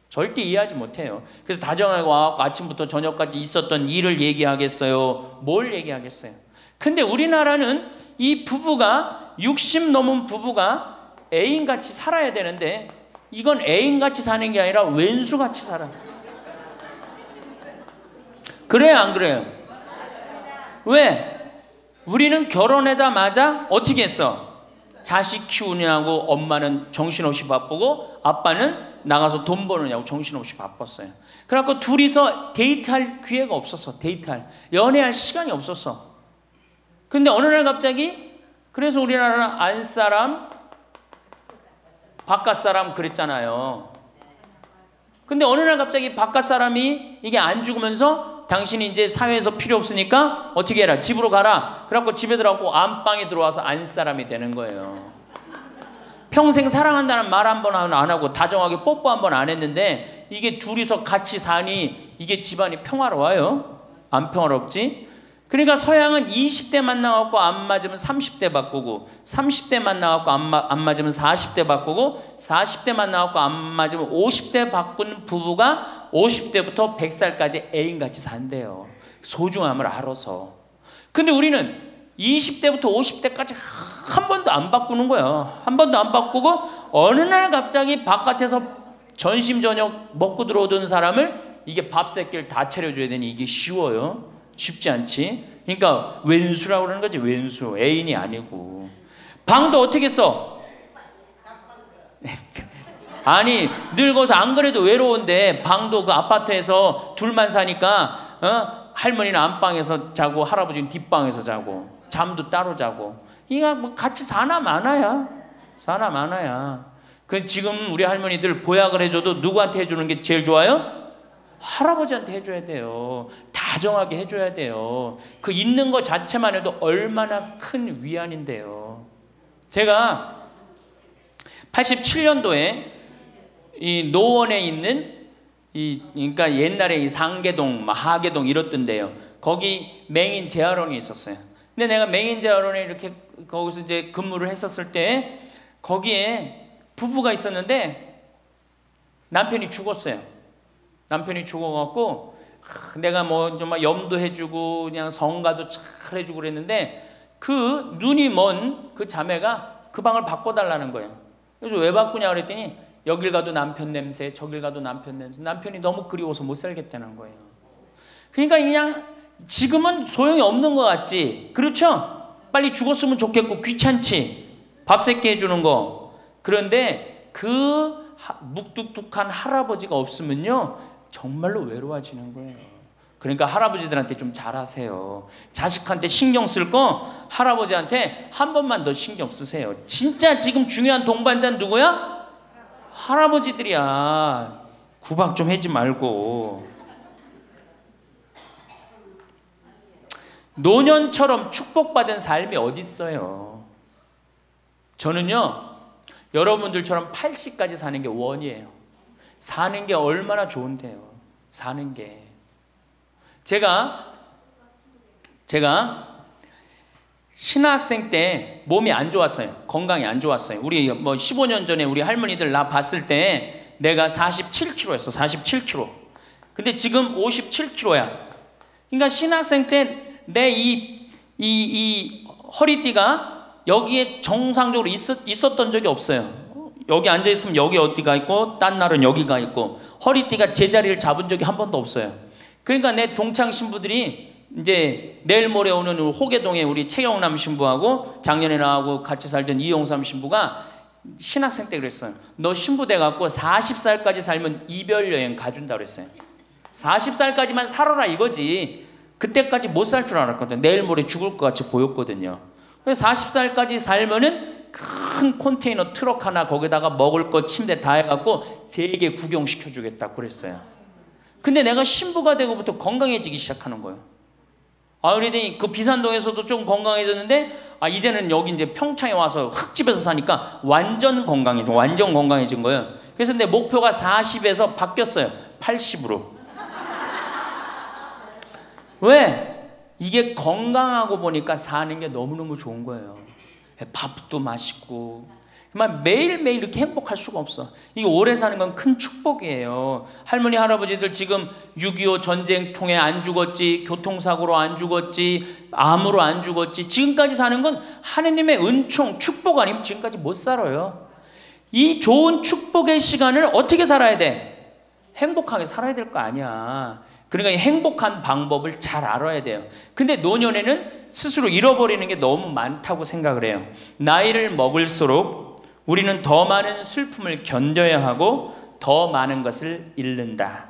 절대 이해하지 못해요. 그래서 다정하게 와갖고 아침부터 저녁까지 있었던 일을 얘기하겠어요? 뭘 얘기하겠어요? 근데 우리나라는 이 부부가 60 넘은 부부가 애인같이 살아야 되는데 이건 애인같이 사는 게 아니라 왼수같이 살아. 그래요, 안 그래요? 왜? 우리는 결혼하자마자 어떻게 했어? 자식 키우느냐고 엄마는 정신없이 바쁘고 아빠는 나가서 돈 버느냐고 정신없이 바빴어요. 그래갖고 둘이서 데이트할 기회가 없었어. 데이트할. 연애할 시간이 없었어. 근데 어느 날 갑자기 그래서 우리나라는 안사람, 바깥 사람 그랬잖아요. 근데 어느 날 갑자기 바깥 사람이 이게 안 죽으면서 당신이 이제 사회에서 필요 없으니까 어떻게 해라 집으로 가라 그래갖고 집에 들어가고 안방에 들어와서 안 사람이 되는 거예요 평생 사랑한다는 말 한 번 안 하고 다정하게 뽀뽀 한 번 안 했는데 이게 둘이서 같이 사니 이게 집안이 평화로워요? 안 평화롭지? 그러니까 서양은 20대 만나갖고 안 맞으면 30대 바꾸고 30대 만나갖고 안, 마, 안 맞으면 40대 바꾸고 40대 만나갖고 안 맞으면 50대 바꾼 부부가 50대부터 100살까지 애인같이 산대요. 소중함을 알아서. 근데 우리는 20대부터 50대까지 한 번도 안 바꾸는 거야. 한 번도 안 바꾸고 어느 날 갑자기 바깥에서 전심 저녁 먹고 들어오던 사람을 이게 밥 새끼를 다 차려줘야 되니 이게 쉬워요? 쉽지 않지. 그러니까 왼수라고 그러는 거지 왼수 애인이 아니고 방도 어떻게 써? 아니 늙어서 안 그래도 외로운데 방도 그 아파트에서 둘만 사니까 어? 할머니는 안방에서 자고 할아버지는 뒷방에서 자고 잠도 따로 자고 이가 뭐 같이 사나 마나야 사나 마나야 그 지금 우리 할머니들 보약을 해줘도 누구한테 해주는 게 제일 좋아요? 할아버지한테 해줘야 돼요. 다정하게 해줘야 돼요. 그 있는 것 자체만 해도 얼마나 큰 위안인데요. 제가 87년도에 이 노원에 있는 이 그러니까 옛날에 이 상계동, 하계동 이렇던데요. 거기 맹인 재활원이 있었어요. 근데 내가 맹인 재활원에 이렇게 거기서 이제 근무를 했었을 때 거기에 부부가 있었는데 남편이 죽었어요. 남편이 죽어갖고 내가 뭐 정말 염도 해주고 그냥 성가도 잘 해주고 그랬는데 그 눈이 먼 그 자매가 그 방을 바꿔달라는 거예요. 그래서 왜 바꾸냐 그랬더니 여길 가도 남편 냄새, 저길 가도 남편 냄새. 남편이 너무 그리워서 못 살겠다는 거예요. 그러니까 그냥 지금은 소용이 없는 것 같지. 그렇죠? 빨리 죽었으면 좋겠고 귀찮지. 밥 새끼 해주는 거. 그런데 그 묵뚝뚝한 할아버지가 없으면요. 정말로 외로워지는 거예요. 그러니까 할아버지들한테 좀 잘하세요. 자식한테 신경 쓸 거 할아버지한테 한 번만 더 신경 쓰세요. 진짜 지금 중요한 동반자는 누구야? 할아버지들이야. 구박 좀 하지 말고. 노년처럼 축복받은 삶이 어디 있어요? 저는요, 여러분들처럼 80까지 사는 게 원이에요. 사는 게 얼마나 좋은데요. 사는 게. 제가, 제가 신학생 때 몸이 안 좋았어요. 건강이 안 좋았어요. 우리 뭐 15년 전에 우리 할머니들 나 봤을 때 내가 47kg였어. 47kg. 근데 지금 57kg야. 그러니까 신학생 때 내 이, 이, 이 허리띠가 여기에 정상적으로 있었, 있었던 적이 없어요. 여기 앉아 있으면 여기 어디가 있고 딴 날은 여기가 있고 허리띠가 제자리를 잡은 적이 한 번도 없어요. 그러니까 내 동창 신부들이 이제 내일 모레 오는 호계동에 우리 최영남 신부하고 작년에 나하고 같이 살던 이용삼 신부가 신학생 때 그랬어요. 너 신부 돼 갖고 40살까지 살면 이별 여행 가준다 그랬어요. 40살까지만 살아라 이거지. 그때까지 못 살 줄 알았거든. 내일 모레 죽을 것 같이 보였거든요. 40살까지 살면은 큰 컨테이너 트럭 하나 거기다가 먹을 것 침대 다 해갖고 세계 구경시켜 주겠다 그랬어요. 근데 내가 신부가 되고부터 건강해지기 시작하는 거예요. 아, 그러더니 그 비산동에서도 좀 건강해졌는데, 아, 이제는 여기 이제 평창에 와서 흙집에서 사니까 완전 건강해져. 완전 건강해진 거예요. 그래서 내 목표가 40에서 바뀌었어요. 80으로. 왜? 이게 건강하고 보니까 사는 게 너무너무 좋은 거예요. 밥도 맛있고. 그만 매일매일 이렇게 행복할 수가 없어. 이게 오래 사는 건 큰 축복이에요. 할머니, 할아버지들 지금 6.25 전쟁 통해 안 죽었지, 교통사고로 안 죽었지, 암으로 안 죽었지, 지금까지 사는 건 하느님의 은총, 축복 아니면 지금까지 못 살아요. 이 좋은 축복의 시간을 어떻게 살아야 돼? 행복하게 살아야 될 거 아니야. 그러니까 행복한 방법을 잘 알아야 돼요. 근데 노년에는 스스로 잃어버리는 게 너무 많다고 생각을 해요. 나이를 먹을수록 우리는 더 많은 슬픔을 견뎌야 하고 더 많은 것을 잃는다.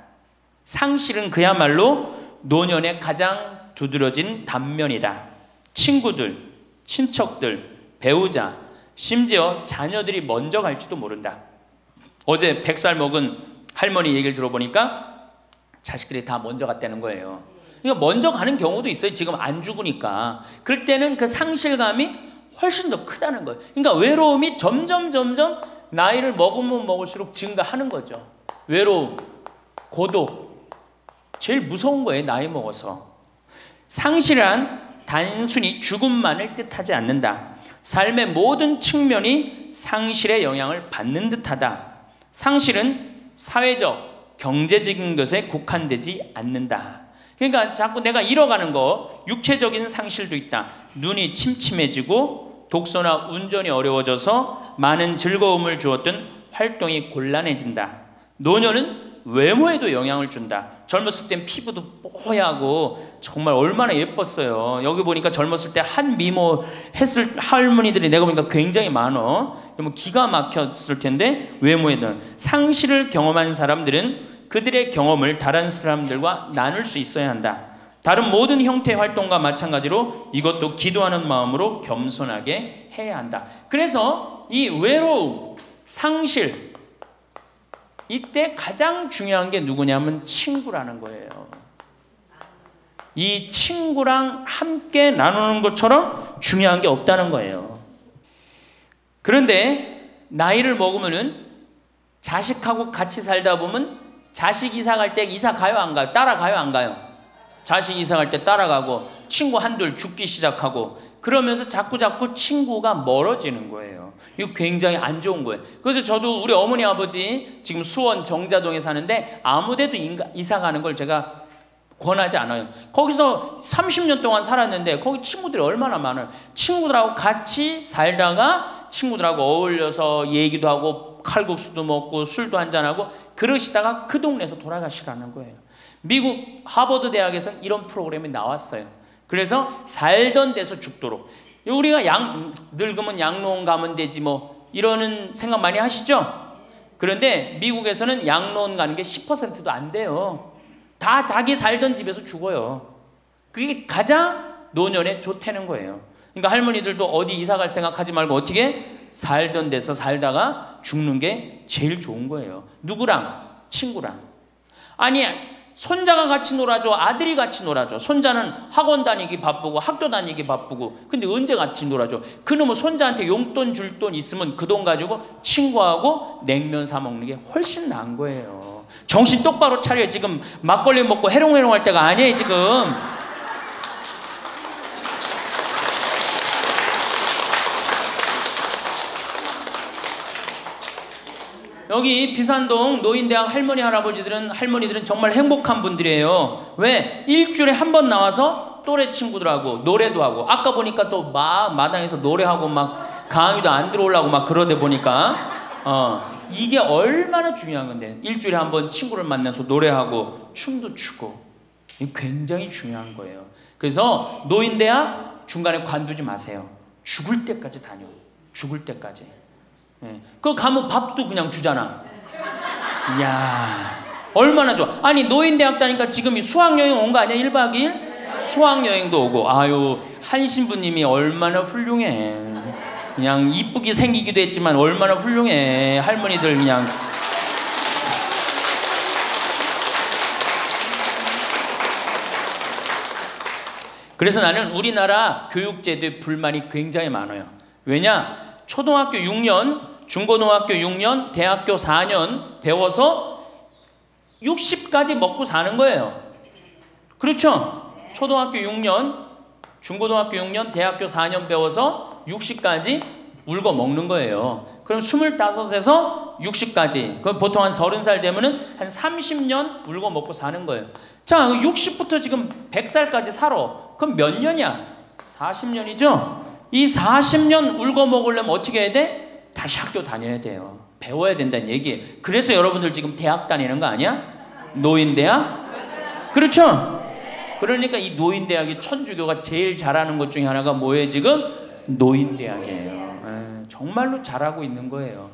상실은 그야말로 노년의 가장 두드러진 단면이다. 친구들, 친척들, 배우자, 심지어 자녀들이 먼저 갈지도 모른다. 어제 100살 먹은 할머니 얘기를 들어보니까 자식들이 다 먼저 갔다는 거예요. 그러니까 먼저 가는 경우도 있어요. 지금 안 죽으니까. 그럴 때는 그 상실감이 훨씬 더 크다는 거예요. 그러니까 외로움이 점점 점점 나이를 먹으면 먹을수록 증가하는 거죠. 외로움, 고독. 제일 무서운 거예요. 나이 먹어서. 상실한 단순히 죽음만을 뜻하지 않는다. 삶의 모든 측면이 상실의 영향을 받는 듯하다. 상실은 사회적, 경제적인 것에 국한되지 않는다. 그러니까 자꾸 내가 잃어가는 거, 육체적인 상실도 있다. 눈이 침침해지고 독서나 운전이 어려워져서 많은 즐거움을 주었던 활동이 곤란해진다. 노년은 외모에도 영향을 준다. 젊었을 땐 피부도 뽀얗고 정말 얼마나 예뻤어요. 여기 보니까 젊었을 때 한 미모 했을 할머니들이 내가 보니까 굉장히 많어. 뭐 기가 막혔을 텐데 외모에도 상실을 경험한 사람들은 그들의 경험을 다른 사람들과 나눌 수 있어야 한다. 다른 모든 형태의 활동과 마찬가지로 이것도 기도하는 마음으로 겸손하게 해야 한다. 그래서 이 외로움, 상실, 이때 가장 중요한 게 누구냐면 친구라는 거예요. 이 친구랑 함께 나누는 것처럼 중요한 게 없다는 거예요. 그런데 나이를 먹으면은 자식하고 같이 살다 보면 자식 이사 갈 때 이사 가요 안 가요? 따라가요 안 가요? 자식 이사 갈 때 따라가고 친구 한둘 죽기 시작하고 그러면서 자꾸 자꾸 친구가 멀어지는 거예요. 이거 굉장히 안 좋은 거예요. 그래서 저도 우리 어머니 아버지 지금 수원 정자동에 사는데 아무데도 이사 가는 걸 제가 권하지 않아요. 거기서 30년 동안 살았는데 거기 친구들이 얼마나 많아요. 친구들하고 같이 살다가 친구들하고 어울려서 얘기도 하고 칼국수도 먹고 술도 한잔하고 그러시다가 그 동네에서 돌아가시라는 거예요. 미국 하버드 대학에서 이런 프로그램이 나왔어요. 그래서 살던 데서 죽도록 우리가 양 늙으면 양로원 가면 되지 뭐 이러는 생각 많이 하시죠? 그런데 미국에서는 양로원 가는 게 10%도 안 돼요. 다 자기 살던 집에서 죽어요. 그게 가장 노년에 좋다는 거예요. 그러니까 할머니들도 어디 이사 갈 생각하지 말고 어떻게 살던 데서 살다가 죽는 게 제일 좋은 거예요. 누구랑? 친구랑. 아니, 손자가 같이 놀아줘, 아들이 같이 놀아줘. 손자는 학원 다니기 바쁘고 학교 다니기 바쁘고. 근데 언제 같이 놀아줘? 그놈은 손자한테 용돈 줄 돈 있으면 그 돈 가지고 친구하고 냉면 사 먹는 게 훨씬 나은 거예요. 정신 똑바로 차려. 지금 막걸리 먹고 해롱해롱 할 때가 아니에요, 지금. 여기 비산동 노인대학 할머니 할아버지들은 할머니들은 정말 행복한 분들이에요. 왜? 일주일에 한 번 나와서 또래 친구들하고 노래도 하고 아까 보니까 또 막 마당에서 노래하고 막 강의도 안 들어오려고 막 그러다 보니까 어 이게 얼마나 중요한 건데 일주일에 한 번 친구를 만나서 노래하고 춤도 추고 이 굉장히 중요한 거예요. 그래서 노인대학 중간에 관두지 마세요. 죽을 때까지 다녀. 죽을 때까지. 예. 그 가면 밥도 그냥 주잖아. 이야, 얼마나 좋아. 아니, 노인대학 다니까 지금 수학여행 온 거 아니야? 1박 2일? 수학여행도 오고. 아유, 한 신부님이 얼마나 훌륭해. 그냥 이쁘게 생기기도 했지만 얼마나 훌륭해. 할머니들 그냥. 그래서 나는 우리나라 교육제도에 불만이 굉장히 많아요. 왜냐? 초등학교 6년 중고등학교 6년, 대학교 4년 배워서 60까지 먹고 사는 거예요. 그렇죠? 초등학교 6년, 중고등학교 6년, 대학교 4년 배워서 60까지 울고 먹는 거예요. 그럼 25에서 60까지. 그 보통 한 30살 되면은 한 30년 울고 먹고 사는 거예요. 자, 60부터 지금 100살까지 살아. 그럼 몇 년이야? 40년이죠? 이 40년 울고 먹으려면 어떻게 해야 돼? 다시 학교 다녀야 돼요. 배워야 된다는 얘기예요. 그래서 여러분들 지금 대학 다니는 거 아니야? 노인대학? 그렇죠? 그러니까 이 노인대학이 천주교가 제일 잘하는 것 중에 하나가 뭐예요 지금? 노인대학이에요. 에, 예, 정말로 잘하고 있는 거예요.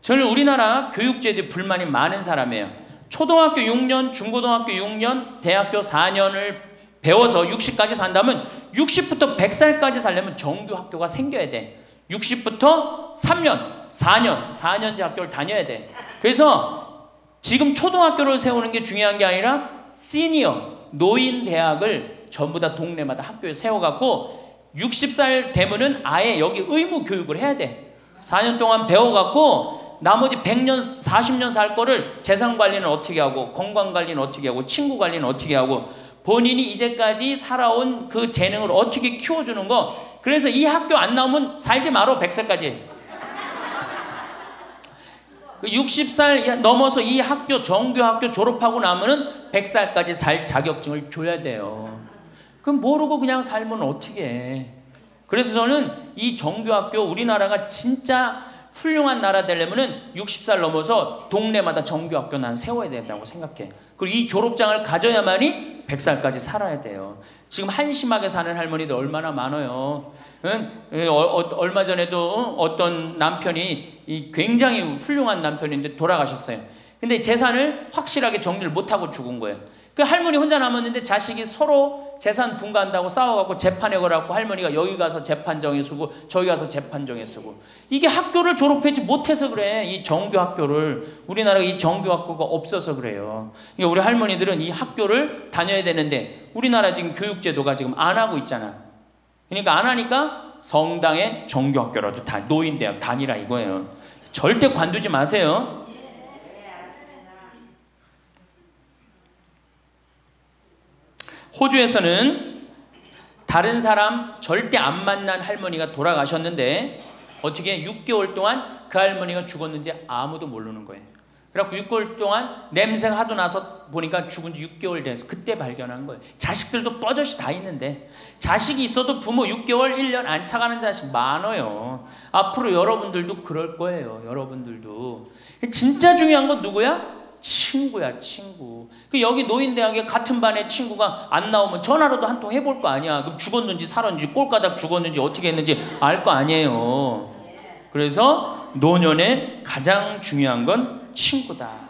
저는 우리나라 교육제도에 불만이 많은 사람이에요. 초등학교 6년, 중고등학교 6년, 대학교 4년을 배워서 60까지 산다면 60부터 100살까지 살려면 정규 학교가 생겨야 돼. 60부터 3년, 4년, 4년제 학교를 다녀야 돼. 그래서 지금 초등학교를 세우는 게 중요한 게 아니라 시니어, 노인 대학을 전부 다 동네마다 학교에 세워갖고 60살 되면은 아예 여기 의무 교육을 해야 돼. 4년 동안 배워갖고 나머지 100년, 40년 살 거를 재산 관리는 어떻게 하고 건강 관리는 어떻게 하고 친구 관리는 어떻게 하고 본인이 이제까지 살아온 그 재능을 어떻게 키워주는 거. 그래서 이 학교 안 나오면 살지 말어 100살까지. 그 60살 넘어서 이 학교 정규 학교 졸업하고 나면은 100살까지 살 자격증을 줘야 돼요. 그럼 모르고 그냥 살면 어떻게 해? 그래서 저는 이 정규 학교 우리나라가 진짜 훌륭한 나라 되려면은 60살 넘어서 동네마다 정규 학교 난 세워야 된다고 생각해. 그리고 이 졸업장을 가져야만이 100살까지 살아야 돼요. 지금 한심하게 사는 할머니들 얼마나 많아요. 응? 어, 어, 얼마 전에도 어떤 남편이 굉장히 훌륭한 남편인데 돌아가셨어요. 근데 재산을 확실하게 정리를 못하고 죽은 거예요. 그 할머니 혼자 남았는데 자식이 서로 재산 분가한다고 싸워갖고 재판에 걸어갖고 할머니가 여기 가서 재판 정에 쓰고 저기 가서 재판 정에 쓰고. 이게 학교를 졸업하지 못해서 그래. 이 정규 학교를. 우리나라가 이 정규 학교가 없어서 그래요. 그러니까 우리 할머니들은 이 학교를 다녀야 되는데 우리나라 지금 교육제도가 지금 안 하고 있잖아. 그러니까 안 하니까 성당의 정규 학교라도 다 노인대학 다니라 이거예요. 절대 관두지 마세요 호주에서는 다른 사람 절대 안 만난 할머니가 돌아가셨는데 어떻게 6개월 동안 그 할머니가 죽었는지 아무도 모르는 거예요. 그래갖고 6개월 동안 냄새가 하도 나서 보니까 죽은 지 6개월 돼서 그때 발견한 거예요. 자식들도 뻐젓이 다 있는데 자식이 있어도 부모 6개월, 1년 안 차가는 자식 많아요. 앞으로 여러분들도 그럴 거예요. 여러분들도. 진짜 중요한 건 누구야? 친구야 친구. 그 여기 노인대학에 같은 반에 친구가 안 나오면 전화로도 한 통 해볼 거 아니야. 그럼 죽었는지 살았는지 꼴가닥 죽었는지 어떻게 했는지 알 거 아니에요. 그래서 노년에 가장 중요한 건 친구다.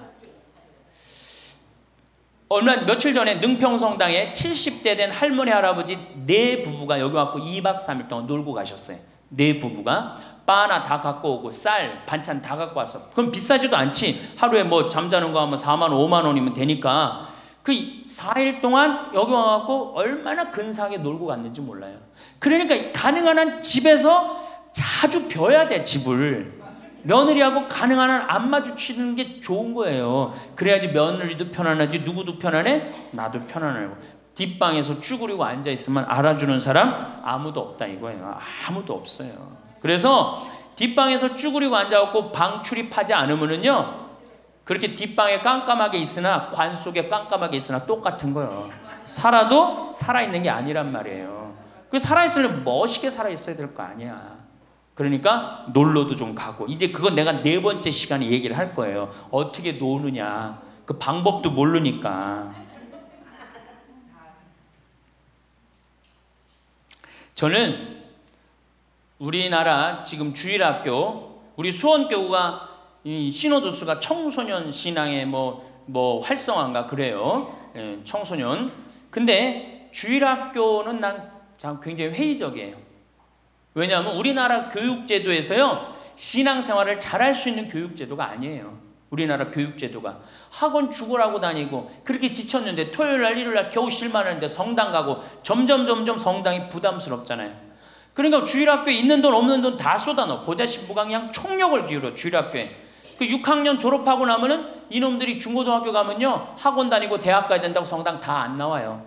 얼마 며칠 전에 능평성당에 70대 된 할머니 할아버지 네 부부가 여기 왔고 2박 3일 동안 놀고 가셨어요. 네 부부가 바나 다 갖고 오고 쌀 반찬 다 갖고 왔어. 그럼 비싸지도 않지. 하루에 뭐 잠자는 거 하면 4만 원, 5만 원이면 되니까 그 4일 동안 여기 와갖고 얼마나 근사하게 놀고 갔는지 몰라요. 그러니까 가능한 한 집에서 자주 벼야 돼 집을. 며느리하고 가능한 한 안 마주치는 게 좋은 거예요. 그래야지 며느리도 편안하지 누구도 편안해 나도 편안하고 뒷방에서 쭈그리고 앉아 있으면 알아주는 사람 아무도 없다 이거예요. 아무도 없어요. 그래서 뒷방에서 쭈그리고 앉아갖고 방 출입하지 않으면은요 그렇게 뒷방에 깜깜하게 있으나 관 속에 깜깜하게 있으나 똑같은 거예요. 살아도 살아 있는 게 아니란 말이에요. 그 살아 있으면 멋있게 살아 있어야 될 거 아니야. 그러니까 놀러도 좀 가고 이제 그건 내가 네 번째 시간에 얘기를 할 거예요. 어떻게 노느냐 그 방법도 모르니까. 저는 우리나라 지금 주일학교 우리 수원교구가 이 신호도 수가 청소년 신앙의 뭐, 뭐 활성화인가 그래요. 예, 청소년. 근데 주일학교는 난 굉장히 회의적이에요. 왜냐하면 우리나라 교육제도에서요, 신앙생활을 잘할 수 있는 교육제도가 아니에요. 우리나라 교육제도가. 학원 죽으라고 다니고, 그렇게 지쳤는데 토요일 날, 일요일 날 겨우 실만하는데 성당 가고, 점점, 점점 성당이 부담스럽잖아요. 그러니까 주일학교에 있는 돈, 없는 돈 다 쏟아넣어. 보자신부가 그냥 총력을 기울여, 주일학교에. 그 6학년 졸업하고 나면은 이놈들이 중고등학교 가면요, 학원 다니고 대학 가야 된다고 성당 다 안 나와요.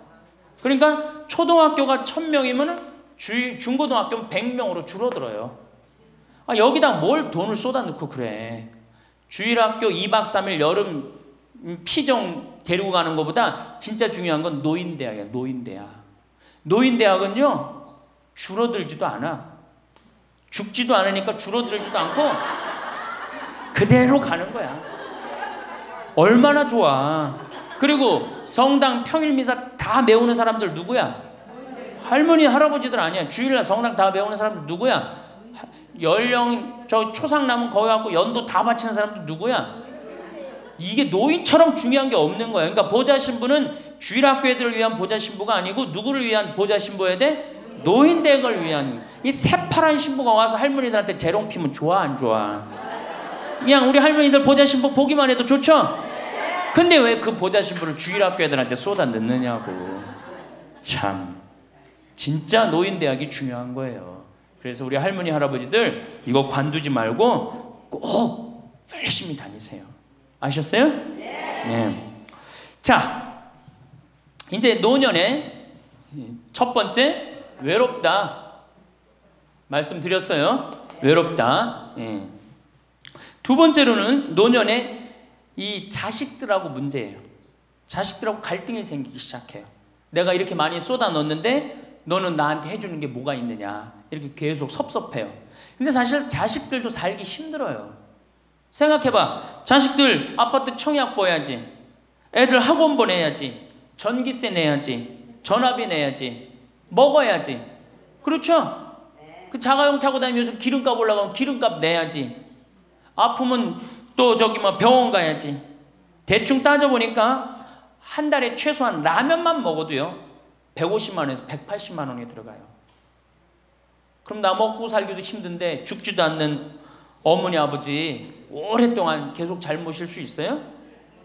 그러니까 초등학교가 1000명이면은 주, 중고등학교는 100명으로 줄어들어요. 아, 여기다 뭘 돈을 쏟아넣고 그래. 주일학교 2박 3일 여름 피정 데리고 가는 것보다 진짜 중요한 건 노인대학이야, 노인대학. 노인대학은요, 줄어들지도 않아. 죽지도 않으니까 줄어들지도 않고 그대로 가는 거야. 얼마나 좋아. 그리고 성당 평일 미사 다 메우는 사람들 누구야? 할머니 할아버지들 아니야. 주일날 성당 다 배우는 사람들 누구야? 연령 저 초상 남은 거기 갖고 연도 다 바치는 사람들 누구야? 이게 노인처럼 중요한 게 없는 거야. 그러니까 보좌 신부는 주일 학교 애들을 위한 보좌 신부가 아니고 누구를 위한 보좌 신부여야 돼? 노인 댁을 위한 이 새파란 신부가 와서 할머니들한테 재롱 피면 좋아 안 좋아? 그냥 우리 할머니들 보자 신부 보기만 해도 좋죠? 근데 왜 그 보자 신부를 주일 학교 애들한테 쏟아 넣느냐고. 참 진짜 노인 대학이 중요한 거예요. 그래서 우리 할머니 할아버지들 이거 관두지 말고 꼭 열심히 다니세요. 아셨어요? 네. 자, 이제 노년의 첫 번째 외롭다 말씀드렸어요. 외롭다. 예. 두 번째로는 노년의 이 자식들하고 문제예요. 자식들하고 갈등이 생기기 시작해요. 내가 이렇게 많이 쏟아 넣었는데 너는 나한테 해주는 게 뭐가 있느냐. 이렇게 계속 섭섭해요. 근데 사실 자식들도 살기 힘들어요. 생각해봐. 자식들 아파트 청약 보야지. 애들 학원 보내야지. 전기세 내야지. 전화비 내야지. 먹어야지. 그렇죠? 그 자가용 타고 다니면 요즘 기름값 올라가면 기름값 내야지. 아프면 또 저기 뭐 병원 가야지. 대충 따져보니까 한 달에 최소한 라면만 먹어도요. 150만 원에서 180만 원이 들어가요. 그럼 나 먹고 살기도 힘든데 죽지도 않는 어머니 아버지 오랫동안 계속 잘 모실 수 있어요?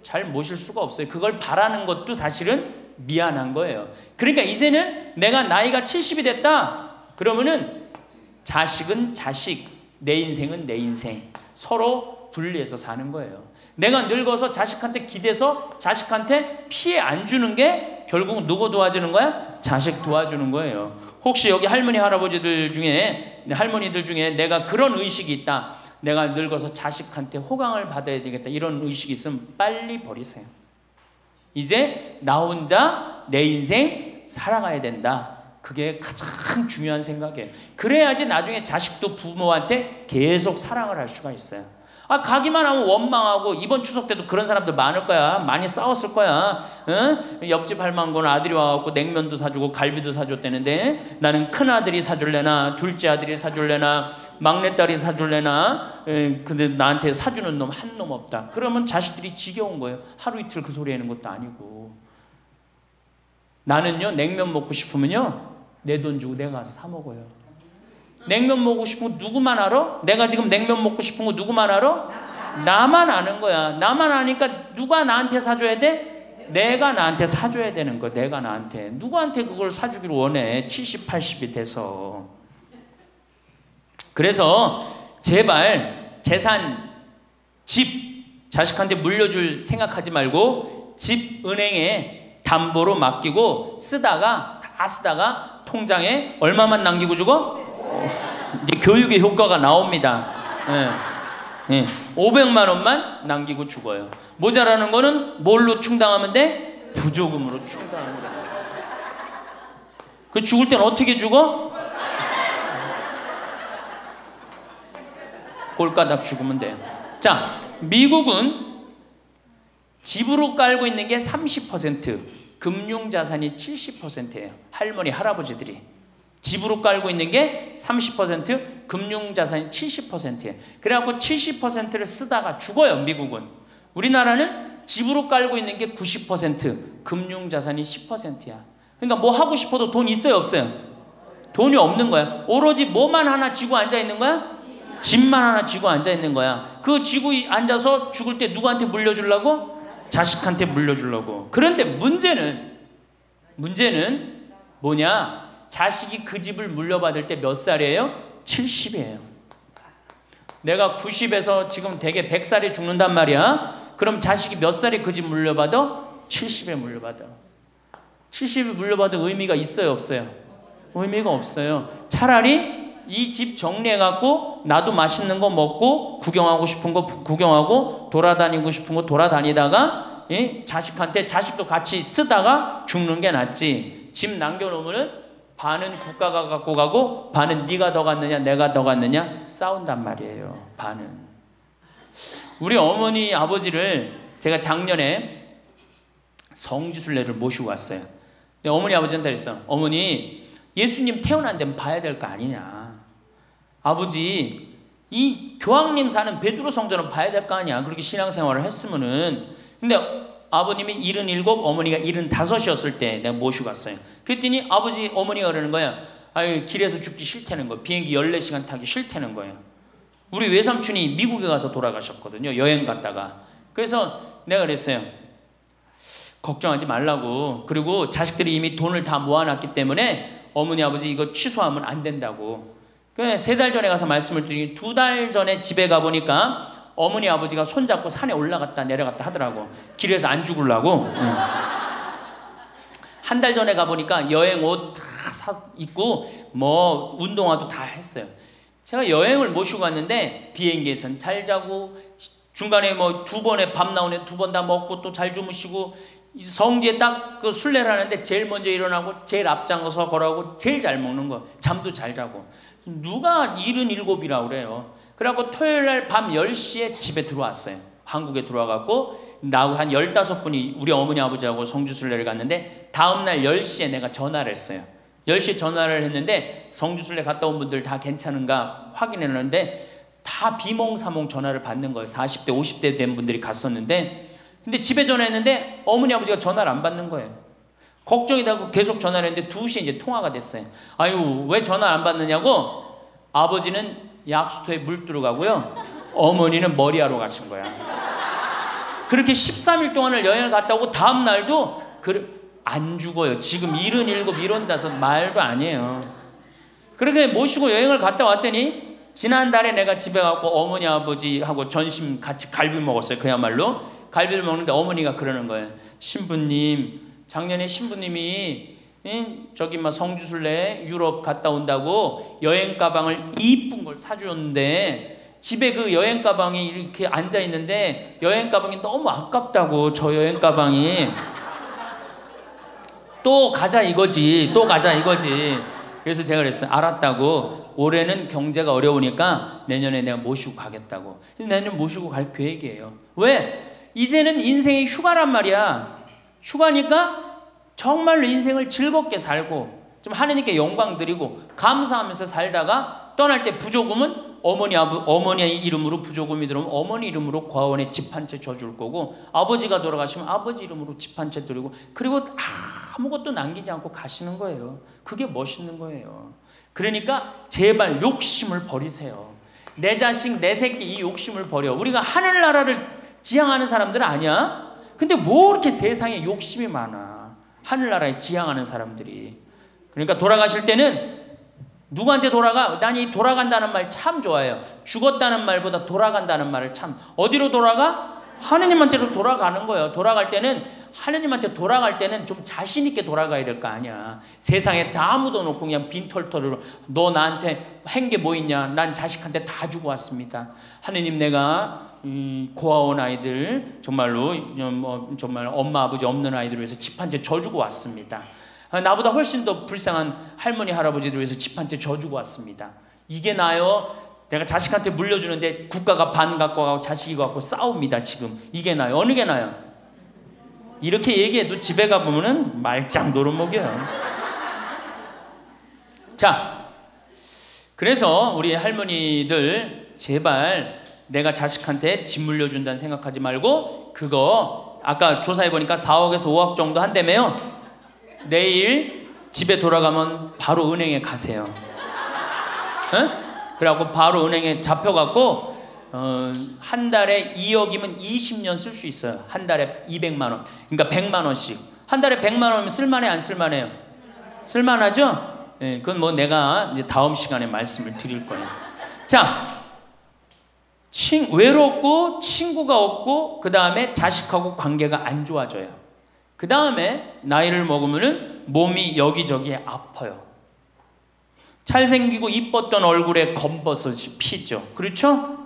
잘 모실 수가 없어요. 그걸 바라는 것도 사실은 미안한 거예요. 그러니까 이제는 내가 나이가 70이 됐다. 그러면은 자식은 자식, 내 인생은 내 인생. 서로 분리해서 사는 거예요. 내가 늙어서 자식한테 기대서 자식한테 피해 안 주는 게 결국 누구 도와주는 거야? 자식 도와주는 거예요. 혹시 여기 할머니 할아버지들 중에 할머니들 중에 내가 그런 의식이 있다. 내가 늙어서 자식한테 호강을 받아야 되겠다. 이런 의식이 있으면 빨리 버리세요. 이제 나 혼자 내 인생 살아가야 된다. 그게 가장 중요한 생각이에요. 그래야지 나중에 자식도 부모한테 계속 사랑을 할 수가 있어요. 아, 가기만 하면 원망하고 이번 추석 때도 그런 사람들 많을 거야. 많이 싸웠을 거야. 응? 옆집 할망고는 아들이 와갖고 냉면도 사주고 갈비도 사줬다는데 나는 큰 아들이 사줄래나 둘째 아들이 사줄래나 막내딸이 사줄래나 에, 근데 나한테 사주는 놈한놈 없다. 그러면 자식들이 지겨운 거예요. 하루 이틀 그 소리 하는 것도 아니고. 나는요 냉면 먹고 싶으면요 내 돈 주고 내가 가서 사 먹어요. 냉면 먹고 싶은 거 누구만 알아? 내가 지금 냉면 먹고 싶은 거 누구만 알아? 나만 아는 거야. 나만 아니까 누가 나한테 사줘야 돼? 내가 나한테 사줘야 되는 거. 내가 나한테. 누구한테 그걸 사주기를 원해. 70, 80이 돼서. 그래서 제발 재산, 집, 자식한테 물려줄 생각하지 말고 집 은행에 담보로 맡기고 쓰다가 다 쓰다가 통장에 얼마만 남기고 주고 이제 교육의 효과가 나옵니다. 예. 예. 500만 원만 남기고 죽어요. 모자라는 거는 뭘로 충당하면 돼? 부조금으로 충당하면 돼. 그 죽을 땐 어떻게 죽어? 꼴가닥 죽으면 돼요. 자, 미국은 집으로 깔고 있는 게 30%, 금융 자산이 70%예요. 할머니, 할아버지들이. 집으로 깔고 있는 게 30%, 금융 자산이 70%예요. 그래갖고 70%를 쓰다가 죽어요, 미국은. 우리나라는 집으로 깔고 있는 게 90%, 금융 자산이 10%야. 그러니까 뭐 하고 싶어도 돈 있어요, 없어요? 돈이 없는 거야. 오로지 뭐만 하나 쥐고 앉아 있는 거야? 집만 하나 쥐고 앉아 있는 거야. 그 쥐고 앉아서 죽을 때 누구한테 물려주려고? 자식한테 물려주려고. 그런데 문제는 문제는 뭐냐? 자식이 그 집을 물려받을 때 몇 살이에요? 70이에요. 내가 90에서 지금 대개 100살에 죽는단 말이야. 그럼 자식이 몇 살에 그 집 물려받아? 70에 물려받아. 70에 물려받은 의미가 있어요, 없어요? 의미가 없어요. 차라리 이 집 정리해 갖고 나도 맛있는 거 먹고 구경하고 싶은 거 구경하고 돌아다니고 싶은 거 돌아다니다가 예? 자식한테 자식도 같이 쓰다가 죽는 게 낫지. 집 남겨놓으면은 반은 국가가 갖고 가고 반은 네가 더 갔느냐 내가 더 갔느냐 싸운단 말이에요. 반은. 우리 어머니 아버지를 제가 작년에 성지순례를 모시고 왔어요. 근데 어머니 아버지한테 그랬어. 어머니 예수님 태어난 데는 봐야 될 거 아니냐. 아버지 이 교황님 사는 베드로 성전은 봐야 될 거 아니야. 그렇게 신앙생활을 했으면은 근데 아버님이 77, 어머니가 75이었을 때 내가 모시고 갔어요. 그랬더니 아버지, 어머니가 그러는 거야. 아유 길에서 죽기 싫다는 거. 비행기 14시간 타기 싫다는 거예요. 우리 외삼촌이 미국에 가서 돌아가셨거든요. 여행 갔다가. 그래서 내가 그랬어요. 걱정하지 말라고. 그리고 자식들이 이미 돈을 다 모아놨기 때문에 어머니 아버지 이거 취소하면 안 된다고. 세달 전에 가서 말씀을 드리니 두 달 전에 집에 가 보니까 어머니 아버지가 손잡고 산에 올라갔다 내려갔다 하더라고. 길에서 안 죽으려고. 한달 전에 가 보니까 여행 옷 다 입고 뭐 운동화도 다 했어요. 제가 여행을 모시고 갔는데 비행기에선 잘 자고 중간에 뭐 두 번에 밥 나오네 두 번 다 먹고 또 잘 주무시고 성지에 딱 그 순례를 하는데 제일 먼저 일어나고 제일 앞장서서 걸어가고 제일 잘 먹는 거 잠도 잘 자고 누가 일은 일곱이라 그래요. 그래갖고 토요일 날 밤 10시에 집에 들어왔어요. 한국에 들어와갖고 나하고 한 15분이 우리 어머니 아버지하고 성주순례를 갔는데 다음날 10시에 내가 전화를 했어요. 10시에 전화를 했는데 성주순례 갔다 온 분들 다 괜찮은가 확인했는데 다 비몽사몽 전화를 받는 거예요. 40대, 50대 된 분들이 갔었는데 근데 집에 전화했는데 어머니 아버지가 전화를 안 받는 거예요. 걱정이 되고 계속 전화를 했는데 2시에 이제 통화가 됐어요. 아유, 왜 전화 안 받느냐고? 아버지는 약수터에 물 들어가고요. 어머니는 머리하러 가신 거야. 그렇게 13일 동안을 여행을 갔다 오고 다음 날도 그, 안 죽어요. 지금 77, 75 말도 아니에요. 그렇게 모시고 여행을 갔다 왔더니 지난달에 내가 집에 가고 어머니 아버지하고 전심 같이 갈비 먹었어요. 그야말로 갈비를 먹는데 어머니가 그러는 거예요. 신부님 작년에 신부님이 저기 막 성주순례 유럽 갔다 온다고 여행 가방을 이쁜 걸 사주었는데 집에 그 여행 가방이 이렇게 앉아 있는데 여행 가방이 너무 아깝다고 저 여행 가방이. 또 가자 이거지 또 가자 이거지. 그래서 제가 그랬어요. 알았다고. 올해는 경제가 어려우니까 내년에 내가 모시고 가겠다고. 내년 모시고 갈 계획이에요. 왜? 이제는 인생이 휴가란 말이야. 휴가니까 정말로 인생을 즐겁게 살고 좀 하느님께 영광 드리고 감사하면서 살다가 떠날 때 부조금은 어머니 아버 어머니의 이름으로 부조금이 들어오면 어머니 이름으로 과원에 집 한 채 줘줄 거고 아버지가 돌아가시면 아버지 이름으로 집 한 채 드리고 그리고 아무것도 남기지 않고 가시는 거예요. 그게 멋있는 거예요. 그러니까 제발 욕심을 버리세요. 내 자식, 내 새끼 이 욕심을 버려. 우리가 하늘나라를 지향하는 사람들 아니야? 근데 뭐 이렇게 세상에 욕심이 많아. 하늘나라에 지향하는 사람들이. 그러니까 돌아가실 때는 누구한테 돌아가? 난 이 돌아간다는 말 참 좋아해요. 죽었다는 말보다 돌아간다는 말을 참. 어디로 돌아가? 하느님한테로 돌아가는 거예요. 돌아갈 때는 하느님한테 돌아갈 때는 좀 자신 있게 돌아가야 될 거 아니야. 세상에 다 묻어놓고 그냥 빈털터리로 너 나한테 한 게 뭐 있냐? 난 자식한테 다 주고 왔습니다. 하느님 내가 음, 고아원 아이들 정말로 뭐 정말 엄마 아버지 없는 아이들 위해서 집 한 채 져주고 왔습니다. 아, 나보다 훨씬 더 불쌍한 할머니 할아버지들 위해서 집 한 채 져주고 왔습니다. 이게 나요. 내가 자식한테 물려주는데 국가가 반 갖고 가고 자식이 갖고 싸웁니다. 지금 이게 나요. 어느 게 나요? 이렇게 얘기해도 집에 가보면은 말짱 노름목이에요. 자, 그래서 우리 할머니들 제발 내가 자식한테 집 물려준다는 생각하지 말고 그거 아까 조사해 보니까 4억에서 5억 정도 한다며요. 내일 집에 돌아가면 바로 은행에 가세요. 응? 그래갖고 바로 은행에 잡혀갖고 어, 한 달에 2억이면 20년 쓸 수 있어요. 한 달에 200만 원. 그러니까 100만 원씩. 한 달에 100만 원이면 쓸만해 안 쓸만해요? 쓸만하죠? 예, 그건 뭐 내가 이제 다음 시간에 말씀을 드릴 거예요. 자, 친, 외롭고 친구가 없고 그 다음에 자식하고 관계가 안 좋아져요. 그 다음에 나이를 먹으면은 몸이 여기저기에 아파요. 잘생기고 이뻤던 얼굴에 검버섯이 피죠. 그렇죠?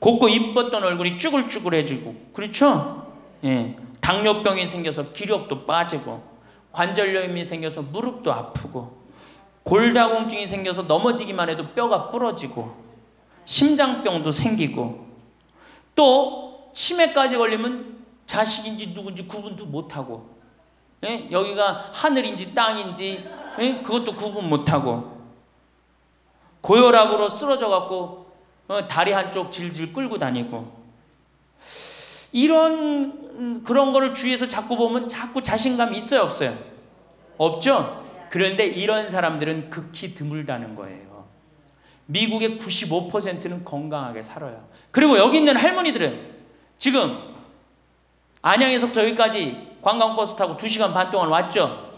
곱고 이뻤던 얼굴이 쭈글쭈글해지고 그렇죠? 예. 당뇨병이 생겨서 기력도 빠지고 관절염이 생겨서 무릎도 아프고 골다공증이 생겨서 넘어지기만 해도 뼈가 부러지고 심장병도 생기고 또 치매까지 걸리면 자식인지 누군지 구분도 못하고 예? 여기가 하늘인지 땅인지 예? 그것도 구분 못하고 고혈압으로 쓰러져 갖고 어, 다리 한쪽 질질 끌고 다니고 이런 그런 거를 주위에서 자꾸 보면 자꾸 자신감이 있어요 없어요? 없죠? 그런데 이런 사람들은 극히 드물다는 거예요. 미국의 95%는 건강하게 살아요. 그리고 여기 있는 할머니들은 지금 안양에서부터 여기까지 관광버스 타고 2시간 반 동안 왔죠?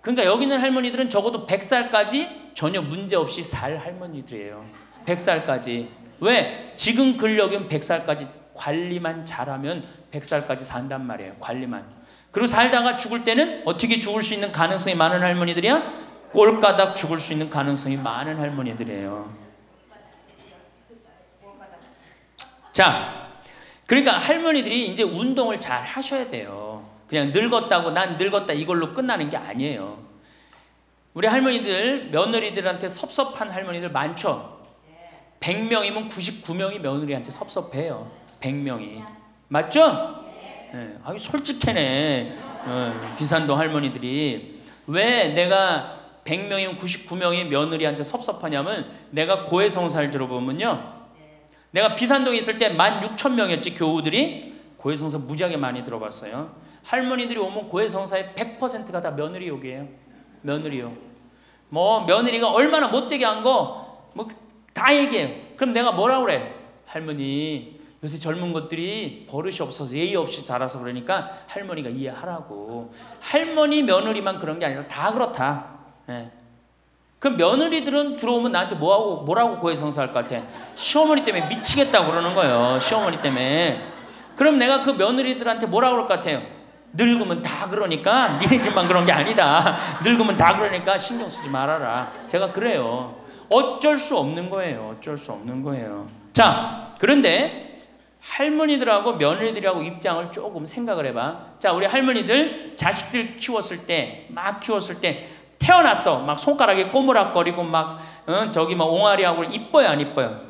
그러니까 여기 있는 할머니들은 적어도 100살까지 전혀 문제 없이 살 할머니들이에요. 100살까지. 왜? 지금 근력은 100살까지 관리만 잘하면 100살까지 산단 말이에요. 관리만. 그리고 살다가 죽을 때는 어떻게 죽을 수 있는 가능성이 많은 할머니들이야? 꼴까닥 죽을 수 있는 가능성이 많은 할머니들이에요. 자, 그러니까 할머니들이 이제 운동을 잘 하셔야 돼요. 그냥 늙었다고 난 늙었다 이걸로 끝나는 게 아니에요. 우리 할머니들 며느리들한테 섭섭한 할머니들 많죠. 100명이면 99명이 며느리한테 섭섭해요. 100명이. 맞죠? 네. 아유 솔직해네. 어, 비산동 할머니들이 왜 내가 100명이면 99명이 며느리한테 섭섭하냐면 내가 고해성사를 들어보면요. 내가 비산동에 있을 때 16,000명이었지 교우들이 고해성사 무지하게 많이 들어봤어요. 할머니들이 오면 고해성사의 100%가 다 며느리 욕이에요. 며느리 욕. 뭐 며느리가 얼마나 못되게 한 거 뭐 다 얘기해요. 그럼 내가 뭐라 그래? 할머니 요새 젊은 것들이 버릇이 없어서 예의 없이 자라서 그러니까 할머니가 이해하라고. 할머니 며느리만 그런 게 아니라 다 그렇다. 예. 그럼 며느리들은 들어오면 나한테 뭐하고 뭐라고 고해성사할 것 같아? 시어머니 때문에 미치겠다고 그러는 거예요. 시어머니 때문에. 그럼 내가 그 며느리들한테 뭐라고 그럴 것 같아요? 늙으면 다 그러니까 니네 집만 그런 게 아니다. 늙으면 다 그러니까 신경 쓰지 말아라. 제가 그래요. 어쩔 수 없는 거예요. 어쩔 수 없는 거예요. 자, 그런데 할머니들하고 며느리들하고 입장을 조금 생각을 해봐. 자, 우리 할머니들 자식들 키웠을 때, 막 키웠을 때 태어났어. 막 손가락에 꼬무락거리고 막 어, 저기 막 옹알이하고 이뻐요, 안 이뻐요?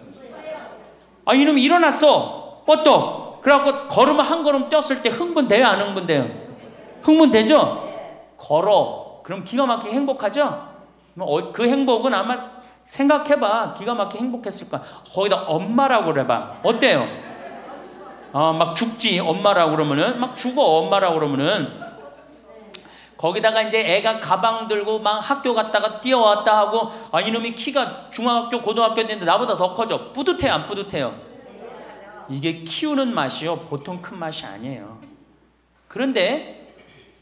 아, 이놈이 일어났어. 뻗떡. 그래갖고 걸으면 한 걸음 뛰었을 때 흥분돼요, 안 흥분돼요? 흥분되죠? 걸어. 그럼 기가 막히게 행복하죠? 뭐, 그 행복은 아마 생각해봐. 기가 막히게 행복했을 거야. 거기다 엄마라고 그래봐. 어때요? 아, 막 죽지. 엄마라고 그러면은. 막 죽어. 엄마라고 그러면은. 거기다가 이제 애가 가방 들고 막 학교 갔다가 뛰어왔다 하고 아 이놈이 키가 중학교 고등학교 됐는데 나보다 더 커져 뿌듯해 안 뿌듯해요 이게 키우는 맛이요 보통 큰 맛이 아니에요 그런데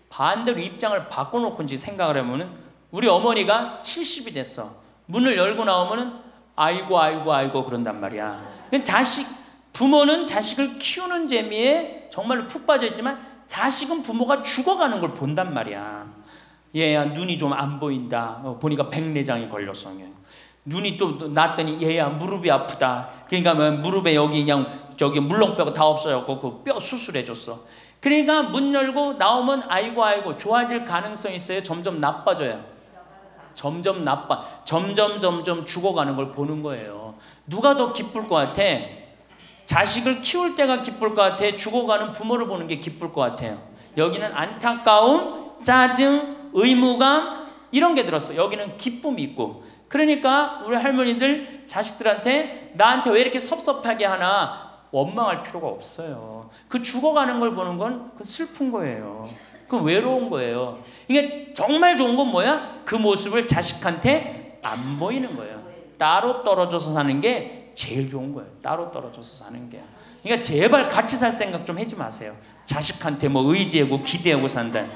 반대로 입장을 바꿔놓고 이제 생각을 해보면 우리 어머니가 70이 됐어 문을 열고 나오면은 아이고 아이고 아이고 그런단 말이야 자식 부모는 자식을 키우는 재미에 정말로 푹 빠져 있지만 자식은 부모가 죽어가는 걸 본단 말이야. 얘야 눈이 좀 안 보인다. 어, 보니까 백내장이 걸렸어. 눈이 또 났더니 얘야 무릎이 아프다. 그러니까 뭐 무릎에 여기 그냥 저기 물렁뼈가 다 없어졌고 그 뼈 수술해줬어. 그러니까 문 열고 나오면 아이고 아이고 좋아질 가능성이 있어요. 점점 나빠져요. 점점 나빠. 점점 점점 죽어가는 걸 보는 거예요. 누가 더 기쁠 것 같아? 자식을 키울 때가 기쁠 것 같아. 죽어가는 부모를 보는 게 기쁠 것 같아요. 여기는 안타까움, 짜증, 의무감 이런 게 들었어. 여기는 기쁨이 있고. 그러니까 우리 할머니들 자식들한테 나한테 왜 이렇게 섭섭하게 하나 원망할 필요가 없어요. 그 죽어가는 걸 보는 건 그 슬픈 거예요. 그 외로운 거예요. 이게 정말 좋은 건 뭐야? 그 모습을 자식한테 안 보이는 거예요. 따로 떨어져서 사는 게 제일 좋은 거예요. 따로 떨어져서 사는 게. 그러니까 제발 같이 살 생각 좀 하지 마세요. 자식한테 뭐 의지하고 기대하고 산다.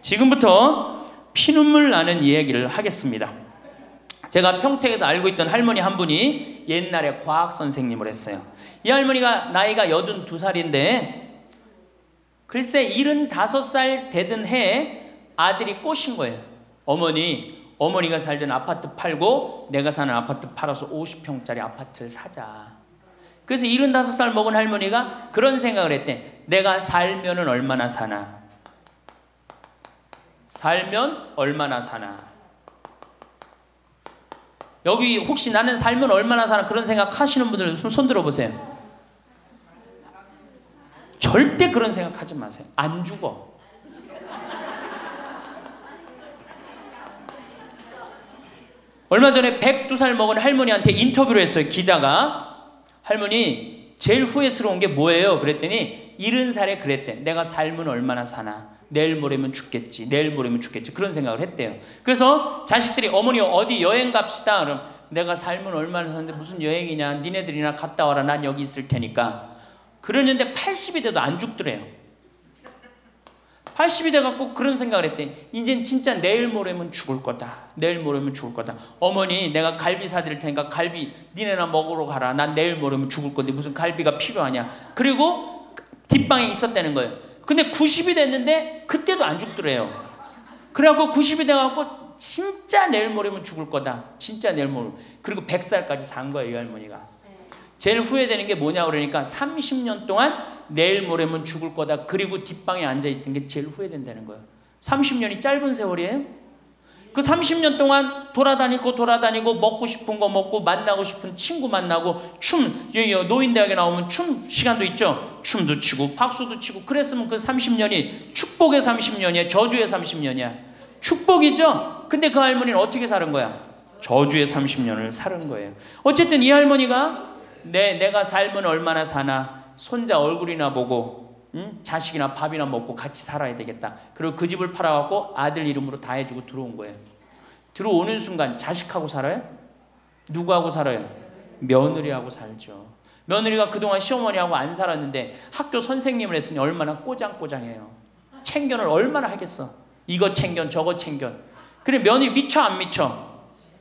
지금부터 피눈물 나는 이야기를 하겠습니다. 제가 평택에서 알고 있던 할머니 한 분이 옛날에 과학 선생님을 했어요. 이 할머니가 나이가 82살인데 글쎄 75살 되던 해에 아들이 꼬신 거예요. 어머니 어머니가 살던 아파트 팔고 내가 사는 아파트 팔아서 50평짜리 아파트를 사자. 그래서 75살 먹은 할머니가 그런 생각을 했대. 내가 살면은 얼마나 사나? 살면 얼마나 사나? 여기 혹시 나는 살면 얼마나 사나 그런 생각 하시는 분들 손 들어 보세요. 절대 그런 생각 하지 마세요. 안 죽어. 얼마 전에 102살 먹은 할머니한테 인터뷰를 했어요. 기자가. 할머니, 제일 후회스러운 게 뭐예요? 그랬더니 이른 살에 그랬대. 내가 삶은 얼마나 사나. 내일 모레면 죽겠지. 내일 모레면 죽겠지. 그런 생각을 했대요. 그래서 자식들이 어머니 어디 여행 갑시다. 그럼 내가 삶은 얼마나 사는데 무슨 여행이냐. 니네들이나 갔다 와라. 난 여기 있을 테니까. 그러는데 80이 돼도 안 죽더래요. 80이 돼갖고 그런 생각을 했대. 이젠 진짜 내일 모레면 죽을 거다. 내일 모레면 죽을 거다. 어머니 내가 갈비 사드릴 테니까 갈비 니네나 먹으러 가라. 난 내일 모레면 죽을 건데 무슨 갈비가 필요하냐. 그리고 뒷방에 있었다는 거예요. 근데 90이 됐는데 그때도 안 죽더래요. 그래갖고 90이 돼갖고 진짜 내일 모레면 죽을 거다. 진짜 내일 모레. 그리고 100살까지 산 거예요, 이 할머니가. 제일 후회되는 게 뭐냐 그러니까 30년 동안 내일 모레면 죽을 거다. 그리고 뒷방에 앉아 있던 게 제일 후회된다는 거예요. 30년이 짧은 세월이에요. 그 30년 동안 돌아다니고 돌아다니고 먹고 싶은 거 먹고 만나고 싶은 친구 만나고 춤 노인대학에 나오면 춤 시간도 있죠. 춤도 추고 박수도 치고 그랬으면 그 30년이 축복의 30년이야. 저주의 30년이야. 축복이죠. 근데 그 할머니는 어떻게 사는 거야? 저주의 30년을 사는 거예요. 어쨌든 이 할머니가 내 내가 삶은 얼마나 사나 손자 얼굴이나 보고 응? 자식이나 밥이나 먹고 같이 살아야 되겠다. 그리고 그 집을 팔아갖고 아들 이름으로 다 해주고 들어온 거예요. 들어오는 순간 자식하고 살아요? 누구하고 살아요? 며느리하고 살죠. 며느리가 그동안 시어머니하고 안 살았는데 학교 선생님을 했으니 얼마나 꼬장꼬장해요. 챙견을 얼마나 하겠어. 이거 챙견 저거 챙견. 그래 며느리 미쳐 안 미쳐?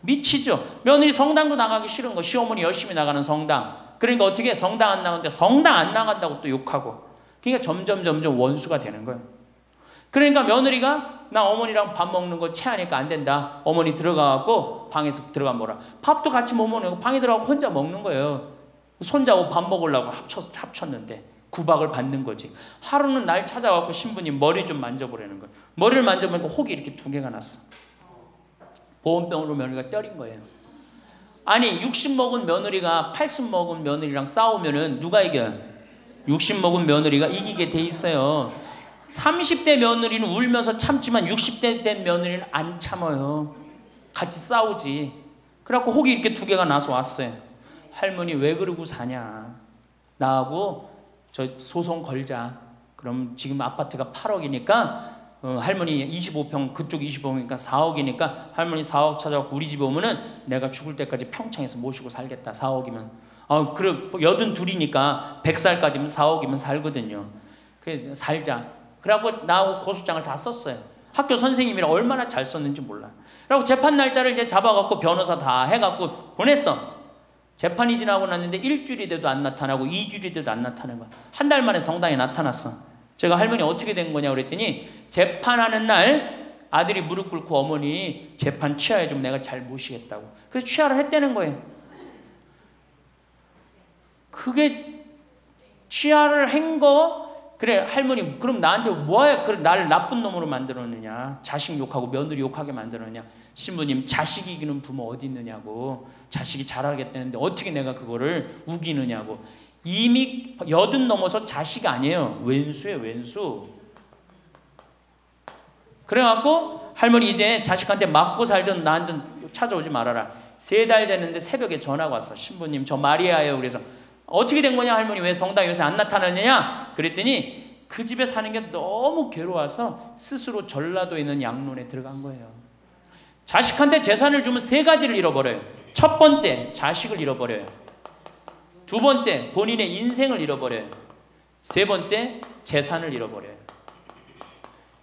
미치죠. 며느리 성당도 나가기 싫은 거 시어머니 열심히 나가는 성당. 그러니까 어떻게 성당 안 나가는데 성당 안 나간다고 또 욕하고. 그러니까 점점 점점 원수가 되는 거예요. 그러니까 며느리가 나 어머니랑 밥 먹는 거 체하니까 안 된다. 어머니 들어가갖고 방에서 들어가 뭐라. 밥도 같이 못 먹는 거 방에 들어가고 혼자 먹는 거예요. 손자하고 밥 먹으려고 합쳤, 합쳤는데 구박을 받는 거지. 하루는 날 찾아갖고 신부님 머리 좀 만져보라는 거예요. 머리를 만져보니까 혹이 이렇게 두 개가 났어. 보온병으로 며느리가 때린 거예요. 아니 60 먹은 며느리가 80 먹은 며느리랑 싸우면은 누가 이겨요? 60 먹은 며느리가 이기게 돼 있어요. 30대 며느리는 울면서 참지만 60대 된 며느리는 안 참아요. 같이 싸우지. 그래갖고 혹이 이렇게 두 개가 나서 왔어요. 할머니 왜 그러고 사냐. 나하고 저 소송 걸자. 그럼 지금 아파트가 8억이니까 어, 할머니 25평 그쪽 25평이니까 4억이니까 할머니 4억 찾아갖고 우리 집에 오면은 내가 죽을 때까지 평창에서 모시고 살겠다 4억이면. 아 그래 여든 둘이니까 100살까지면 4억이면 살거든요. 그 살자. 그래갖고 나하고 고소장을 다 썼어요. 학교 선생님이라 얼마나 잘 썼는지 몰라. 그리고 재판 날짜를 이제 잡아갖고 변호사 다 해갖고 보냈어. 재판이 지나고 났는데 일주일이 돼도 안 나타나고 이주일이 돼도 안 나타나는 거야. 한 달 만에 성당에 나타났어 제가 할머니 어떻게 된 거냐 그랬더니 재판하는 날 아들이 무릎 꿇고 어머니 재판 취하해 좀 내가 잘 모시겠다고. 그래서 취하를 했다는 거예요. 그게 취하를 한 거 그래 할머니 그럼 나한테 뭐야 그래 나를 나쁜 놈으로 만들었느냐 자식 욕하고 며느리 욕하게 만들었느냐 신부님 자식 이기는 부모 어디 있느냐고 자식이 잘하겠다는데 어떻게 내가 그거를 우기느냐고 이미 여든 넘어서 자식 아니에요 왼수예요 왼수 그래갖고 할머니 이제 자식한테 맞고 살던 나한테 찾아오지 말아라. 세 달 됐는데 새벽에 전화가 왔어. 신부님 저 마리아예요. 그래서 어떻게 된 거냐 할머니 왜 성당 요새 안 나타나느냐? 그랬더니 그 집에 사는 게 너무 괴로워서 스스로 전라도에 있는 양론에 들어간 거예요. 자식한테 재산을 주면 세 가지를 잃어버려요. 첫 번째 자식을 잃어버려요. 두 번째 본인의 인생을 잃어버려요. 세 번째 재산을 잃어버려요.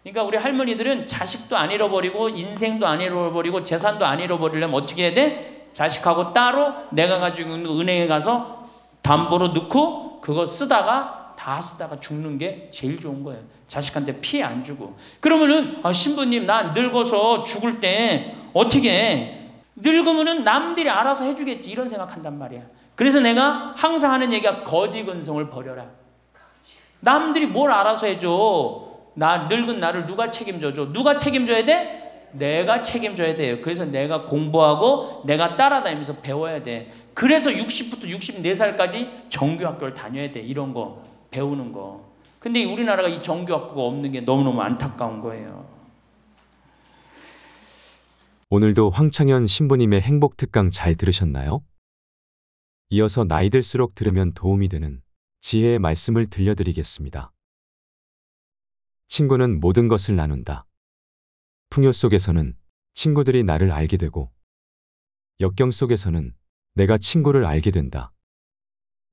그러니까 우리 할머니들은 자식도 안 잃어버리고 인생도 안 잃어버리고 재산도 안 잃어버리려면 어떻게 해야 돼? 자식하고 따로 내가 가지고 있는 은행에 가서 담보로 넣고 그거 쓰다가 다 쓰다가 죽는 게 제일 좋은 거예요. 자식한테 피해 안 주고. 그러면은 아, 신부님 나 늙어서 죽을 때 어떻게 해? 늙으면은 남들이 알아서 해주겠지 이런 생각한단 말이야. 그래서 내가 항상 하는 얘기가 거지 근성을 버려라. 남들이 뭘 알아서 해줘. 나 늙은 나를 누가 책임져줘? 누가 책임져야 돼? 내가 책임져야 돼요. 그래서 내가 공부하고 내가 따라다니면서 배워야 돼. 그래서 60부터 64살까지 정규학교를 다녀야 돼. 이런 거 배우는 거. 근데 우리나라가 이 정규학교가 없는 게 너무너무 안타까운 거예요. 오늘도 황창현 신부님의 행복 특강 잘 들으셨나요? 이어서 나이 들수록 들으면 도움이 되는 지혜의 말씀을 들려드리겠습니다. 친구는 모든 것을 나눈다. 풍요 속에서는 친구들이 나를 알게 되고, 역경 속에서는 내가 친구를 알게 된다.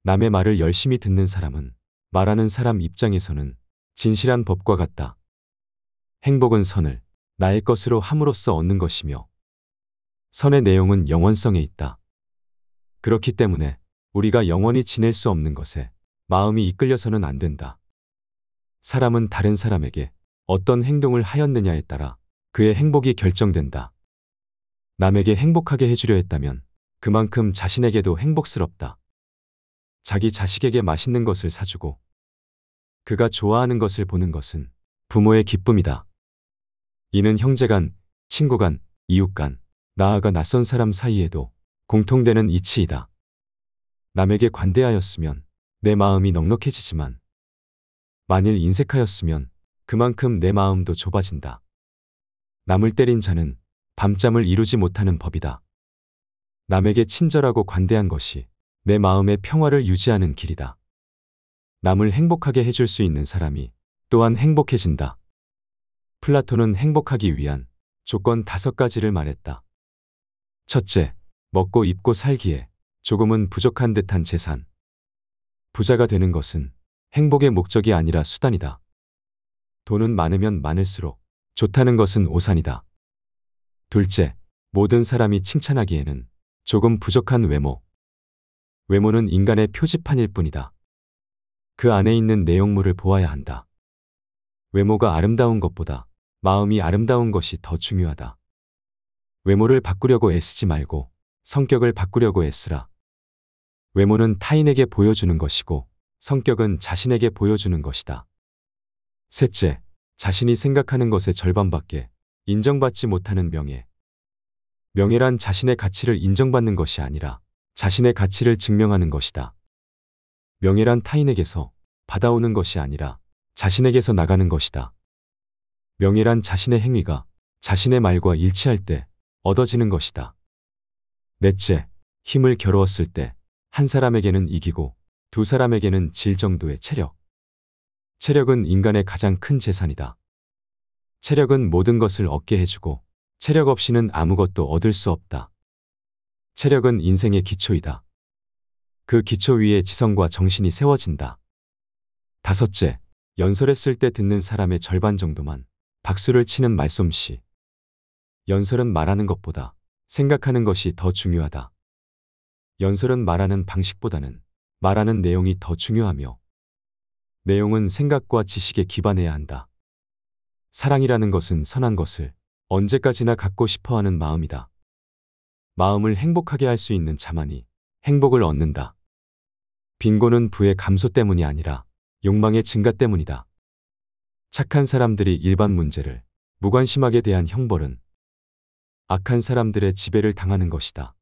남의 말을 열심히 듣는 사람은 말하는 사람 입장에서는 진실한 법과 같다. 행복은 선을 나의 것으로 함으로써 얻는 것이며, 선의 내용은 영원성에 있다. 그렇기 때문에 우리가 영원히 지낼 수 없는 것에 마음이 이끌려서는 안 된다. 사람은 다른 사람에게 어떤 행동을 하였느냐에 따라 그의 행복이 결정된다. 남에게 행복하게 해주려 했다면 그만큼 자신에게도 행복스럽다. 자기 자식에게 맛있는 것을 사주고 그가 좋아하는 것을 보는 것은 부모의 기쁨이다. 이는 형제간, 친구간, 이웃간, 나아가 낯선 사람 사이에도 공통되는 이치이다. 남에게 관대하였으면 내 마음이 넉넉해지지만 만일 인색하였으면 그만큼 내 마음도 좁아진다. 남을 때린 자는 밤잠을 이루지 못하는 법이다. 남에게 친절하고 관대한 것이 내 마음의 평화를 유지하는 길이다. 남을 행복하게 해줄 수 있는 사람이 또한 행복해진다. 플라톤은 행복하기 위한 조건 다섯 가지를 말했다. 첫째, 먹고 입고 살기에 조금은 부족한 듯한 재산. 부자가 되는 것은 행복의 목적이 아니라 수단이다. 돈은 많으면 많을수록 좋다는 것은 오산이다. 둘째, 모든 사람이 칭찬하기에는 조금 부족한 외모. 외모는 인간의 표지판일 뿐이다. 그 안에 있는 내용물을 보아야 한다. 외모가 아름다운 것보다 마음이 아름다운 것이 더 중요하다. 외모를 바꾸려고 애쓰지 말고 성격을 바꾸려고 애쓰라. 외모는 타인에게 보여주는 것이고 성격은 자신에게 보여주는 것이다. 셋째, 자신이 생각하는 것의 절반밖에 인정받지 못하는 명예. 명예란 자신의 가치를 인정받는 것이 아니라 자신의 가치를 증명하는 것이다. 명예란 타인에게서 받아오는 것이 아니라 자신에게서 나가는 것이다. 명예란 자신의 행위가 자신의 말과 일치할 때 얻어지는 것이다. 넷째, 힘을 겨루었을 때 한 사람에게는 이기고 두 사람에게는 질 정도의 체력. 체력은 인간의 가장 큰 재산이다. 체력은 모든 것을 얻게 해주고 체력 없이는 아무것도 얻을 수 없다. 체력은 인생의 기초이다. 그 기초 위에 지성과 정신이 세워진다. 다섯째, 연설했을 때 듣는 사람의 절반 정도만 박수를 치는 말솜씨. 연설은 말하는 것보다 생각하는 것이 더 중요하다. 연설은 말하는 방식보다는 말하는 내용이 더 중요하며 내용은 생각과 지식에 기반해야 한다. 사랑이라는 것은 선한 것을 언제까지나 갖고 싶어 하는 마음이다. 마음을 행복하게 할 수 있는 자만이 행복을 얻는다. 빈곤은 부의 감소 때문이 아니라 욕망의 증가 때문이다. 착한 사람들이 일반 문제를 무관심하게 대한 형벌은 악한 사람들의 지배를 당하는 것이다.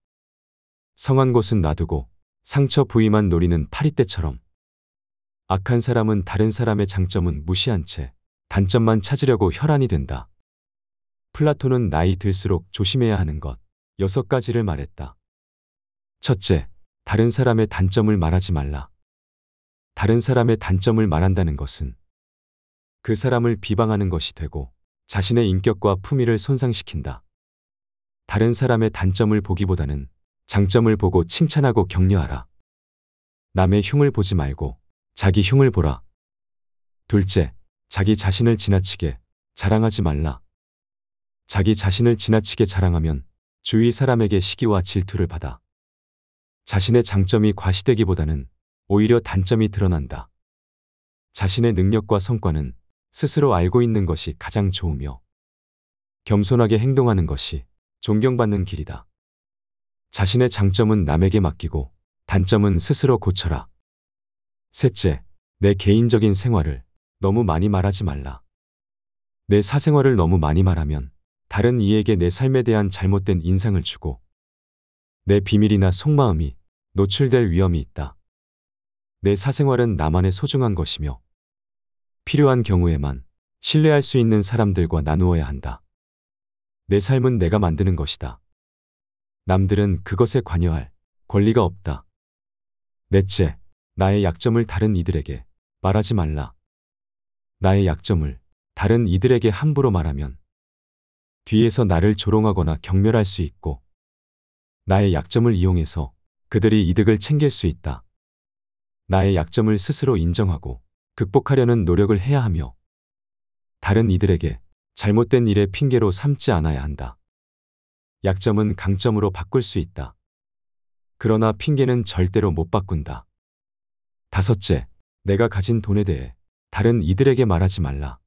성한 곳은 놔두고 상처 부위만 노리는 파리떼처럼 악한 사람은 다른 사람의 장점은 무시한 채 단점만 찾으려고 혈안이 된다. 플라톤은 나이 들수록 조심해야 하는 것 여섯 가지를 말했다. 첫째, 다른 사람의 단점을 말하지 말라. 다른 사람의 단점을 말한다는 것은 그 사람을 비방하는 것이 되고 자신의 인격과 품위를 손상시킨다. 다른 사람의 단점을 보기보다는 장점을 보고 칭찬하고 격려하라. 남의 흉을 보지 말고 자기 흉을 보라. 둘째, 자기 자신을 지나치게 자랑하지 말라. 자기 자신을 지나치게 자랑하면 주위 사람에게 시기와 질투를 받아 자신의 장점이 과시되기보다는 오히려 단점이 드러난다. 자신의 능력과 성과는 스스로 알고 있는 것이 가장 좋으며 겸손하게 행동하는 것이 존경받는 길이다. 자신의 장점은 남에게 맡기고 단점은 스스로 고쳐라. 셋째, 내 개인적인 생활을 너무 많이 말하지 말라. 내 사생활을 너무 많이 말하면 다른 이에게 내 삶에 대한 잘못된 인상을 주고 내 비밀이나 속마음이 노출될 위험이 있다. 내 사생활은 나만의 소중한 것이며 필요한 경우에만 신뢰할 수 있는 사람들과 나누어야 한다. 내 삶은 내가 만드는 것이다. 남들은 그것에 관여할 권리가 없다. 넷째, 나의 약점을 다른 이들에게 말하지 말라. 나의 약점을 다른 이들에게 함부로 말하면 뒤에서 나를 조롱하거나 경멸할 수 있고 나의 약점을 이용해서 그들이 이득을 챙길 수 있다. 나의 약점을 스스로 인정하고 극복하려는 노력을 해야 하며 다른 이들에게 잘못된 일의 핑계로 삼지 않아야 한다. 약점은 강점으로 바꿀 수 있다. 그러나 핑계는 절대로 못 바꾼다. 다섯째, 내가 가진 돈에 대해 다른 이들에게 말하지 말라.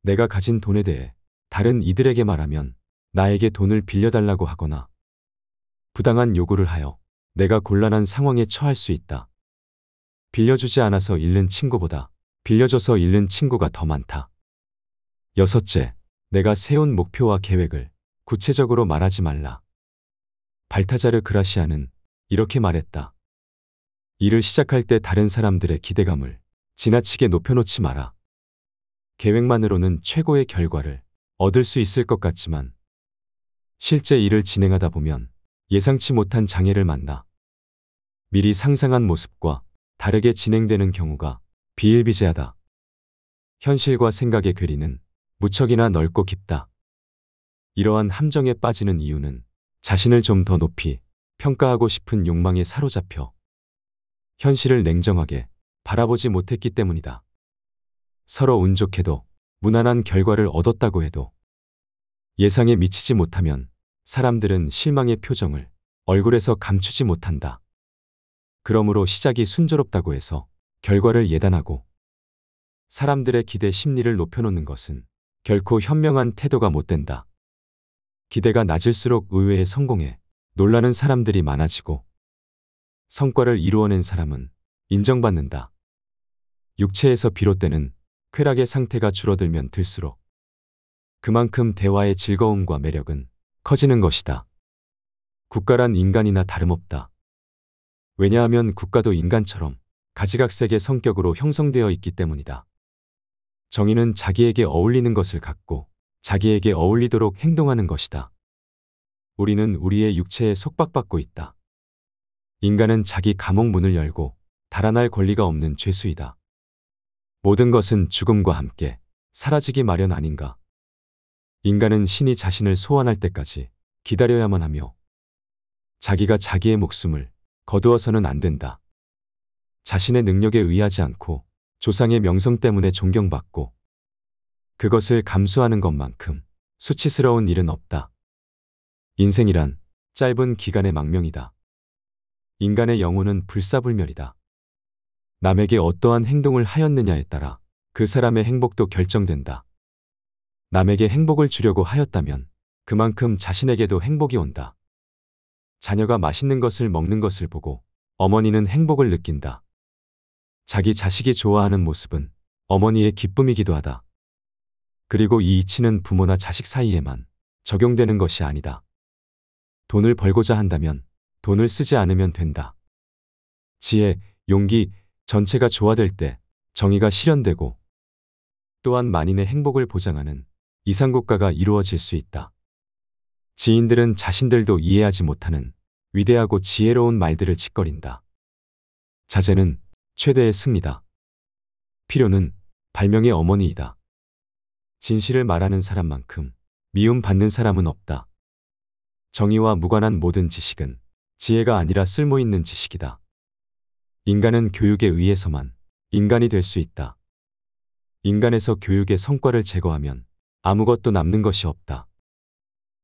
내가 가진 돈에 대해 다른 이들에게 말하면 나에게 돈을 빌려달라고 하거나 부당한 요구를 하여 내가 곤란한 상황에 처할 수 있다. 빌려주지 않아서 잃는 친구보다 빌려줘서 잃는 친구가 더 많다. 여섯째, 내가 세운 목표와 계획을 구체적으로 말하지 말라. 발타자르 그라시아는 이렇게 말했다. 일을 시작할 때 다른 사람들의 기대감을 지나치게 높여놓지 마라. 계획만으로는 최고의 결과를 얻을 수 있을 것 같지만 실제 일을 진행하다 보면 예상치 못한 장애를 만나 미리 상상한 모습과 다르게 진행되는 경우가 비일비재하다. 현실과 생각의 괴리는 무척이나 넓고 깊다. 이러한 함정에 빠지는 이유는 자신을 좀 더 높이 평가하고 싶은 욕망에 사로잡혀 현실을 냉정하게 바라보지 못했기 때문이다. 서로 운 좋게도 무난한 결과를 얻었다고 해도 예상에 미치지 못하면 사람들은 실망의 표정을 얼굴에서 감추지 못한다. 그러므로 시작이 순조롭다고 해서 결과를 예단하고 사람들의 기대 심리를 높여놓는 것은 결코 현명한 태도가 못 된다. 기대가 낮을수록 의외의 성공에 놀라는 사람들이 많아지고 성과를 이루어낸 사람은 인정받는다. 육체에서 비롯되는 쾌락의 상태가 줄어들면 들수록 그만큼 대화의 즐거움과 매력은 커지는 것이다. 국가란 인간이나 다름없다. 왜냐하면 국가도 인간처럼 가지각색의 성격으로 형성되어 있기 때문이다. 정의는 자기에게 어울리는 것을 갖고 자기에게 어울리도록 행동하는 것이다. 우리는 우리의 육체에 속박받고 있다. 인간은 자기 감옥 문을 열고 달아날 권리가 없는 죄수이다. 모든 것은 죽음과 함께 사라지기 마련 아닌가. 인간은 신이 자신을 소환할 때까지 기다려야만 하며 자기가 자기의 목숨을 거두어서는 안 된다. 자신의 능력에 의하지 않고 조상의 명성 때문에 존경받고 그것을 감수하는 것만큼 수치스러운 일은 없다. 인생이란 짧은 기간의 망명이다. 인간의 영혼은 불사불멸이다. 남에게 어떠한 행동을 하였느냐에 따라 그 사람의 행복도 결정된다. 남에게 행복을 주려고 하였다면 그만큼 자신에게도 행복이 온다. 자녀가 맛있는 것을 먹는 것을 보고 어머니는 행복을 느낀다. 자기 자식이 좋아하는 모습은 어머니의 기쁨이기도 하다. 그리고 이 이치는 부모나 자식 사이에만 적용되는 것이 아니다. 돈을 벌고자 한다면 돈을 쓰지 않으면 된다. 지혜, 용기, 전체가 조화될 때 정의가 실현되고 또한 만인의 행복을 보장하는 이상국가가 이루어질 수 있다. 지인들은 자신들도 이해하지 못하는 위대하고 지혜로운 말들을 짓거린다. 자제는 최대의 승리다. 필요는 발명의 어머니이다. 진실을 말하는 사람만큼 미움받는 사람은 없다. 정의와 무관한 모든 지식은 지혜가 아니라 쓸모 있는 지식이다. 인간은 교육에 의해서만 인간이 될 수 있다. 인간에서 교육의 성과를 제거하면 아무것도 남는 것이 없다.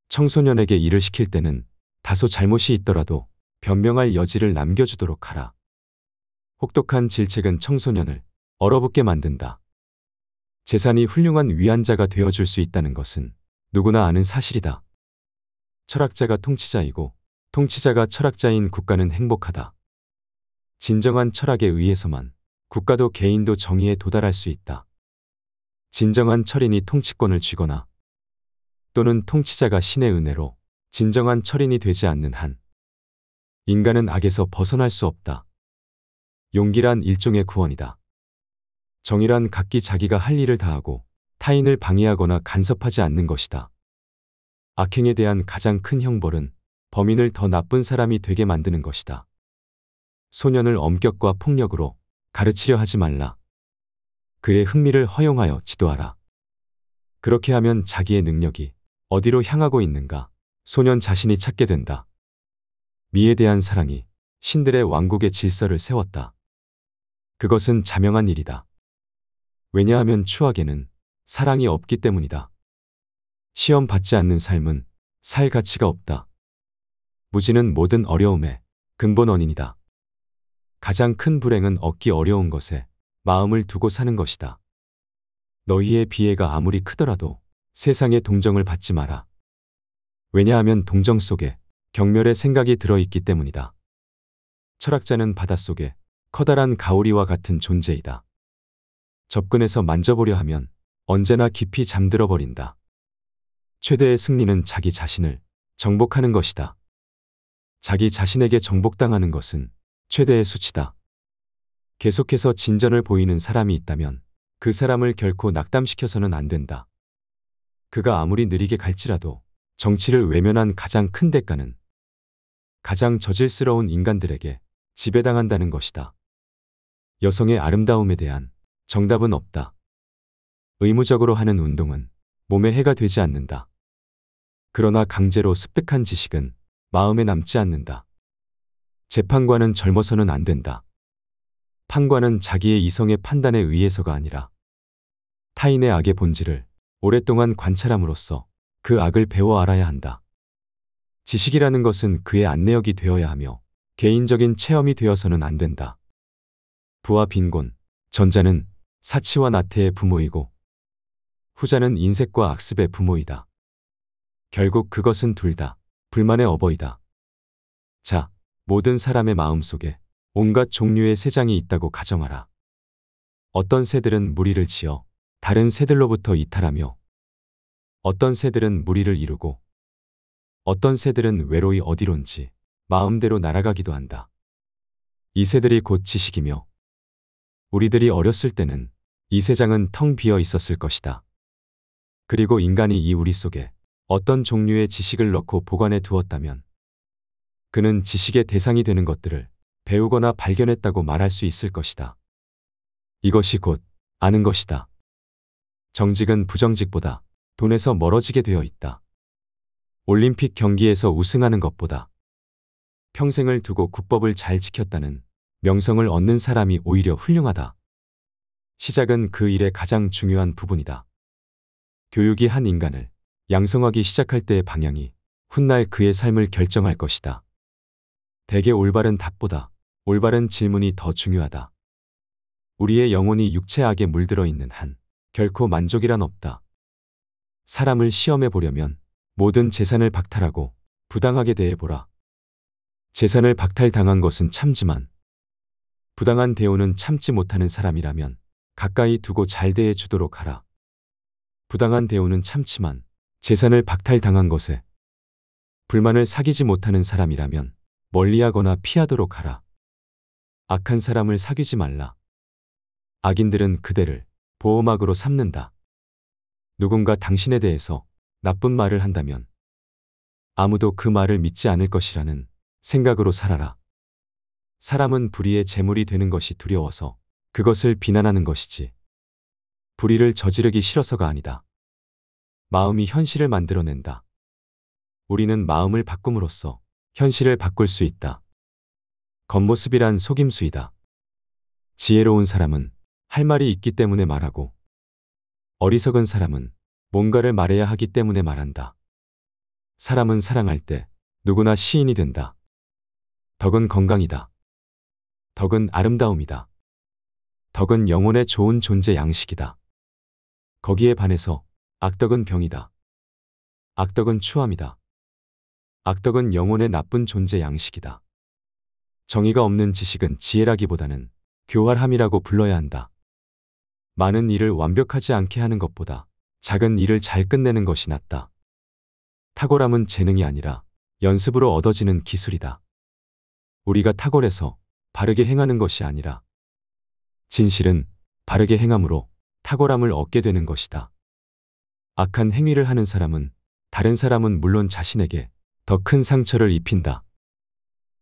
청소년에게 일을 시킬 때는 다소 잘못이 있더라도 변명할 여지를 남겨주도록 하라. 혹독한 질책은 청소년을 얼어붙게 만든다. 재산이 훌륭한 위안자가 되어줄 수 있다는 것은 누구나 아는 사실이다. 철학자가 통치자이고 통치자가 철학자인 국가는 행복하다. 진정한 철학에 의해서만 국가도 개인도 정의에 도달할 수 있다. 진정한 철인이 통치권을 쥐거나 또는 통치자가 신의 은혜로 진정한 철인이 되지 않는 한 인간은 악에서 벗어날 수 없다. 용기란 일종의 구원이다. 정의란 각기 자기가 할 일을 다하고 타인을 방해하거나 간섭하지 않는 것이다. 악행에 대한 가장 큰 형벌은 범인을 더 나쁜 사람이 되게 만드는 것이다. 소년을 엄격과 폭력으로 가르치려 하지 말라. 그의 흥미를 허용하여 지도하라. 그렇게 하면 자기의 능력이 어디로 향하고 있는가 소년 자신이 찾게 된다. 미에 대한 사랑이 신들의 왕국의 질서를 세웠다. 그것은 자명한 일이다. 왜냐하면 추악에는 사랑이 없기 때문이다. 시험 받지 않는 삶은 살 가치가 없다. 무지는 모든 어려움의 근본 원인이다. 가장 큰 불행은 얻기 어려운 것에 마음을 두고 사는 것이다. 너희의 비애가 아무리 크더라도 세상의 동정을 받지 마라. 왜냐하면 동정 속에 경멸의 생각이 들어있기 때문이다. 철학자는 바닷속에 커다란 가오리와 같은 존재이다. 접근해서 만져보려 하면 언제나 깊이 잠들어 버린다. 최대의 승리는 자기 자신을 정복하는 것이다. 자기 자신에게 정복당하는 것은 최대의 수치다. 계속해서 진전을 보이는 사람이 있다면 그 사람을 결코 낙담시켜서는 안 된다. 그가 아무리 느리게 갈지라도 정치를 외면한 가장 큰 대가는 가장 저질스러운 인간들에게 지배당한다는 것이다. 여성의 아름다움에 대한 정답은 없다. 의무적으로 하는 운동은 몸에 해가 되지 않는다. 그러나 강제로 습득한 지식은 마음에 남지 않는다. 재판관은 젊어서는 안 된다. 판관은 자기의 이성의 판단에 의해서가 아니라 타인의 악의 본질을 오랫동안 관찰함으로써 그 악을 배워 알아야 한다. 지식이라는 것은 그의 안내역이 되어야 하며 개인적인 체험이 되어서는 안 된다. 부와 빈곤, 전자는 사치와 나태의 부모이고 후자는 인색과 악습의 부모이다. 결국 그것은 둘 다 불만의 어버이다. 자, 모든 사람의 마음 속에 온갖 종류의 새장이 있다고 가정하라. 어떤 새들은 무리를 지어 다른 새들로부터 이탈하며 어떤 새들은 무리를 이루고 어떤 새들은 외로이 어디론지 마음대로 날아가기도 한다. 이 새들이 곧 지식이며 우리들이 어렸을 때는 이 새장은 텅 비어 있었을 것이다. 그리고 인간이 이 우리 속에 어떤 종류의 지식을 넣고 보관해 두었다면 그는 지식의 대상이 되는 것들을 배우거나 발견했다고 말할 수 있을 것이다. 이것이 곧 아는 것이다. 정직은 부정직보다 돈에서 멀어지게 되어 있다. 올림픽 경기에서 우승하는 것보다 평생을 두고 국법을 잘 지켰다는 명성을 얻는 사람이 오히려 훌륭하다. 시작은 그 일의 가장 중요한 부분이다. 교육이 한 인간을 양성하기 시작할 때의 방향이 훗날 그의 삶을 결정할 것이다. 대개 올바른 답보다 올바른 질문이 더 중요하다. 우리의 영혼이 육체악에 물들어 있는 한 결코 만족이란 없다. 사람을 시험해 보려면 모든 재산을 박탈하고 부당하게 대해보라. 재산을 박탈당한 것은 참지만 부당한 대우는 참지 못하는 사람이라면 가까이 두고 잘 대해 주도록 하라. 부당한 대우는 참지만 재산을 박탈당한 것에 불만을 사귀지 못하는 사람이라면 멀리하거나 피하도록 하라. 악한 사람을 사귀지 말라. 악인들은 그대를 보호막으로 삼는다. 누군가 당신에 대해서 나쁜 말을 한다면 아무도 그 말을 믿지 않을 것이라는 생각으로 살아라. 사람은 불의의 재물이 되는 것이 두려워서 그것을 비난하는 것이지. 불의를 저지르기 싫어서가 아니다. 마음이 현실을 만들어낸다. 우리는 마음을 바꿈으로써 현실을 바꿀 수 있다. 겉모습이란 속임수이다. 지혜로운 사람은 할 말이 있기 때문에 말하고 어리석은 사람은 뭔가를 말해야 하기 때문에 말한다. 사람은 사랑할 때 누구나 시인이 된다. 덕은 건강이다. 덕은 아름다움이다. 덕은 영혼의 좋은 존재 양식이다. 거기에 반해서 악덕은 병이다. 악덕은 추함이다. 악덕은 영혼의 나쁜 존재 양식이다. 정의가 없는 지식은 지혜라기보다는 교활함이라고 불러야 한다. 많은 일을 완벽하지 않게 하는 것보다 작은 일을 잘 끝내는 것이 낫다. 탁월함은 재능이 아니라 연습으로 얻어지는 기술이다. 우리가 탁월해서 바르게 행하는 것이 아니라 진실은 바르게 행함으로 탁월함을 얻게 되는 것이다. 악한 행위를 하는 사람은 다른 사람은 물론 자신에게 더 큰 상처를 입힌다.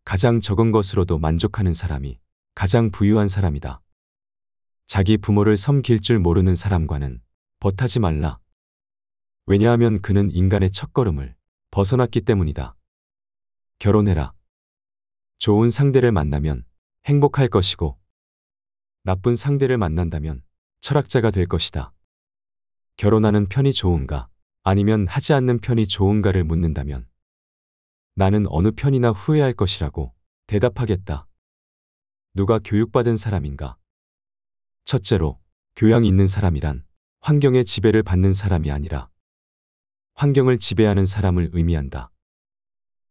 가장 적은 것으로도 만족하는 사람이 가장 부유한 사람이다. 자기 부모를 섬길 줄 모르는 사람과는 벗하지 말라. 왜냐하면 그는 인간의 첫걸음을 벗어났기 때문이다. 결혼해라. 좋은 상대를 만나면 행복할 것이고, 나쁜 상대를 만난다면 철학자가 될 것이다. 결혼하는 편이 좋은가, 아니면 하지 않는 편이 좋은가를 묻는다면, 나는 어느 편이나 후회할 것이라고 대답하겠다. 누가 교육받은 사람인가? 첫째로, 교양 있는 사람이란 환경의 지배를 받는 사람이 아니라 환경을 지배하는 사람을 의미한다.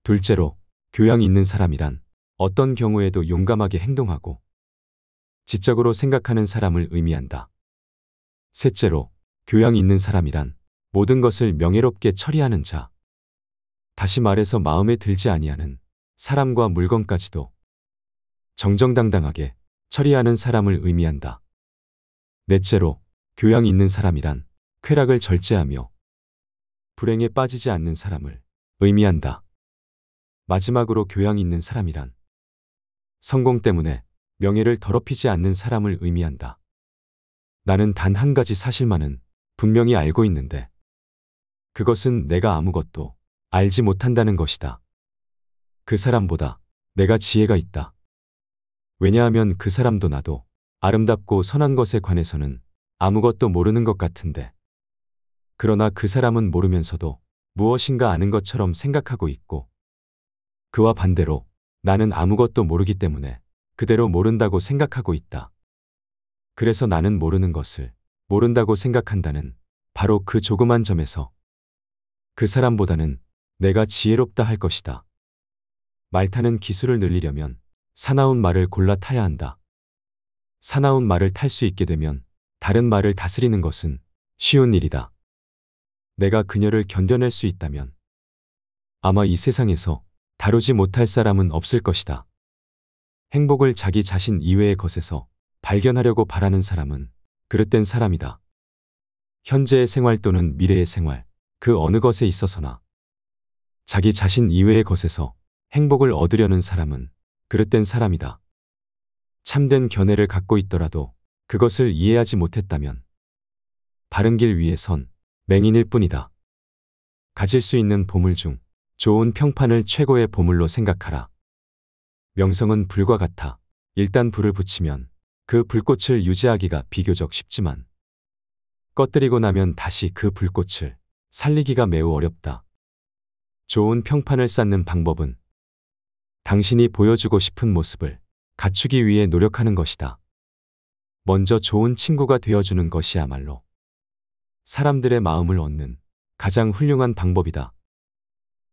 둘째로, 교양 있는 사람이란 어떤 경우에도 용감하게 행동하고 지적으로 생각하는 사람을 의미한다. 셋째로, 교양 있는 사람이란 모든 것을 명예롭게 처리하는 자. 다시 말해서 마음에 들지 아니하는 사람과 물건까지도 정정당당하게 처리하는 사람을 의미한다. 넷째로, 교양 있는 사람이란 쾌락을 절제하며 불행에 빠지지 않는 사람을 의미한다. 마지막으로 교양 있는 사람이란 성공 때문에 명예를 더럽히지 않는 사람을 의미한다. 나는 단 한 가지 사실만은 분명히 알고 있는데 그것은 내가 아무것도 알지 못한다는 것이다. 그 사람보다 내가 지혜가 있다. 왜냐하면 그 사람도 나도 아름답고 선한 것에 관해서는 아무것도 모르는 것 같은데. 그러나 그 사람은 모르면서도 무엇인가 아는 것처럼 생각하고 있고, 그와 반대로 나는 아무것도 모르기 때문에 그대로 모른다고 생각하고 있다. 그래서 나는 모르는 것을 모른다고 생각한다는 바로 그 조그만 점에서 그 사람보다는 내가 지혜롭다 할 것이다. 말 타는 기술을 늘리려면 사나운 말을 골라 타야 한다. 사나운 말을 탈 수 있게 되면 다른 말을 다스리는 것은 쉬운 일이다. 내가 그녀를 견뎌낼 수 있다면 아마 이 세상에서 다루지 못할 사람은 없을 것이다. 행복을 자기 자신 이외의 것에서 발견하려고 바라는 사람은 그릇된 사람이다. 현재의 생활 또는 미래의 생활, 그 어느 것에 있어서나 자기 자신 이외의 것에서 행복을 얻으려는 사람은 그릇된 사람이다. 참된 견해를 갖고 있더라도 그것을 이해하지 못했다면 바른 길 위에 선 맹인일 뿐이다. 가질 수 있는 보물 중 좋은 평판을 최고의 보물로 생각하라. 명성은 불과 같아 일단 불을 붙이면 그 불꽃을 유지하기가 비교적 쉽지만 꺼뜨리고 나면 다시 그 불꽃을 살리기가 매우 어렵다. 좋은 평판을 쌓는 방법은 당신이 보여주고 싶은 모습을 갖추기 위해 노력하는 것이다. 먼저 좋은 친구가 되어주는 것이야말로 사람들의 마음을 얻는 가장 훌륭한 방법이다.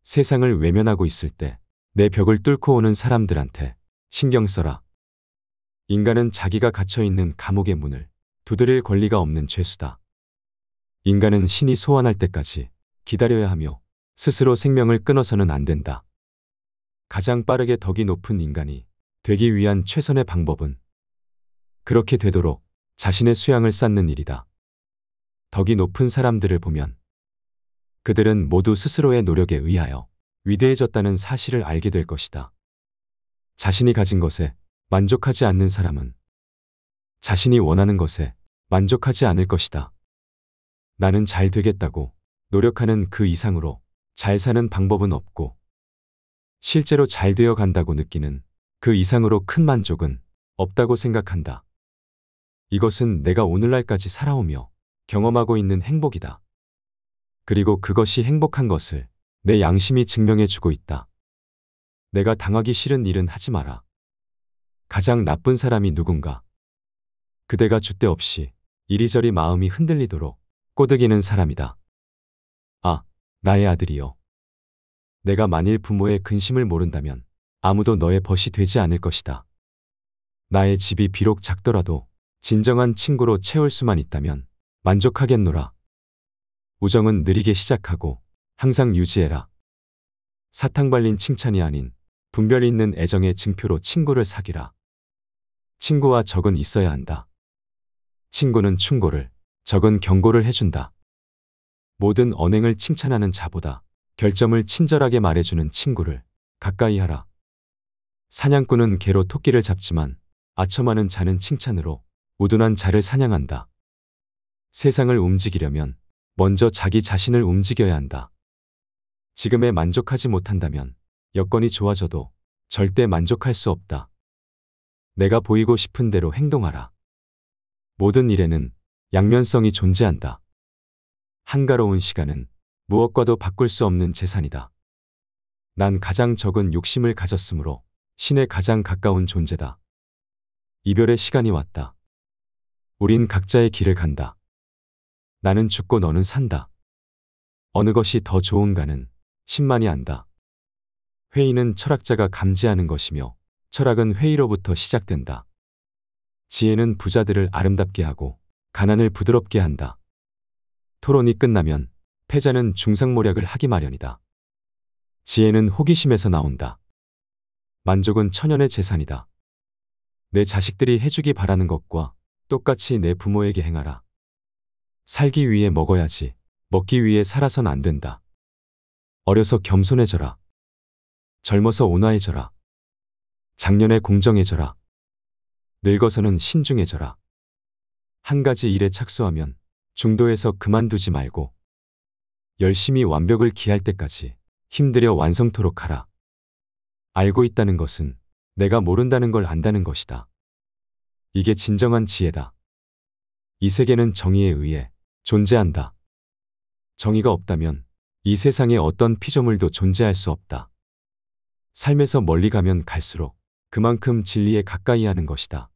세상을 외면하고 있을 때 내 벽을 뚫고 오는 사람들한테 신경 써라. 인간은 자기가 갇혀 있는 감옥의 문을 두드릴 권리가 없는 죄수다. 인간은 신이 소환할 때까지 기다려야 하며 스스로 생명을 끊어서는 안 된다. 가장 빠르게 덕이 높은 인간이 되기 위한 최선의 방법은 그렇게 되도록 자신의 수양을 쌓는 일이다. 덕이 높은 사람들을 보면 그들은 모두 스스로의 노력에 의하여 위대해졌다는 사실을 알게 될 것이다. 자신이 가진 것에 만족하지 않는 사람은 자신이 원하는 것에 만족하지 않을 것이다. 나는 잘 되겠다고 노력하는 그 이상으로 잘 사는 방법은 없고 실제로 잘 되어 간다고 느끼는 그 이상으로 큰 만족은 없다고 생각한다. 이것은 내가 오늘날까지 살아오며 경험하고 있는 행복이다. 그리고 그것이 행복한 것을 내 양심이 증명해 주고 있다. 내가 당하기 싫은 일은 하지 마라. 가장 나쁜 사람이 누군가. 그대가 줏대 없이 이리저리 마음이 흔들리도록 꼬드기는 사람이다. 아, 나의 아들이여. 내가 만일 부모의 근심을 모른다면 아무도 너의 벗이 되지 않을 것이다. 나의 집이 비록 작더라도 진정한 친구로 채울 수만 있다면 만족하겠노라. 우정은 느리게 시작하고 항상 유지해라. 사탕 발린 칭찬이 아닌 분별 있는 애정의 증표로 친구를 사귀라. 친구와 적은 있어야 한다. 친구는 충고를, 적은 경고를 해준다. 모든 언행을 칭찬하는 자보다 결점을 친절하게 말해주는 친구를 가까이 하라. 사냥꾼은 개로 토끼를 잡지만 아첨하는 자는 칭찬으로 우둔한 자를 사냥한다. 세상을 움직이려면 먼저 자기 자신을 움직여야 한다. 지금에 만족하지 못한다면 여건이 좋아져도 절대 만족할 수 없다. 내가 보이고 싶은 대로 행동하라. 모든 일에는 양면성이 존재한다. 한가로운 시간은 무엇과도 바꿀 수 없는 재산이다. 난 가장 적은 욕심을 가졌으므로 신에 가장 가까운 존재다. 이별의 시간이 왔다. 우린 각자의 길을 간다. 나는 죽고 너는 산다. 어느 것이 더 좋은가는 신만이 안다. 회의는 철학자가 감지하는 것이며 철학은 회의로부터 시작된다. 지혜는 부자들을 아름답게 하고 가난을 부드럽게 한다. 토론이 끝나면 패자는 중상모략을 하기 마련이다. 지혜는 호기심에서 나온다. 만족은 천연의 재산이다. 내 자식들이 해주기 바라는 것과 똑같이 내 부모에게 행하라. 살기 위해 먹어야지 먹기 위해 살아선 안 된다. 어려서 겸손해져라. 젊어서 온화해져라. 작년에 공정해져라. 늙어서는 신중해져라. 한 가지 일에 착수하면 중도에서 그만두지 말고 열심히 완벽을 기할 때까지 힘들여 완성토록 하라. 알고 있다는 것은 내가 모른다는 걸 안다는 것이다. 이게 진정한 지혜다. 이 세계는 정의에 의해 존재한다. 정의가 없다면 이 세상에 어떤 피조물도 존재할 수 없다. 삶에서 멀리 가면 갈수록 그만큼 진리에 가까이 하는 것이다.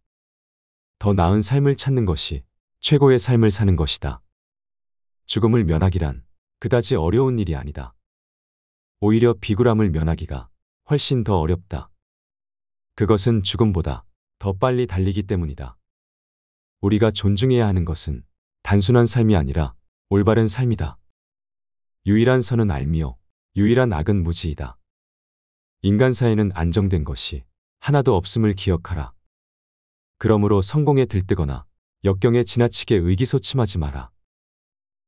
더 나은 삶을 찾는 것이 최고의 삶을 사는 것이다. 죽음을 면하기란 그다지 어려운 일이 아니다. 오히려 비굴함을 면하기가 훨씬 더 어렵다. 그것은 죽음보다 더 빨리 달리기 때문이다. 우리가 존중해야 하는 것은 단순한 삶이 아니라 올바른 삶이다. 유일한 선은 알미요. 유일한 악은 무지이다. 인간사에는 안정된 것이 하나도 없음을 기억하라. 그러므로 성공에 들뜨거나 역경에 지나치게 의기소침하지 마라.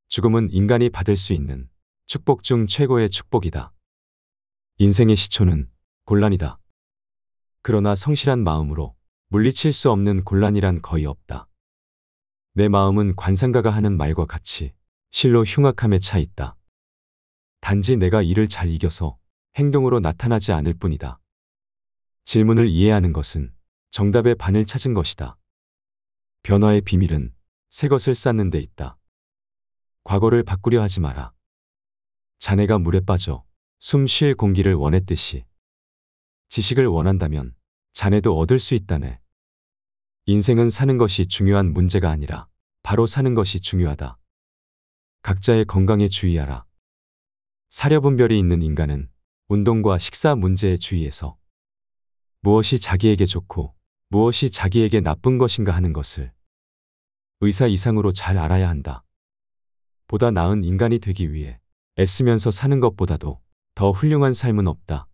죽음은 인간이 받을 수 있는 축복 중 최고의 축복이다. 인생의 시초는 곤란이다. 그러나 성실한 마음으로 물리칠 수 없는 곤란이란 거의 없다. 내 마음은 관상가가 하는 말과 같이 실로 흉악함에 차 있다. 단지 내가 이를 잘 이겨서 행동으로 나타나지 않을 뿐이다. 질문을 이해하는 것은 정답의 반을 찾은 것이다. 변화의 비밀은 새 것을 쌓는 데 있다. 과거를 바꾸려 하지 마라. 자네가 물에 빠져 숨 쉴 공기를 원했듯이 지식을 원한다면 자네도 얻을 수 있다네. 인생은 사는 것이 중요한 문제가 아니라 바로 사는 것이 중요하다. 각자의 건강에 주의하라. 사려분별이 있는 인간은 운동과 식사 문제에 주의해서 무엇이 자기에게 좋고 무엇이 자기에게 나쁜 것인가 하는 것을 의사 이상으로 잘 알아야 한다. 보다 나은 인간이 되기 위해 애쓰면서 사는 것보다도 더 훌륭한 삶은 없다.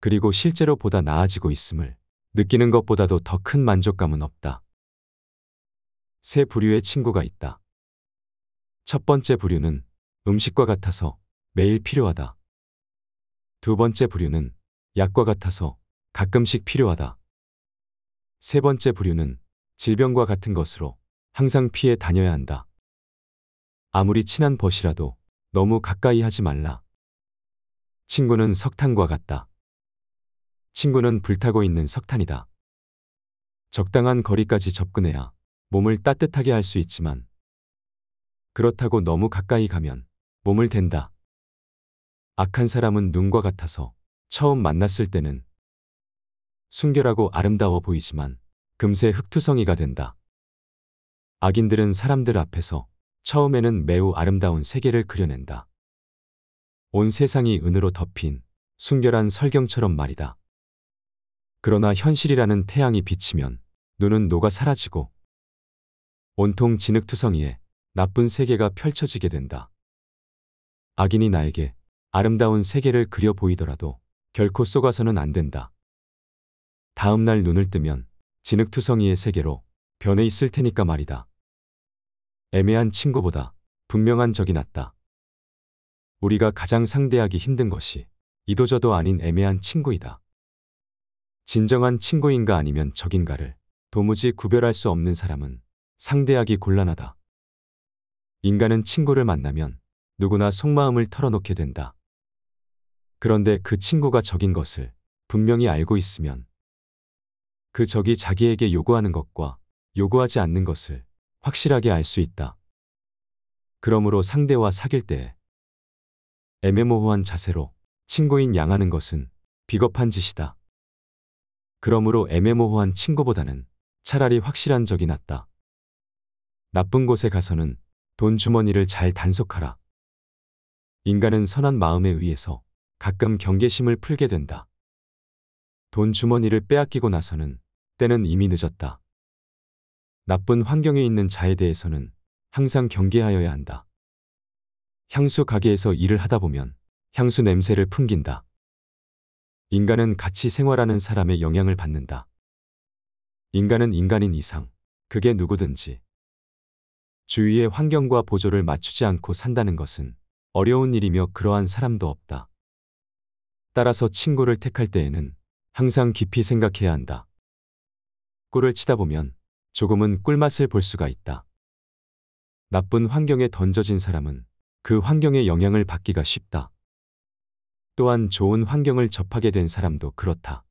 그리고 실제로 보다 나아지고 있음을 느끼는 것보다도 더 큰 만족감은 없다. 세 부류의 친구가 있다. 첫 번째 부류는 음식과 같아서 매일 필요하다. 두 번째 부류는 약과 같아서 가끔씩 필요하다. 세 번째 부류는 질병과 같은 것으로 항상 피해 다녀야 한다. 아무리 친한 벗이라도 너무 가까이 하지 말라. 친구는 석탄과 같다. 친구는 불타고 있는 석탄이다. 적당한 거리까지 접근해야 몸을 따뜻하게 할 수 있지만 그렇다고 너무 가까이 가면 몸을 댄다. 악한 사람은 눈과 같아서 처음 만났을 때는 순결하고 아름다워 보이지만 금세 흙투성이가 된다. 악인들은 사람들 앞에서 처음에는 매우 아름다운 세계를 그려낸다. 온 세상이 은으로 덮인 순결한 설경처럼 말이다. 그러나 현실이라는 태양이 비치면 눈은 녹아 사라지고 온통 진흙투성이에 나쁜 세계가 펼쳐지게 된다. 악인이 나에게 아름다운 세계를 그려 보이더라도 결코 속아서는 안 된다. 다음 날 눈을 뜨면 진흙투성이의 세계로 변해 있을 테니까 말이다. 애매한 친구보다 분명한 적이 낫다. 우리가 가장 상대하기 힘든 것이 이도저도 아닌 애매한 친구이다. 진정한 친구인가 아니면 적인가를 도무지 구별할 수 없는 사람은 상대하기 곤란하다. 인간은 친구를 만나면 누구나 속마음을 털어놓게 된다. 그런데 그 친구가 적인 것을 분명히 알고 있으면 그 적이 자기에게 요구하는 것과 요구하지 않는 것을 확실하게 알 수 있다. 그러므로 상대와 사귈 때 애매모호한 자세로 친구인 양하는 것은 비겁한 짓이다. 그러므로 애매모호한 친구보다는 차라리 확실한 적이 낫다. 나쁜 곳에 가서는 돈 주머니를 잘 단속하라. 인간은 선한 마음에 의해서 가끔 경계심을 풀게 된다. 돈 주머니를 빼앗기고 나서는 때는 이미 늦었다. 나쁜 환경에 있는 자에 대해서는 항상 경계하여야 한다. 향수 가게에서 일을 하다 보면 향수 냄새를 풍긴다. 인간은 같이 생활하는 사람의 영향을 받는다. 인간은 인간인 이상, 그게 누구든지. 주위의 환경과 보조를 맞추지 않고 산다는 것은 어려운 일이며 그러한 사람도 없다. 따라서 친구를 택할 때에는 항상 깊이 생각해야 한다. 꿀을 치다 보면 조금은 꿀맛을 볼 수가 있다. 나쁜 환경에 던져진 사람은 그 환경의 영향을 받기가 쉽다. 또한 좋은 환경을 접하게 된 사람도 그렇다.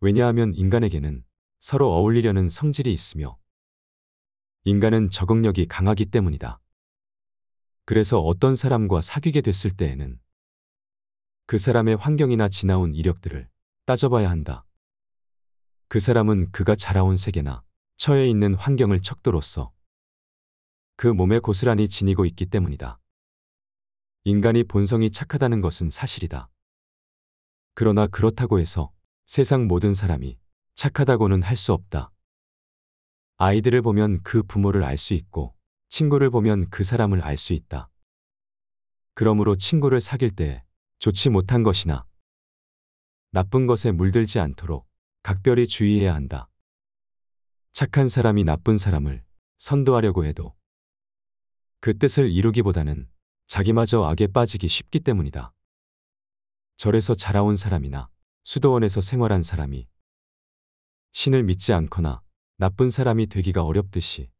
왜냐하면 인간에게는 서로 어울리려는 성질이 있으며 인간은 적응력이 강하기 때문이다. 그래서 어떤 사람과 사귀게 됐을 때에는 그 사람의 환경이나 지나온 이력들을 따져봐야 한다. 그 사람은 그가 자라온 세계나 처해 있는 환경을 척도로써 그 몸에 고스란히 지니고 있기 때문이다. 인간이 본성이 착하다는 것은 사실이다. 그러나 그렇다고 해서 세상 모든 사람이 착하다고는 할 수 없다. 아이들을 보면 그 부모를 알 수 있고 친구를 보면 그 사람을 알 수 있다. 그러므로 친구를 사귈 때 좋지 못한 것이나 나쁜 것에 물들지 않도록 각별히 주의해야 한다. 착한 사람이 나쁜 사람을 선도하려고 해도 그 뜻을 이루기보다는 자기마저 악에 빠지기 쉽기 때문이다. 절에서 자라온 사람이나 수도원에서 생활한 사람이 신을 믿지 않거나 나쁜 사람이 되기가 어렵듯이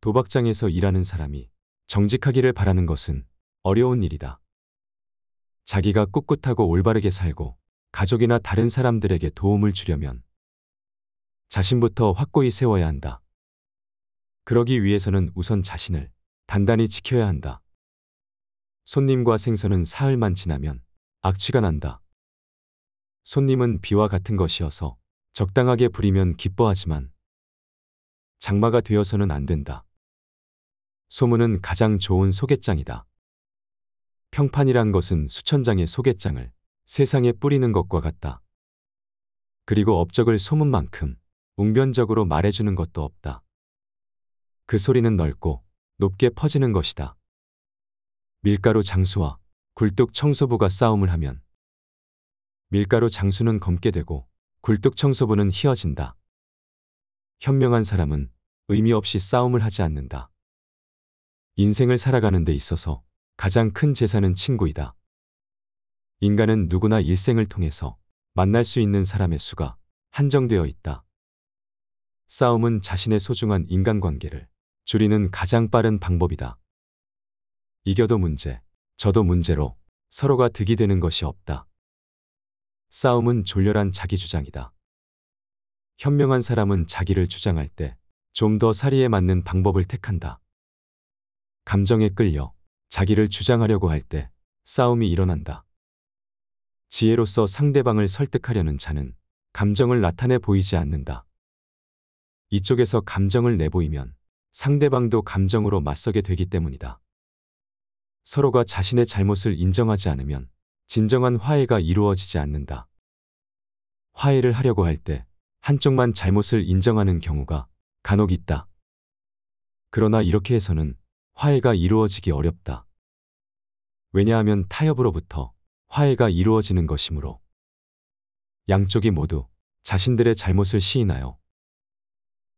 도박장에서 일하는 사람이 정직하기를 바라는 것은 어려운 일이다. 자기가 꿋꿋하고 올바르게 살고 가족이나 다른 사람들에게 도움을 주려면 자신부터 확고히 세워야 한다. 그러기 위해서는 우선 자신을 단단히 지켜야 한다. 손님과 생선은 사흘만 지나면 악취가 난다. 손님은 비와 같은 것이어서 적당하게 부리면 기뻐하지만 장마가 되어서는 안 된다. 소문은 가장 좋은 소개장이다. 평판이란 것은 수천 장의 소개장을 세상에 뿌리는 것과 같다. 그리고 업적을 소문만큼 웅변적으로 말해주는 것도 없다. 그 소리는 넓고 높게 퍼지는 것이다. 밀가루 장수와 굴뚝 청소부가 싸움을 하면 밀가루 장수는 검게 되고 굴뚝 청소부는 휘어진다. 현명한 사람은 의미 없이 싸움을 하지 않는다. 인생을 살아가는 데 있어서 가장 큰 재산은 친구이다. 인간은 누구나 일생을 통해서 만날 수 있는 사람의 수가 한정되어 있다. 싸움은 자신의 소중한 인간관계를 줄이는 가장 빠른 방법이다. 이겨도 문제, 저도 문제로 서로가 득이 되는 것이 없다. 싸움은 졸렬한 자기 주장이다. 현명한 사람은 자기를 주장할 때 좀 더 사리에 맞는 방법을 택한다. 감정에 끌려 자기를 주장하려고 할 때 싸움이 일어난다. 지혜로서 상대방을 설득하려는 자는 감정을 나타내 보이지 않는다. 이쪽에서 감정을 내보이면 상대방도 감정으로 맞서게 되기 때문이다. 서로가 자신의 잘못을 인정하지 않으면 진정한 화해가 이루어지지 않는다. 화해를 하려고 할 때 한쪽만 잘못을 인정하는 경우가 간혹 있다. 그러나 이렇게 해서는 화해가 이루어지기 어렵다. 왜냐하면 타협으로부터 화해가 이루어지는 것이므로 양쪽이 모두 자신들의 잘못을 시인하여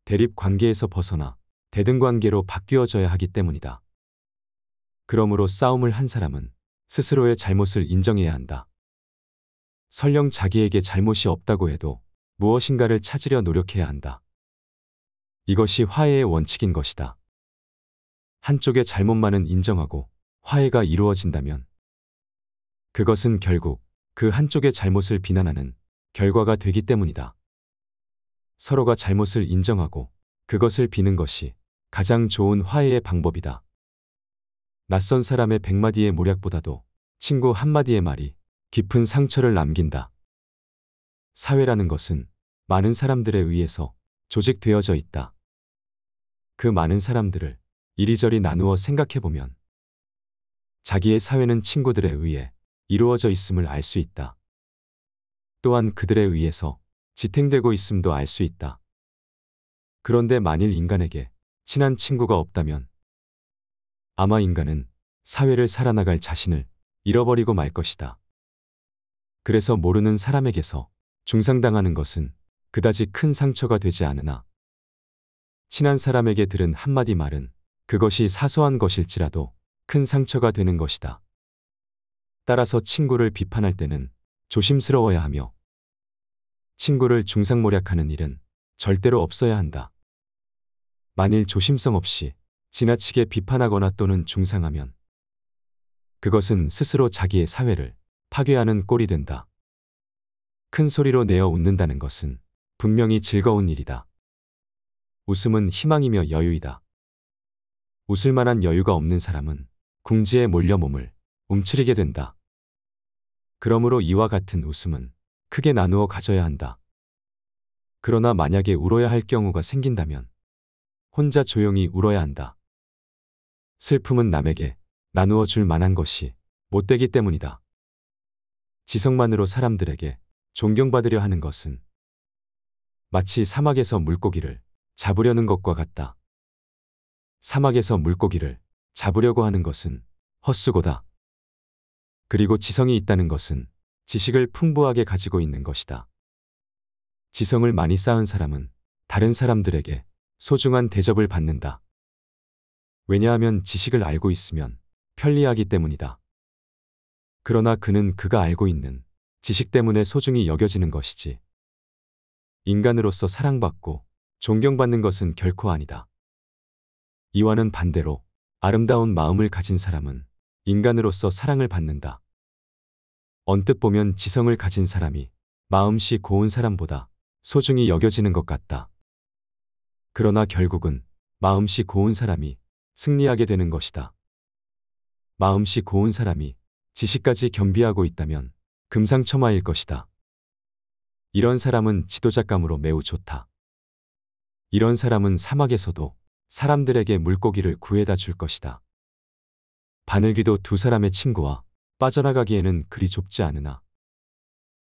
대립 관계에서 벗어나 대등 관계로 바뀌어져야 하기 때문이다. 그러므로 싸움을 한 사람은 스스로의 잘못을 인정해야 한다. 설령 자기에게 잘못이 없다고 해도 무엇인가를 찾으려 노력해야 한다. 이것이 화해의 원칙인 것이다. 한쪽의 잘못만은 인정하고 화해가 이루어진다면 그것은 결국 그 한쪽의 잘못을 비난하는 결과가 되기 때문이다. 서로가 잘못을 인정하고 그것을 비는 것이 가장 좋은 화해의 방법이다. 낯선 사람의 백마디의 모략보다도 친구 한마디의 말이 깊은 상처를 남긴다. 사회라는 것은 많은 사람들에 의해서 조직되어져 있다. 그 많은 사람들을 이리저리 나누어 생각해보면 자기의 사회는 친구들에 의해 이루어져 있음을 알 수 있다. 또한 그들에 의해서 지탱되고 있음도 알 수 있다. 그런데 만일 인간에게 친한 친구가 없다면 아마 인간은 사회를 살아나갈 자신을 잃어버리고 말 것이다. 그래서 모르는 사람에게서 중상당하는 것은 그다지 큰 상처가 되지 않으나 친한 사람에게 들은 한마디 말은 그것이 사소한 것일지라도 큰 상처가 되는 것이다. 따라서 친구를 비판할 때는 조심스러워야 하며 친구를 중상모략하는 일은 절대로 없어야 한다. 만일 조심성 없이 지나치게 비판하거나 또는 중상하면 그것은 스스로 자기의 사회를 파괴하는 꼴이 된다. 큰 소리로 내어 웃는다는 것은 분명히 즐거운 일이다. 웃음은 희망이며 여유이다. 웃을 만한 여유가 없는 사람은 궁지에 몰려 몸을 움츠리게 된다. 그러므로 이와 같은 웃음은 크게 나누어 가져야 한다. 그러나 만약에 울어야 할 경우가 생긴다면 혼자 조용히 울어야 한다. 슬픔은 남에게 나누어 줄 만한 것이 못되기 때문이다. 지성만으로 사람들에게 존경받으려 하는 것은 마치 사막에서 물고기를 잡으려는 것과 같다. 사막에서 물고기를 잡으려고 하는 것은 헛수고다. 그리고 지성이 있다는 것은 지식을 풍부하게 가지고 있는 것이다. 지성을 많이 쌓은 사람은 다른 사람들에게 소중한 대접을 받는다. 왜냐하면 지식을 알고 있으면 편리하기 때문이다. 그러나 그는 그가 알고 있는 지식 때문에 소중히 여겨지는 것이지. 인간으로서 사랑받고 존경받는 것은 결코 아니다. 이와는 반대로 아름다운 마음을 가진 사람은 인간으로서 사랑을 받는다. 언뜻 보면 지성을 가진 사람이 마음씨 고운 사람보다 소중히 여겨지는 것 같다. 그러나 결국은 마음씨 고운 사람이 승리하게 되는 것이다. 마음씨 고운 사람이 지식까지 겸비하고 있다면 금상첨화일 것이다. 이런 사람은 지도자감으로 매우 좋다. 이런 사람은 사막에서도 사람들에게 물고기를 구해다 줄 것이다. 바늘귀도 두 사람의 친구와 빠져나가기에는 그리 좁지 않으나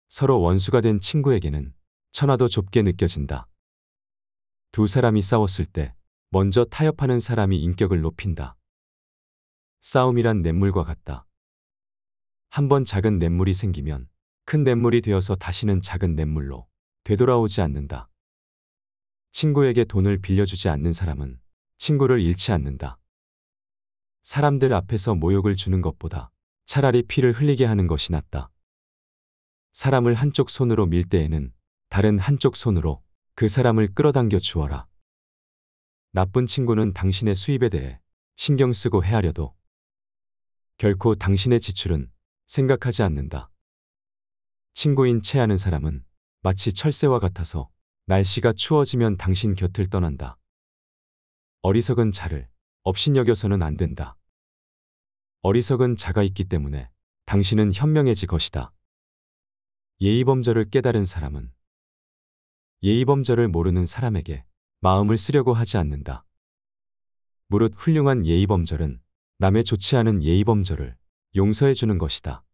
서로 원수가 된 친구에게는 천하도 좁게 느껴진다. 두 사람이 싸웠을 때 먼저 타협하는 사람이 인격을 높인다. 싸움이란 냇물과 같다. 한 번 작은 냇물이 생기면 큰 냇물이 되어서 다시는 작은 냇물로 되돌아오지 않는다. 친구에게 돈을 빌려주지 않는 사람은 친구를 잃지 않는다. 사람들 앞에서 모욕을 주는 것보다 차라리 피를 흘리게 하는 것이 낫다. 사람을 한쪽 손으로 밀 때에는 다른 한쪽 손으로 그 사람을 끌어당겨 주어라. 나쁜 친구는 당신의 수입에 대해 신경 쓰고 헤아려도 결코 당신의 지출은 생각하지 않는다. 친구인 채하는 사람은 마치 철새와 같아서 날씨가 추워지면 당신 곁을 떠난다. 어리석은 자를 업신여겨서는 안 된다. 어리석은 자가 있기 때문에 당신은 현명해질 것이다. 예의범절을 깨달은 사람은 예의범절을 모르는 사람에게 마음을 쓰려고 하지 않는다. 무릇 훌륭한 예의범절은 남의 좋지 않은 예의범절을 용서해 주는 것이다.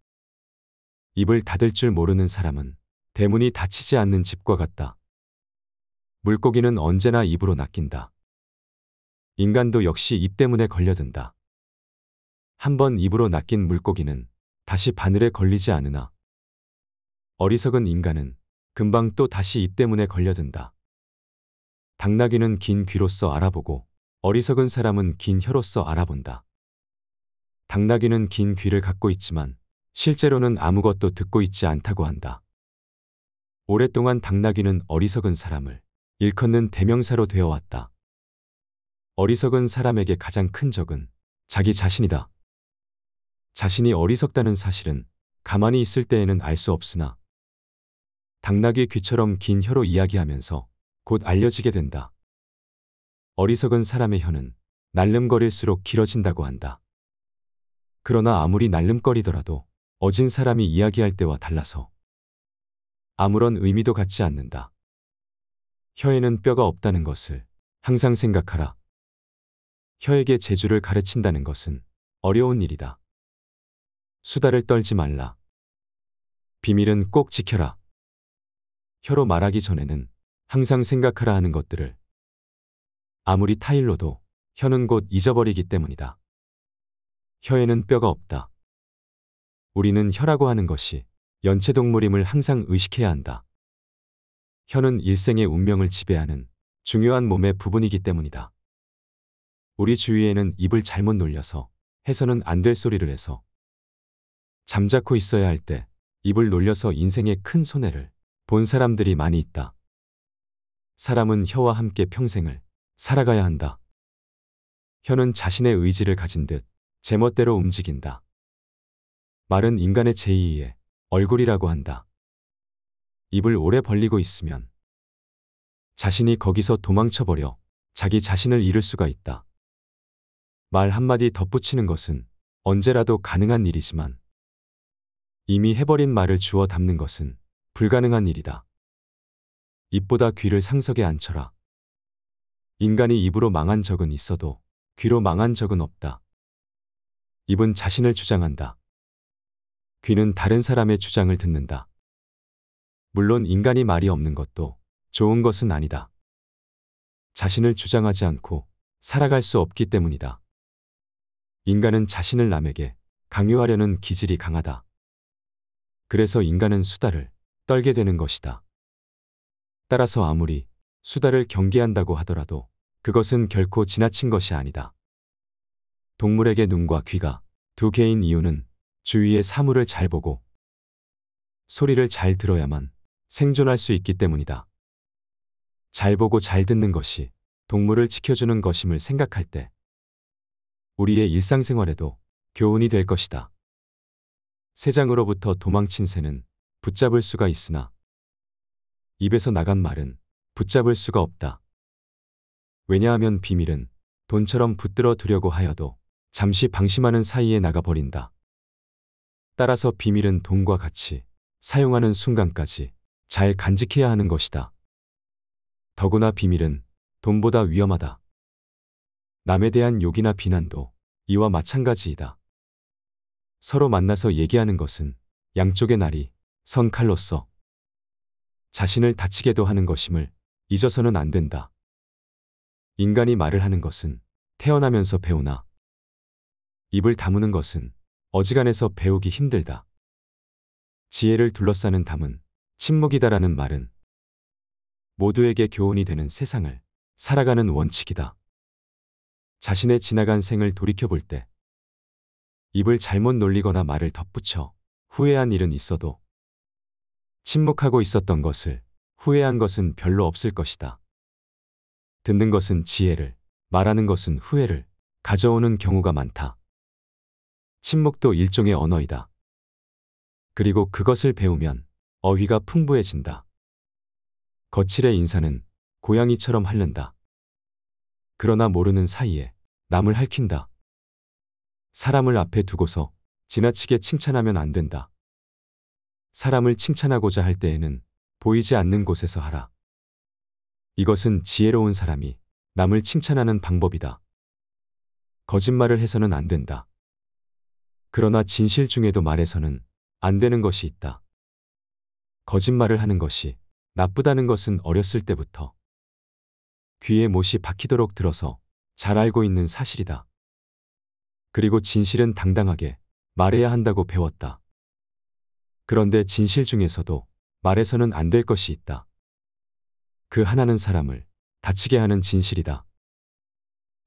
입을 닫을 줄 모르는 사람은 대문이 닫히지 않는 집과 같다. 물고기는 언제나 입으로 낚인다. 인간도 역시 입 때문에 걸려든다. 한 번 입으로 낚인 물고기는 다시 바늘에 걸리지 않으나 어리석은 인간은 금방 또 다시 입 때문에 걸려든다. 당나귀는 긴 귀로써 알아보고 어리석은 사람은 긴 혀로써 알아본다. 당나귀는 긴 귀를 갖고 있지만 실제로는 아무것도 듣고 있지 않다고 한다. 오랫동안 당나귀는 어리석은 사람을 일컫는 대명사로 되어 왔다. 어리석은 사람에게 가장 큰 적은 자기 자신이다. 자신이 어리석다는 사실은 가만히 있을 때에는 알 수 없으나 당나귀 귀처럼 긴 혀로 이야기하면서 곧 알려지게 된다. 어리석은 사람의 혀는 날름거릴수록 길어진다고 한다. 그러나 아무리 날름거리더라도 어진 사람이 이야기할 때와 달라서 아무런 의미도 갖지 않는다. 혀에는 뼈가 없다는 것을 항상 생각하라. 혀에게 재주를 가르친다는 것은 어려운 일이다. 수다를 떨지 말라. 비밀은 꼭 지켜라. 혀로 말하기 전에는 항상 생각하라 하는 것들을 아무리 타일로도 혀는 곧 잊어버리기 때문이다. 혀에는 뼈가 없다. 우리는 혀라고 하는 것이 연체동물임을 항상 의식해야 한다. 혀는 일생의 운명을 지배하는 중요한 몸의 부분이기 때문이다. 우리 주위에는 입을 잘못 놀려서 해서는 안 될 소리를 해서 잠자코 있어야 할 때 입을 놀려서 인생의 큰 손해를 본 사람들이 많이 있다. 사람은 혀와 함께 평생을 살아가야 한다. 혀는 자신의 의지를 가진 듯 제멋대로 움직인다. 말은 인간의 제2의 얼굴이라고 한다. 입을 오래 벌리고 있으면 자신이 거기서 도망쳐버려 자기 자신을 잃을 수가 있다. 말 한마디 덧붙이는 것은 언제라도 가능한 일이지만 이미 해버린 말을 주워 담는 것은 불가능한 일이다. 입보다 귀를 상석에 앉혀라. 인간이 입으로 망한 적은 있어도 귀로 망한 적은 없다. 입은 자신을 주장한다. 귀는 다른 사람의 주장을 듣는다. 물론 인간이 말이 없는 것도 좋은 것은 아니다. 자신을 주장하지 않고 살아갈 수 없기 때문이다. 인간은 자신을 남에게 강요하려는 기질이 강하다. 그래서 인간은 수다를 떨게 되는 것이다. 따라서 아무리 수다를 경계한다고 하더라도 그것은 결코 지나친 것이 아니다. 동물에게 눈과 귀가 두 개인 이유는 주위의 사물을 잘 보고 소리를 잘 들어야만 생존할 수 있기 때문이다. 잘 보고 잘 듣는 것이 동물을 지켜주는 것임을 생각할 때 우리의 일상생활에도 교훈이 될 것이다. 새장으로부터 도망친 새는 붙잡을 수가 있으나 입에서 나간 말은 붙잡을 수가 없다. 왜냐하면 비밀은 돈처럼 붙들어 두려고 하여도 잠시 방심하는 사이에 나가버린다. 따라서 비밀은 돈과 같이 사용하는 순간까지 잘 간직해야 하는 것이다. 더구나 비밀은 돈보다 위험하다. 남에 대한 욕이나 비난도 이와 마찬가지이다. 서로 만나서 얘기하는 것은 양쪽의 날이 선 칼로써 자신을 다치게도 하는 것임을 잊어서는 안 된다. 인간이 말을 하는 것은 태어나면서 배우나 입을 다무는 것은 어지간해서 배우기 힘들다. 지혜를 둘러싸는 담은 침묵이다라는 말은 모두에게 교훈이 되는 세상을 살아가는 원칙이다. 자신의 지나간 생을 돌이켜볼 때 입을 잘못 놀리거나 말을 덧붙여 후회한 일은 있어도 침묵하고 있었던 것을 후회한 것은 별로 없을 것이다. 듣는 것은 지혜를, 말하는 것은 후회를 가져오는 경우가 많다. 침묵도 일종의 언어이다. 그리고 그것을 배우면 어휘가 풍부해진다. 거칠의 인사는 고양이처럼 핥는다. 그러나 모르는 사이에 남을 핥힌다. 사람을 앞에 두고서 지나치게 칭찬하면 안 된다. 사람을 칭찬하고자 할 때에는 보이지 않는 곳에서 하라. 이것은 지혜로운 사람이 남을 칭찬하는 방법이다. 거짓말을 해서는 안 된다. 그러나 진실 중에도 말해서는 안 되는 것이 있다. 거짓말을 하는 것이 나쁘다는 것은 어렸을 때부터 귀에 못이 박히도록 들어서 잘 알고 있는 사실이다. 그리고 진실은 당당하게 말해야 한다고 배웠다. 그런데 진실 중에서도 말해서는 안 될 것이 있다. 그 하나는 사람을 다치게 하는 진실이다.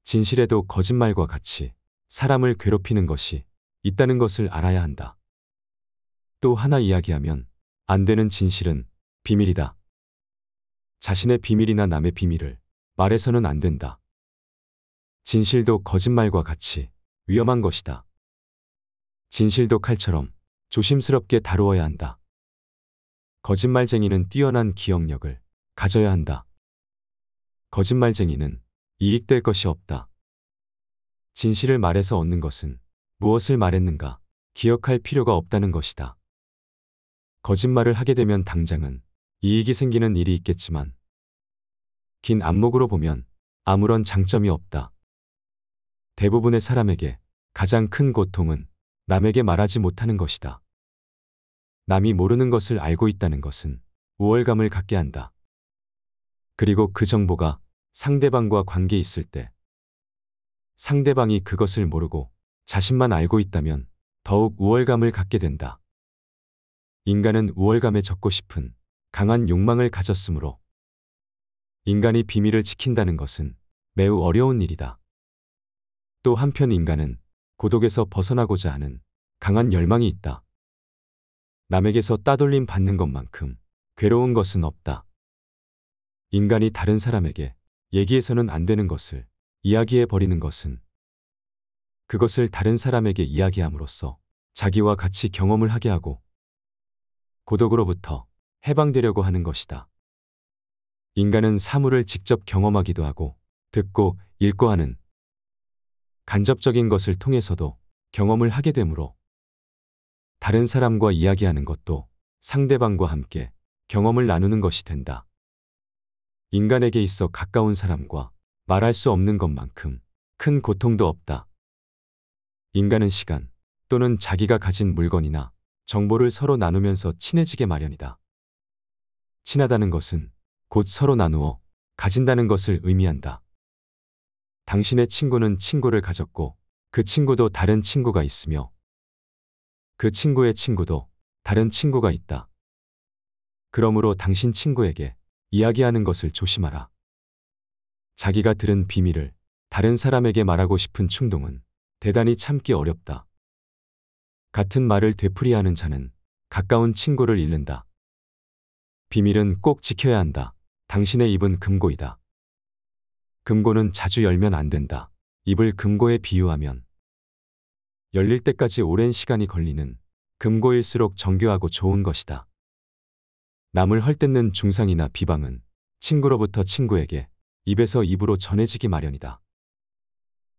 진실에도 거짓말과 같이 사람을 괴롭히는 것이 있다는 것을 알아야 한다. 또 하나 이야기하면 안 되는 진실은 비밀이다. 자신의 비밀이나 남의 비밀을 말해서는 안 된다. 진실도 거짓말과 같이 위험한 것이다. 진실도 칼처럼 조심스럽게 다루어야 한다. 거짓말쟁이는 뛰어난 기억력을 가져야 한다. 거짓말쟁이는 이익될 것이 없다. 진실을 말해서 얻는 것은 무엇을 말했는가 기억할 필요가 없다는 것이다. 거짓말을 하게 되면 당장은 이익이 생기는 일이 있겠지만 긴 안목으로 보면 아무런 장점이 없다. 대부분의 사람에게 가장 큰 고통은 남에게 말하지 못하는 것이다. 남이 모르는 것을 알고 있다는 것은 우월감을 갖게 한다. 그리고 그 정보가 상대방과 관계 있을 때 상대방이 그것을 모르고 자신만 알고 있다면 더욱 우월감을 갖게 된다. 인간은 우월감에 젖고 싶은 강한 욕망을 가졌으므로 인간이 비밀을 지킨다는 것은 매우 어려운 일이다. 또 한편 인간은 고독에서 벗어나고자 하는 강한 열망이 있다. 남에게서 따돌림 받는 것만큼 괴로운 것은 없다. 인간이 다른 사람에게 얘기해서는 안 되는 것을 이야기해 버리는 것은 그것을 다른 사람에게 이야기함으로써 자기와 같이 경험을 하게 하고 고독으로부터 해방되려고 하는 것이다. 인간은 사물을 직접 경험하기도 하고 듣고 읽고 하는 간접적인 것을 통해서도 경험을 하게 되므로 다른 사람과 이야기하는 것도 상대방과 함께 경험을 나누는 것이 된다. 인간에게 있어 가까운 사람과 말할 수 없는 것만큼 큰 고통도 없다. 인간은 시간 또는 자기가 가진 물건이나 정보를 서로 나누면서 친해지게 마련이다. 친하다는 것은 곧 서로 나누어 가진다는 것을 의미한다. 당신의 친구는 친구를 가졌고 그 친구도 다른 친구가 있으며 그 친구의 친구도 다른 친구가 있다. 그러므로 당신 친구에게 이야기하는 것을 조심하라. 자기가 들은 비밀을 다른 사람에게 말하고 싶은 충동은 대단히 참기 어렵다. 같은 말을 되풀이하는 자는 가까운 친구를 잃는다. 비밀은 꼭 지켜야 한다. 당신의 입은 금고이다. 금고는 자주 열면 안 된다. 입을 금고에 비유하면 열릴 때까지 오랜 시간이 걸리는 금고일수록 정교하고 좋은 것이다. 남을 헐뜯는 중상이나 비방은 친구로부터 친구에게 입에서 입으로 전해지기 마련이다.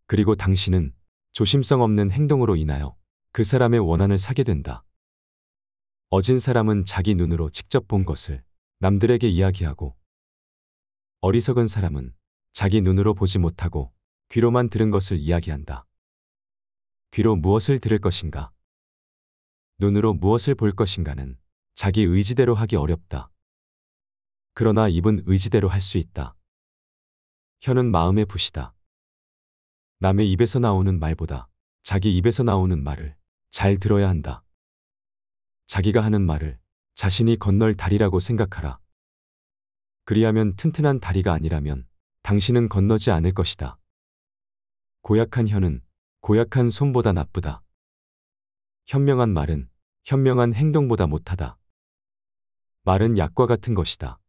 그리고 당신은 조심성 없는 행동으로 인하여 그 사람의 원한을 사게 된다. 어진 사람은 자기 눈으로 직접 본 것을 남들에게 이야기하고 어리석은 사람은 자기 눈으로 보지 못하고 귀로만 들은 것을 이야기한다. 귀로 무엇을 들을 것인가? 눈으로 무엇을 볼 것인가는 자기 의지대로 하기 어렵다. 그러나 입은 의지대로 할 수 있다. 혀는 마음의 붓이다. 남의 입에서 나오는 말보다 자기 입에서 나오는 말을 잘 들어야 한다. 자기가 하는 말을 자신이 건널 다리라고 생각하라. 그리하면 튼튼한 다리가 아니라면 당신은 건너지 않을 것이다. 고약한 혀는 고약한 손보다 나쁘다. 현명한 말은 현명한 행동보다 못하다. 말은 약과 같은 것이다.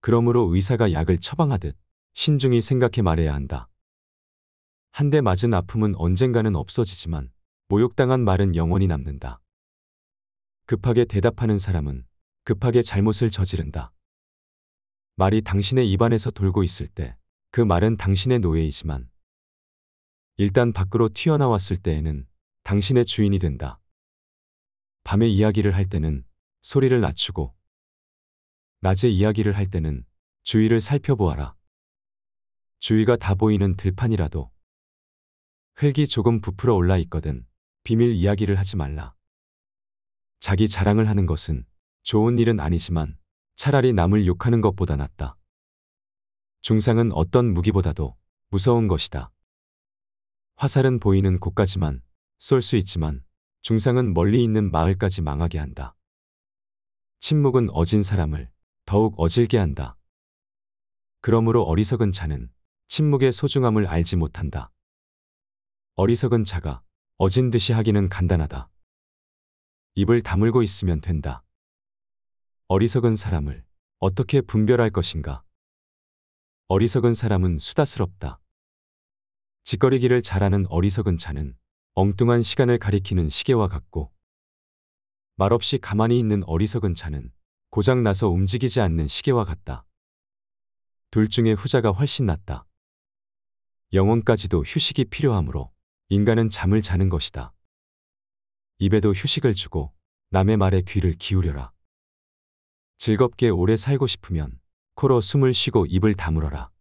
그러므로 의사가 약을 처방하듯 신중히 생각해 말해야 한다. 한 대 맞은 아픔은 언젠가는 없어지지만 모욕당한 말은 영원히 남는다. 급하게 대답하는 사람은 급하게 잘못을 저지른다. 말이 당신의 입안에서 돌고 있을 때 그 말은 당신의 노예이지만 일단 밖으로 튀어나왔을 때에는 당신의 주인이 된다. 밤에 이야기를 할 때는 소리를 낮추고 낮에 이야기를 할 때는 주위를 살펴보아라. 주위가 다 보이는 들판이라도 흙이 조금 부풀어 올라 있거든 비밀 이야기를 하지 말라. 자기 자랑을 하는 것은 좋은 일은 아니지만 차라리 남을 욕하는 것보다 낫다. 중상은 어떤 무기보다도 무서운 것이다. 화살은 보이는 곳까지만 쏠 수 있지만 중상은 멀리 있는 마을까지 망하게 한다. 침묵은 어진 사람을 더욱 어질게 한다. 그러므로 어리석은 자는 침묵의 소중함을 알지 못한다. 어리석은 자가 어진 듯이 하기는 간단하다. 입을 다물고 있으면 된다. 어리석은 사람을 어떻게 분별할 것인가? 어리석은 사람은 수다스럽다. 짓거리기를 잘하는 어리석은 자는 엉뚱한 시간을 가리키는 시계와 같고 말없이 가만히 있는 어리석은 자는 고장 나서 움직이지 않는 시계와 같다. 둘 중에 후자가 훨씬 낫다. 영혼까지도 휴식이 필요하므로 인간은 잠을 자는 것이다. 입에도 휴식을 주고 남의 말에 귀를 기울여라. 즐겁게 오래 살고 싶으면 코로 숨을 쉬고 입을 다물어라.